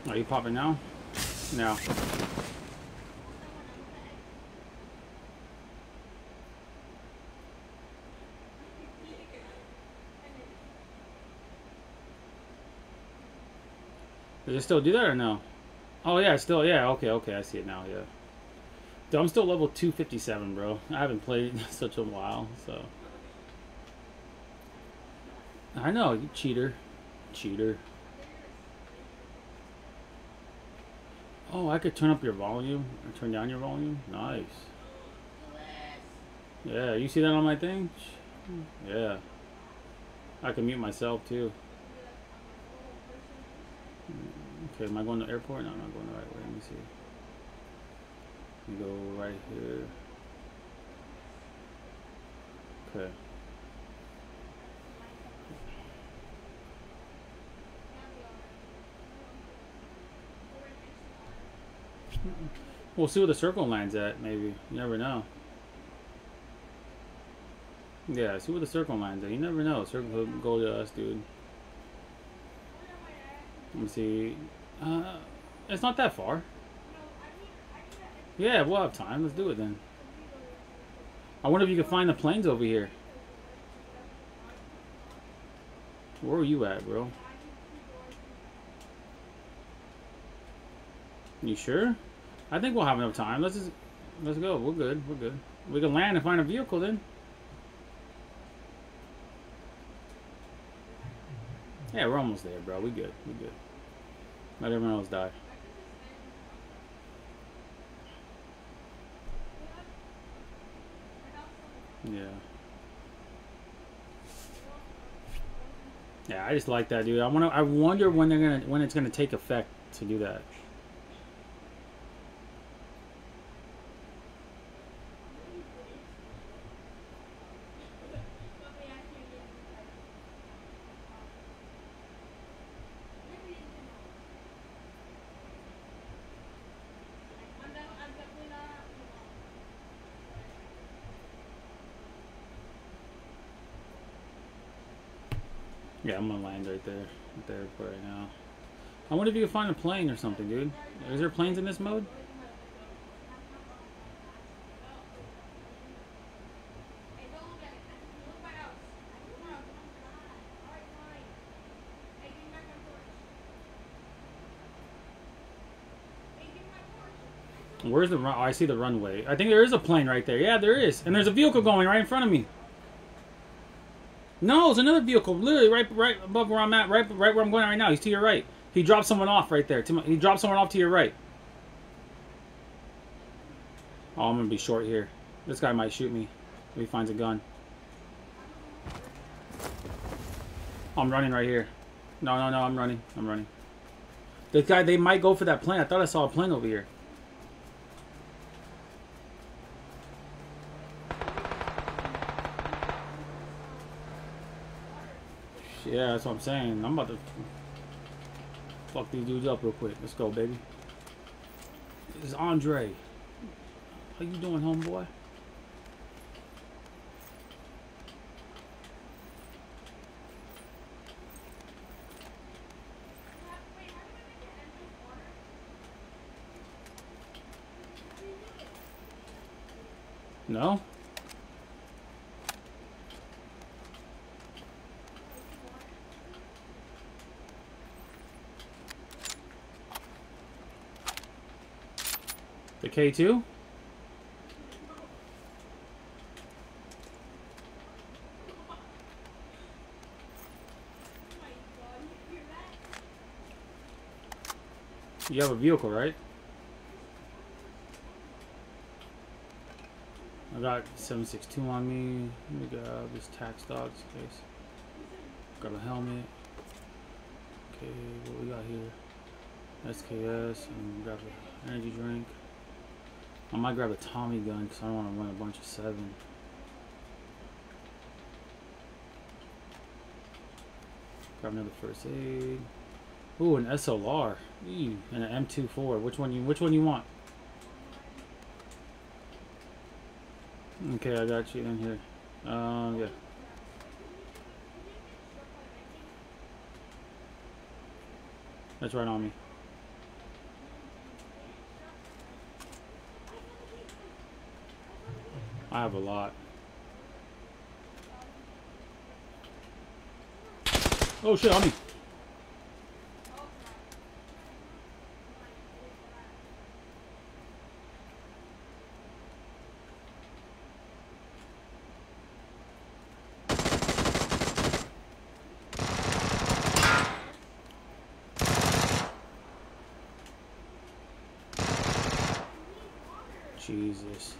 Are you popping now? No. Does it still do that or no? Oh yeah, still yeah. Okay, okay, I see it now. Yeah. Dude, I'm still level 257, bro. I haven't played in such a while, so. I know, you cheater, cheater. Oh, I could turn up your volume or turn down your volume. Nice. Yeah, you see that on my thing? Yeah. I can mute myself too. Okay, am I going to the airport? No, I'm not going the right way. Let me see. Let me go right here. Okay. We'll see where the circle line's at, maybe. You never know. Yeah, see where the circle line's at. You never know. Circle could go to us, dude. Let me see. Uh, it's not that far. Yeah, we'll have time. Let's do it then. I wonder if you can find the planes over here. Where are you at, bro? You sure? I think we'll have enough time. Let's just let's go. We're good. We're good. We can land and find a vehicle then. Yeah, we're almost there, bro. We good. We good. Let everyone else die. Yeah. Yeah, I just like that, dude. I want to. I wonder when they're gonna when it's gonna take effect to do that. Yeah, I'm gonna land right there, at the right now. I wonder if you can find a plane or something, dude. Is there planes in this mode? Where's the run? Oh, I see the runway. I think there is a plane right there. Yeah, there is, and there's a vehicle going right in front of me. No, it's another vehicle, literally right, right above where I'm at, right, right where I'm going right now. He's to your right. He dropped someone off right there. My, he dropped someone off to your right. Oh, I'm gonna be short here. This guy might shoot me if he finds a gun. I'm running right here. No, no, no, I'm running. I'm running. The guy, they might go for that plane. I thought I saw a plane over here. Yeah, that's what I'm saying. I'm about to fuck these dudes up real quick. Let's go, baby. This is Andre. How you doing, homeboy? No? K2? You have a vehicle, right? I got 762 on me. Let me grab this tax dogs case. Grab a helmet. Okay, what we got here? SKS and grab an energy drink. I might grab a Tommy gun because I don't want to run a bunch of seven. Grab another first aid. Ooh, an SLR. Ew, and an M24. Which one you which one you want? Okay, I got you in here. Uh, yeah. That's right on me. I have a lot. Oh shit, on me. Jesus.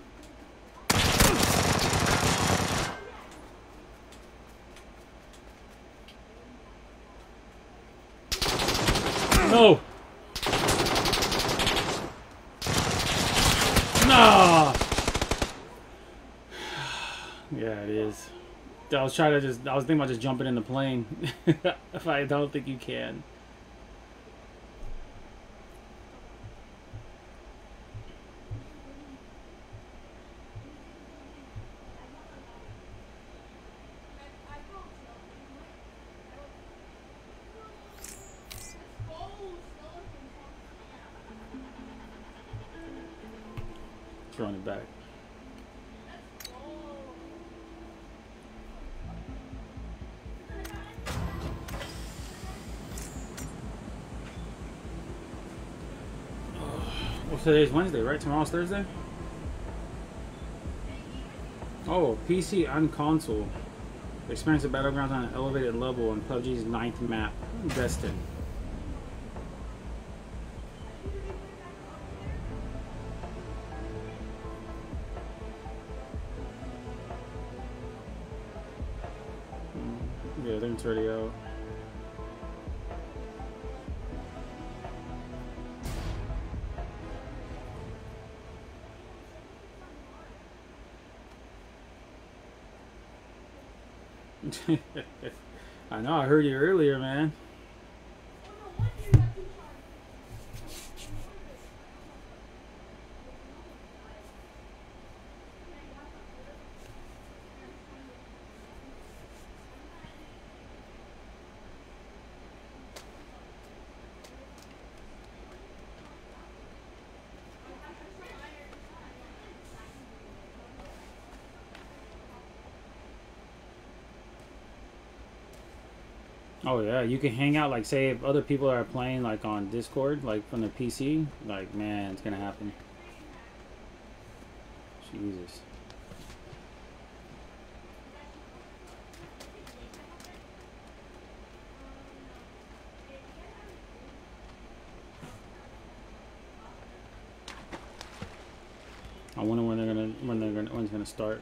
No! No! Yeah, it is. I was trying to just, I was thinking about just jumping in the plane. if I don't think you can. Today's Wednesday, right? Tomorrow's Thursday? Oh, PC and console. Experience the battlegrounds on an elevated level on PUBG's ninth map, Deston. I heard you earlier, man. Oh yeah, you can hang out like say if other people are playing like on Discord, like from the PC, like man, it's gonna happen. Jesus. I wonder when they're gonna when they're gonna when's gonna start.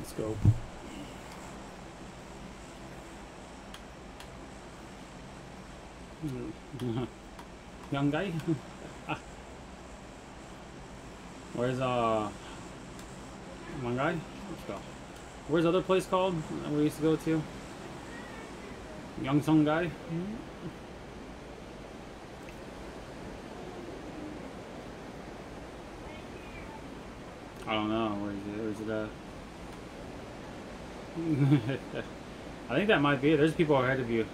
Let's go. Young guy? Ah. Where's uh one guy? Let's go. Where's the other place called we used to go to? Young Song guy? I don't know. Where is it? Where's it at? I think that might be it. There's people ahead of you.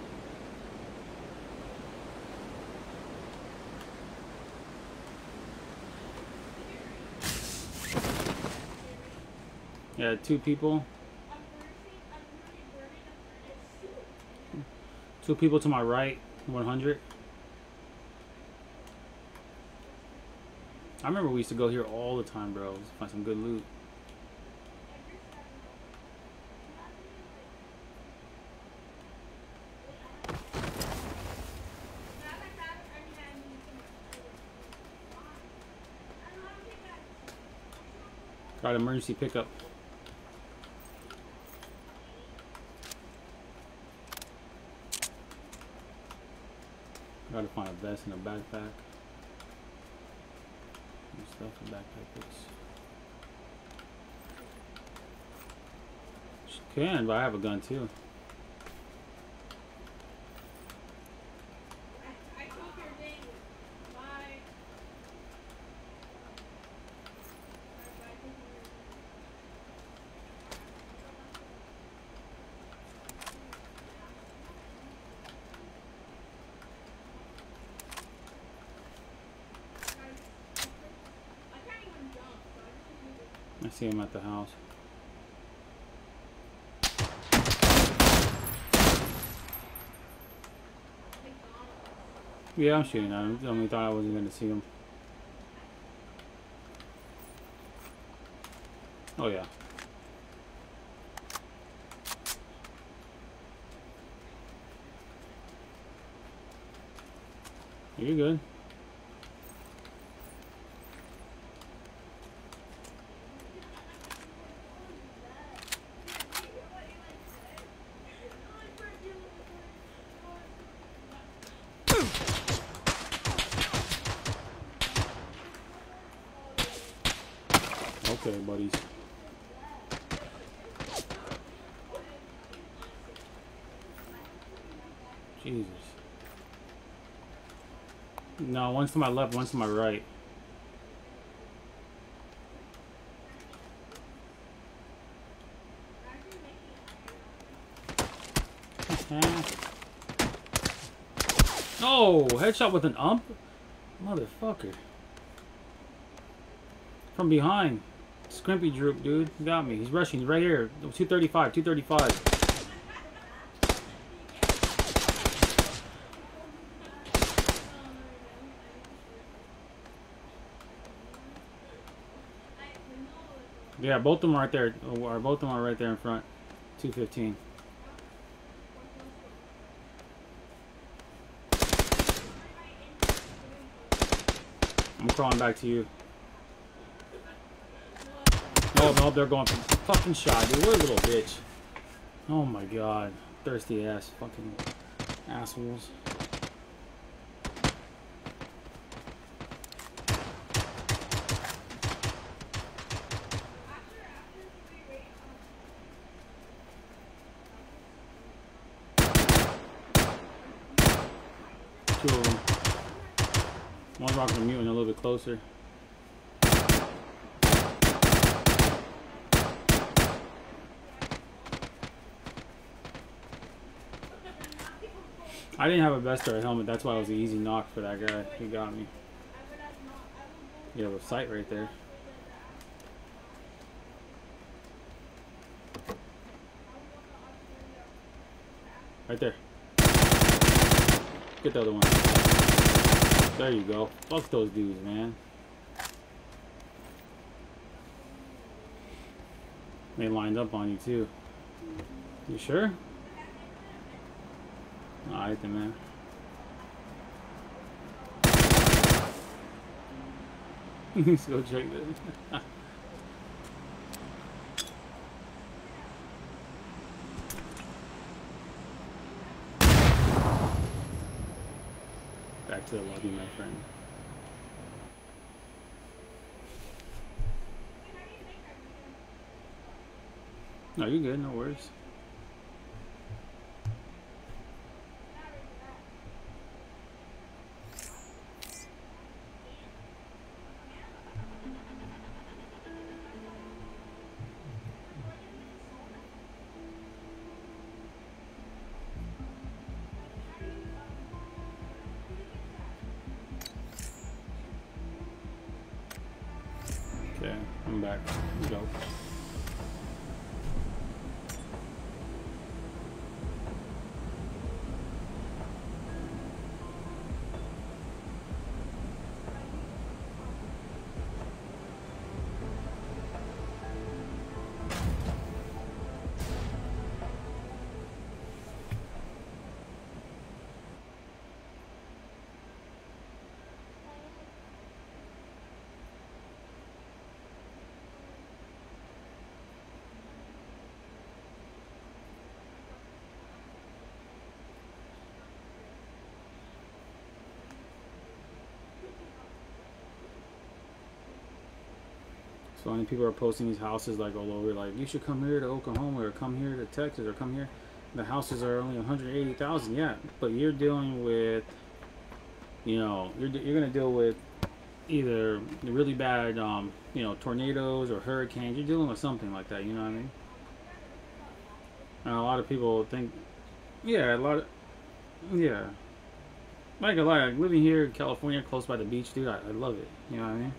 Yeah, two people. Two people to my right, 100. I remember we used to go here all the time, bro. Find some good loot. Got emergency pickup. Gotta find a vest and a backpack. And stuff in backpack. She can, but I have a gun too. See him at the house. Yeah, I'm shooting at him. I only thought I wasn't going to see him. Oh, yeah. You're good. Okay, buddies. Jesus. No, one's to my left, one's to my right. Oh, headshot with an ump? Motherfucker. From behind. Scrimpy droop, dude. Got me. He's rushing. He's right here. 235, 235. Yeah, both of them are right there. Oh, or both of them are right there in front. 215. I'm crawling back to you. Oh no, they're going for fucking shot, dude. What a little bitch. Oh my god. Thirsty ass fucking assholes. Two of them. The mutant a little bit closer. I didn't have a best or a helmet, that's why it was an easy knock for that guy. He got me. You have a sight right there. Right there. Get the other one. There you go. Fuck those dudes, man. They lined up on you too. You sure? Alright then, man. Let's go check this. to the lobby, my friend. No, you're good. No worries. So many people are posting these houses like all over, like you should come here to Oklahoma or come here to Texas or come here. The houses are only 180,000, yeah, but you're dealing with, you know, you're you're gonna deal with either really bad, um, you know, tornadoes or hurricanes. You're dealing with something like that. You know what I mean? And a lot of people think, yeah, a lot of, yeah. Like a lot, like living here in California, close by the beach, dude. I, I love it. You know what I mean?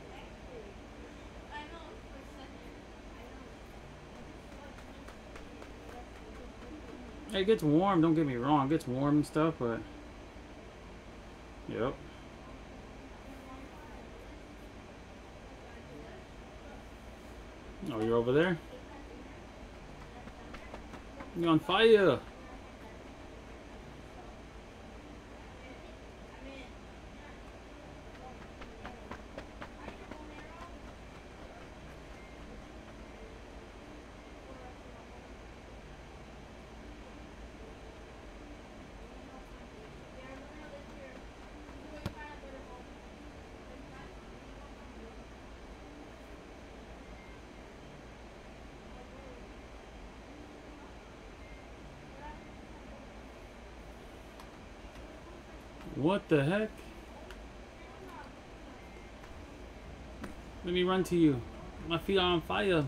It gets warm, don't get me wrong, it gets warm and stuff, but Yep. Oh, you're over there? You're on fire! What the heck? Let me run to you. My feet are on fire.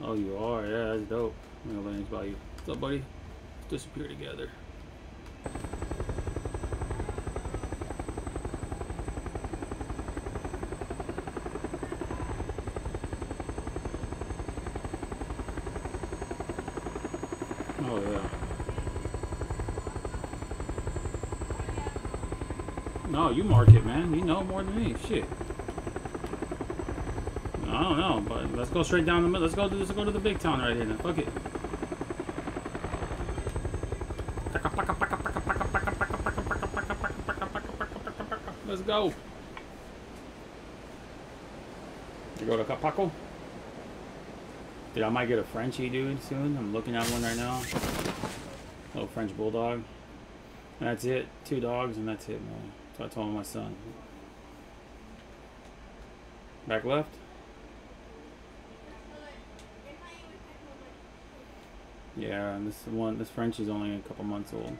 Oh, you are? Yeah, that's dope. I'm gonna learn about you. What's up, buddy? Disappear together. Oh, yeah. No, you mark it, man. You know more than me. Shit. I don't know, but let's go straight down the middle. Let's go to let's go to the big town right here. Then. Fuck it. Let's go. You go to Capaco? Dude, I might get a Frenchie, dude, soon. I'm looking at one right now. Little French Bulldog. And that's it. Two dogs, and that's it, man. So I told my son. Back left? Yeah, and this one, this French is only a couple months old.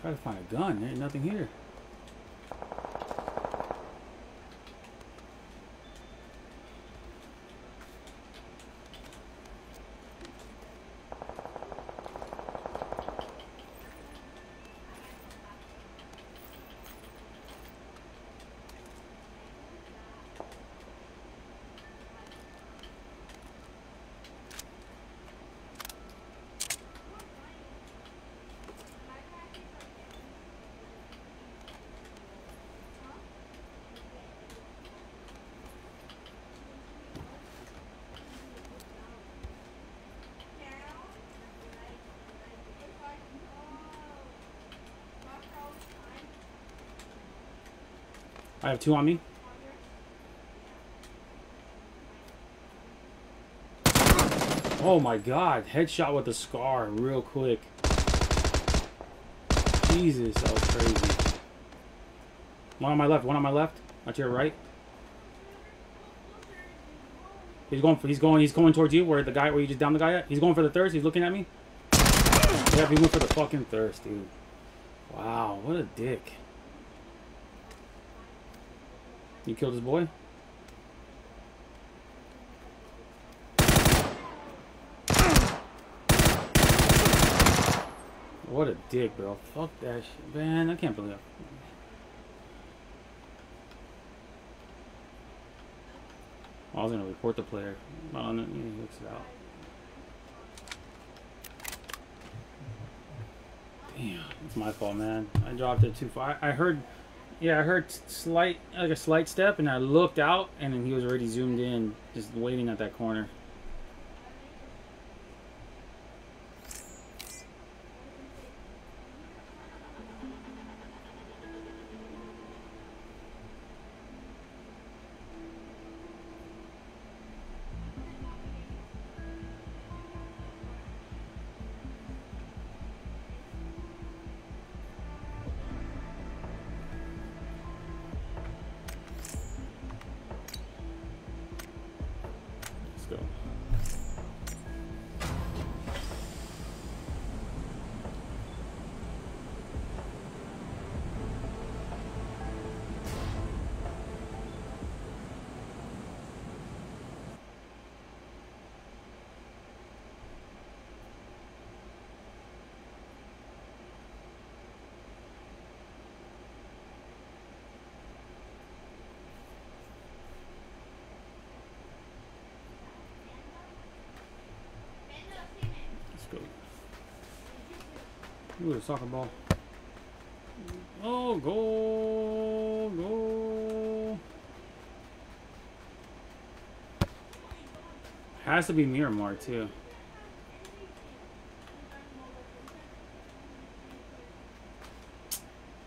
Try to find a gun. There ain't nothing here. I have two on me. Oh my god, headshot with a scar real quick. Jesus, that was crazy. One on my left, one on my left. Not your right. He's going for he's going he's going towards you where the guy where you just down the guy at. He's going for the thirst, he's looking at me. Yeah, he went for the fucking thirst, dude. Wow, what a dick. You killed his boy? What a dick, bro. Fuck that shit. Man, I can't believe it. I was gonna report the player. Don't know. He looks it out. Damn, it's my fault, man. I dropped it too far. I heard, yeah, I heard slight, like a slight step, and I looked out, and then he was already zoomed in, just waiting at that corner. Ooh, a soccer ball. Oh, goal, goal. Has to be Miramar, too.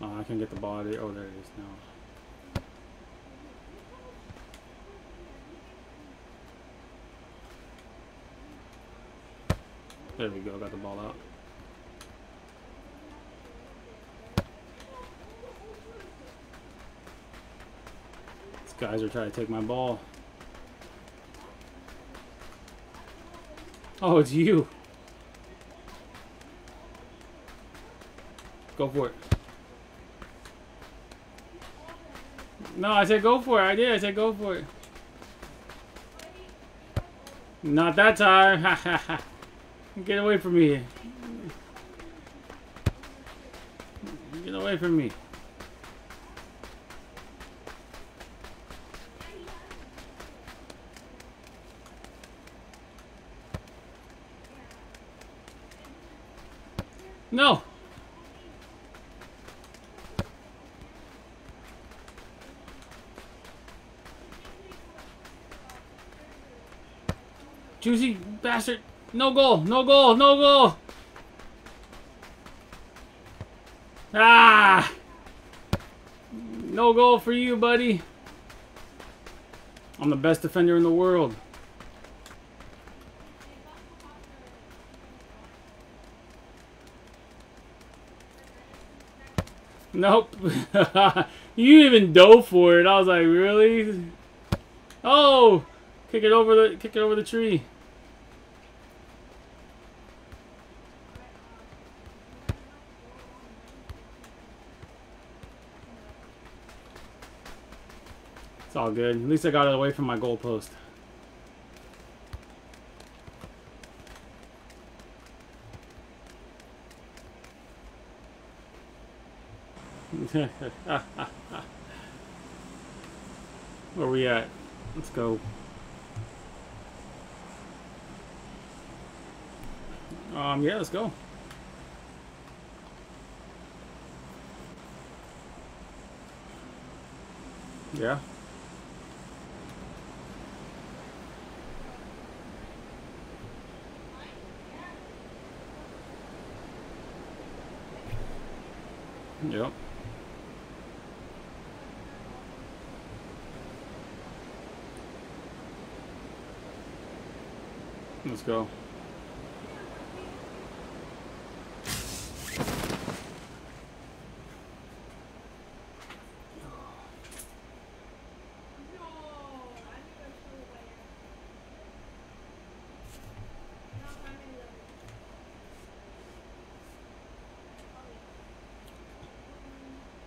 Oh, I can get the ball. Oh, there it is now. There we go, got the ball out. Guys are trying to take my ball. Oh, it's you. Go for it. No, I said go for it. I did. I said go for it. Not that time. Get away from me. Get away from me. No. Juicy bastard. No goal. No goal. No goal. Ah. No goal for you, buddy. I'm the best defender in the world. Nope. you even dove for it. I was like, really? Oh, kick it over the kick it over the tree. It's all good. At least I got it away from my goalpost. Where we at? Let's go. Um, yeah, let's go. Yeah. Yep. Let's go.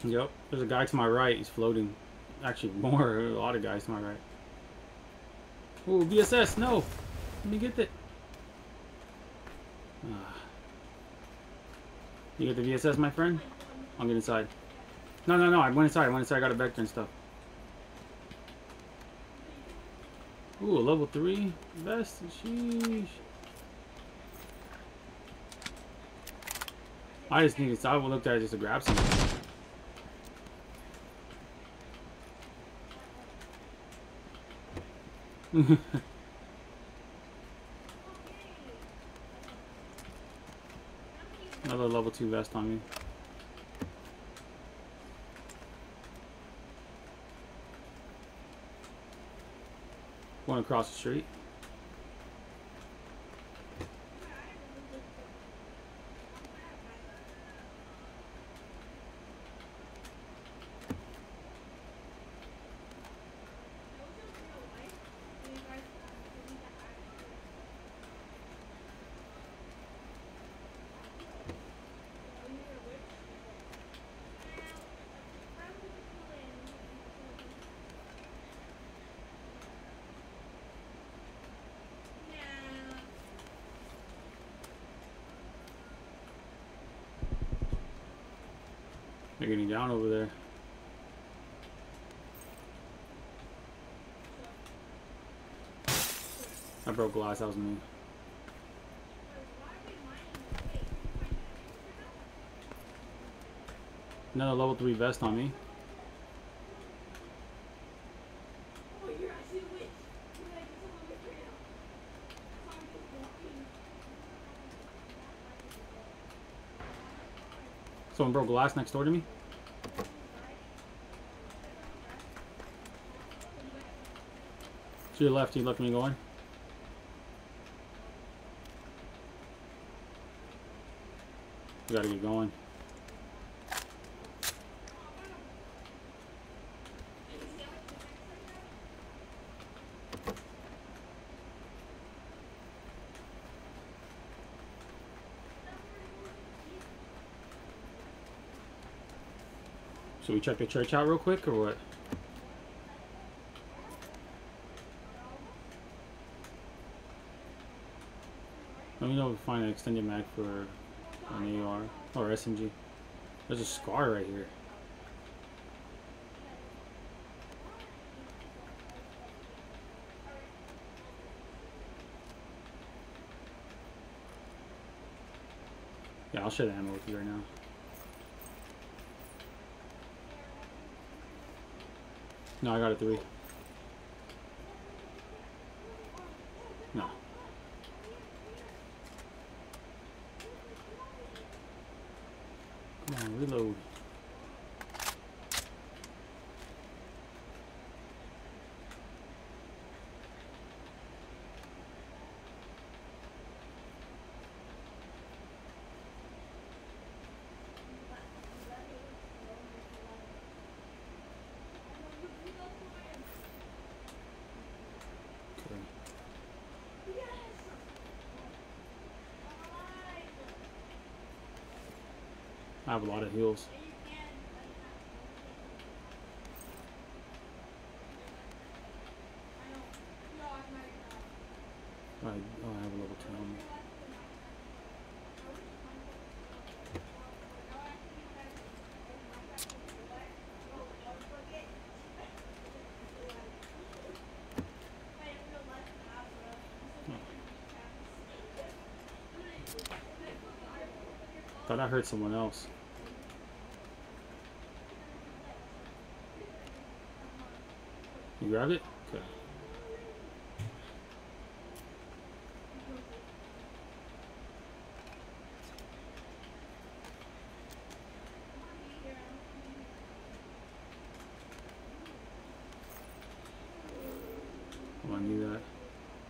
Yep, there's a guy to my right. He's floating. Actually, more. A lot of guys to my right. Oh, VSS, no! Let me get it. Ah. You get the VSS, my friend? I'll get inside. No, no, no, I went inside. I went inside. I got a vector and stuff. Ooh, level 3 vest. Sheesh. I just needed. I looked at it just to grab something. Another level 2 vest on me. Going across the street. They're getting down over there. I broke glass, that was me. Another level 3 vest on me. Someone broke glass next door to me. To your left, you look me going. We gotta get going. Should we check the church out real quick or what? Extended mag for an AR or SMG. There's a scar right here. Yeah, I'll share the ammo with you right now. No, I got a three. No. Come on, reload. Okay. I have a lot of heals. I, I have a level 2 on me. Thought I heard someone else. Grabbed it? Okay. Oh, I need that.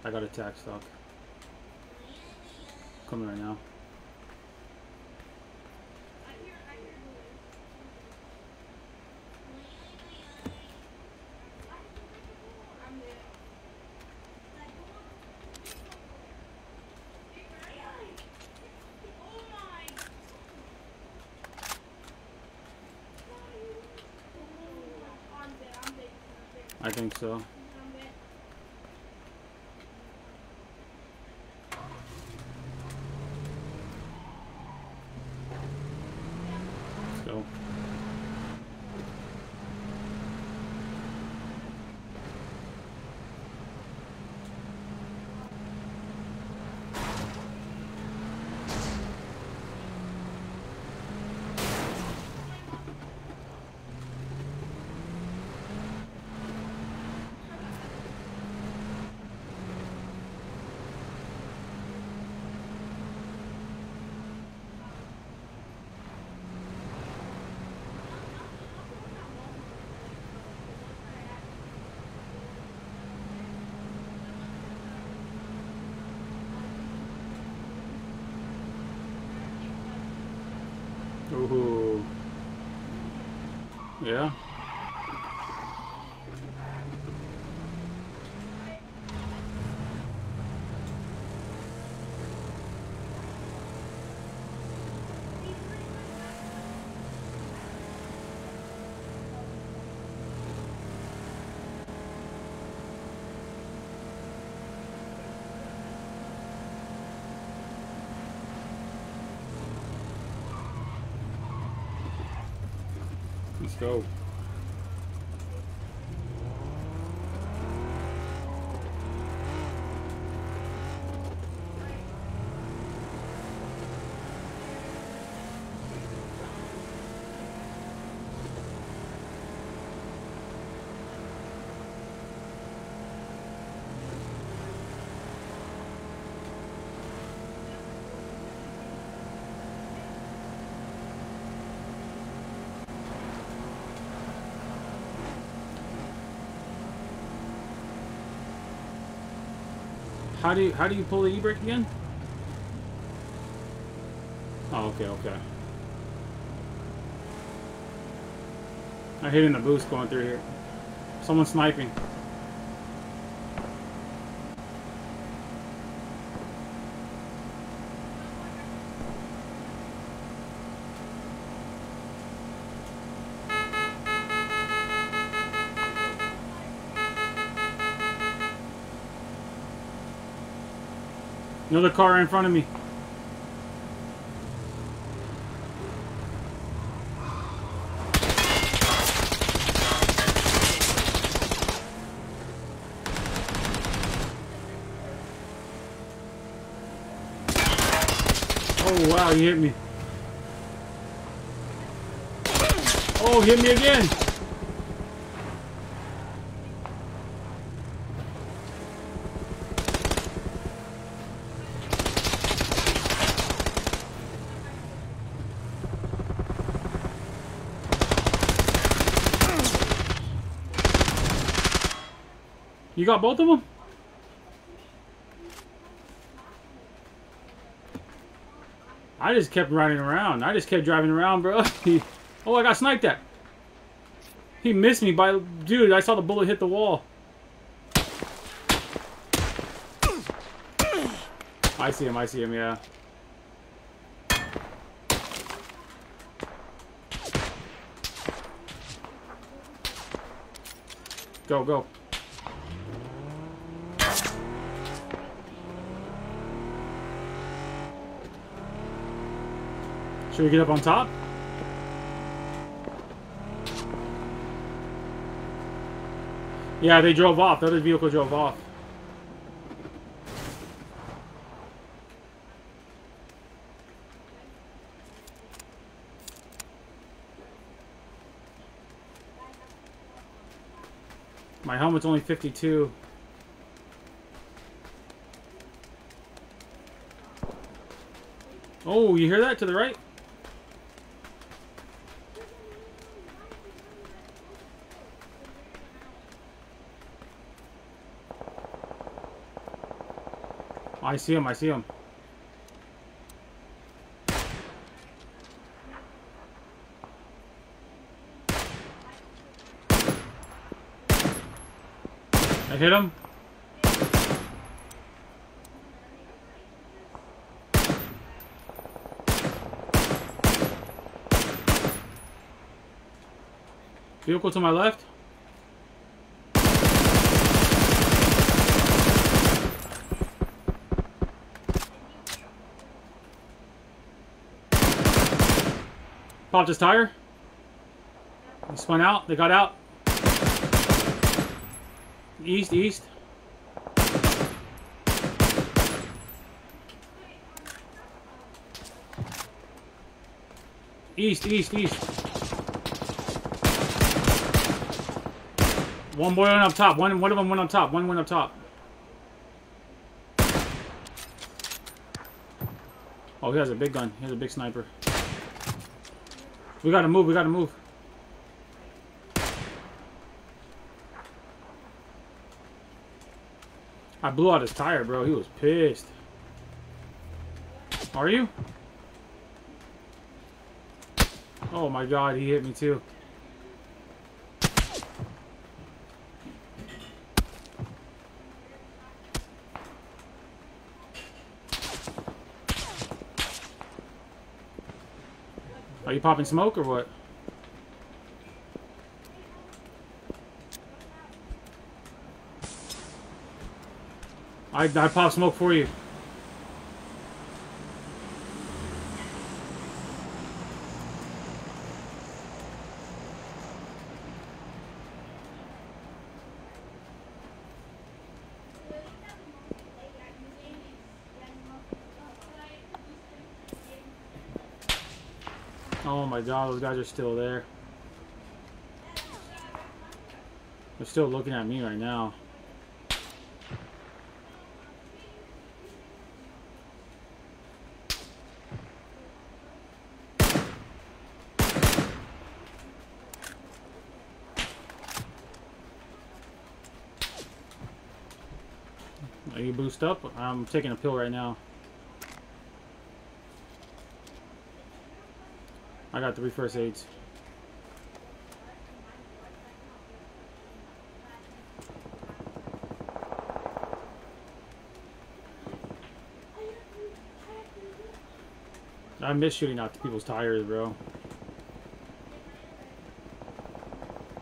I got a tac stock. Coming right now. I think so. Let's go. Ooh. Yeah. Let's go. How do you how do you pull the e-brake again? Oh, okay, okay. I'm hitting the boost going through here. Someone sniping. Another car in front of me. Oh wow, he hit me. Oh, hit me again. You got both of them? I just kept riding around. I just kept driving around, bro. Oh, I got sniped at. He missed me by... Dude, I saw the bullet hit the wall. I see him, I see him, yeah. Go, go. Should we get up on top? Yeah, they drove off. The other vehicle drove off. My helmet's only 52. Oh, you hear that to the right? I see him, I see him. I hit him. Vehicle to my left. Popped his tire. He spun out. They got out. East, east. East, east, east. One boy went up top. One, one of them went up top. One went up top. Oh, he has a big gun. He has a big sniper. We gotta move, we gotta move. I blew out his tire, bro. He was pissed. Are you? Oh my god, he hit me too. Are you popping smoke or what? I, I pop smoke for you. Oh my god, those guys are still there. They're still looking at me right now. Are you boost up? I'm taking a pill right now. I got three first aids. I miss shooting out people's tires, bro.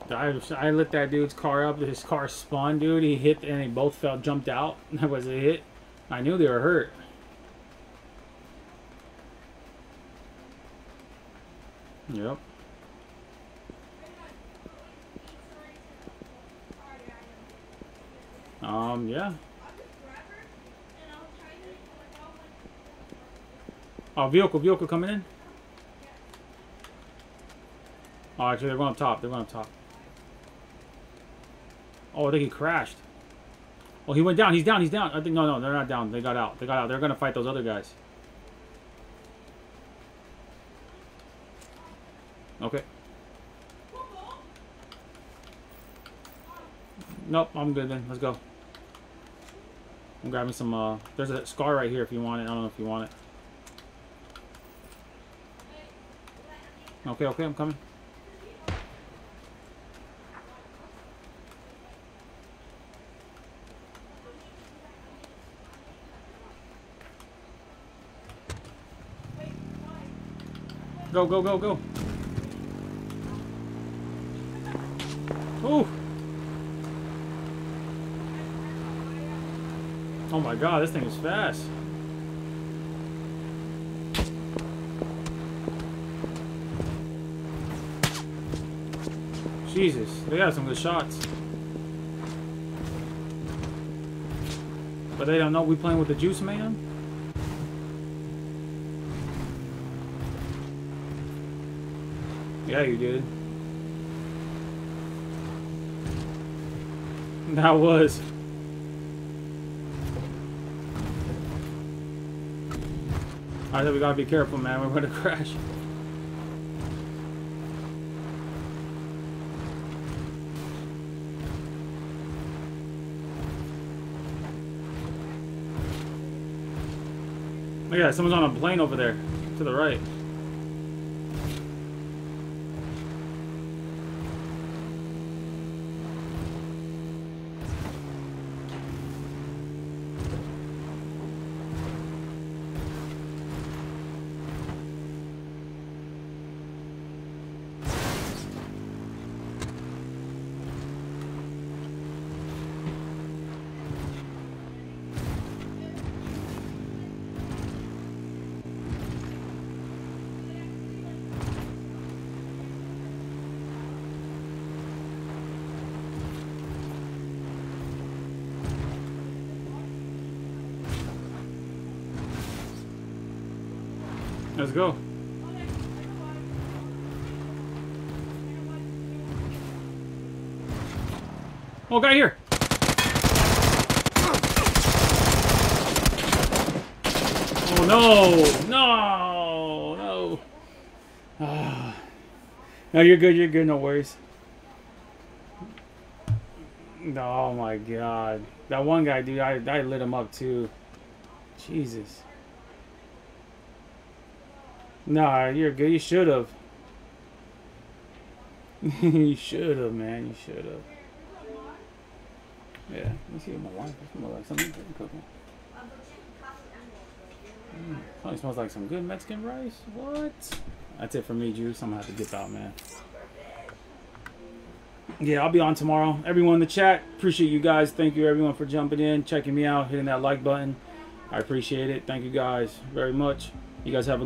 I, I lit that dude's car up. His car spun, dude. He hit and they both fell, jumped out. That was a hit. I knew they were hurt. Yep. Um, yeah. Oh, vehicle, vehicle coming in. Oh, actually, they're going up top. They're going up top. Oh, I think he crashed. Oh, he went down. He's down. He's down. I think no, no, they're not down. They got out. They got out. They're gonna fight those other guys. Okay. Nope, I'm good then. Let's go. I'm grabbing some, uh, there's a scar right here if you want it. I don't know if you want it. Okay, okay, I'm coming. Go, go, go, go. Ooh. Oh my god, this thing is fast. Jesus, they got some good shots. But they don't know we playing with the juice man? Yeah, you did. That was. I said we gotta be careful, man. We're gonna crash. That, someone's on a plane over there, to the right. Oh, guy here. Oh no, no, no. Ah. No, you're good. You're good. No worries. Oh my god, that one guy, dude. I I lit him up too. Jesus. Nah, you're good. You should have. you should have, man. You should have. Me see what my wife smells like something good cooking. Mm, probably smells like some good Mexican rice. What? That's it for me, Juice. I'm gonna have to dip out, man. Yeah, I'll be on tomorrow. Everyone in the chat, appreciate you guys. Thank you, everyone, for jumping in, checking me out, hitting that like button. I appreciate it. Thank you guys very much. You guys have a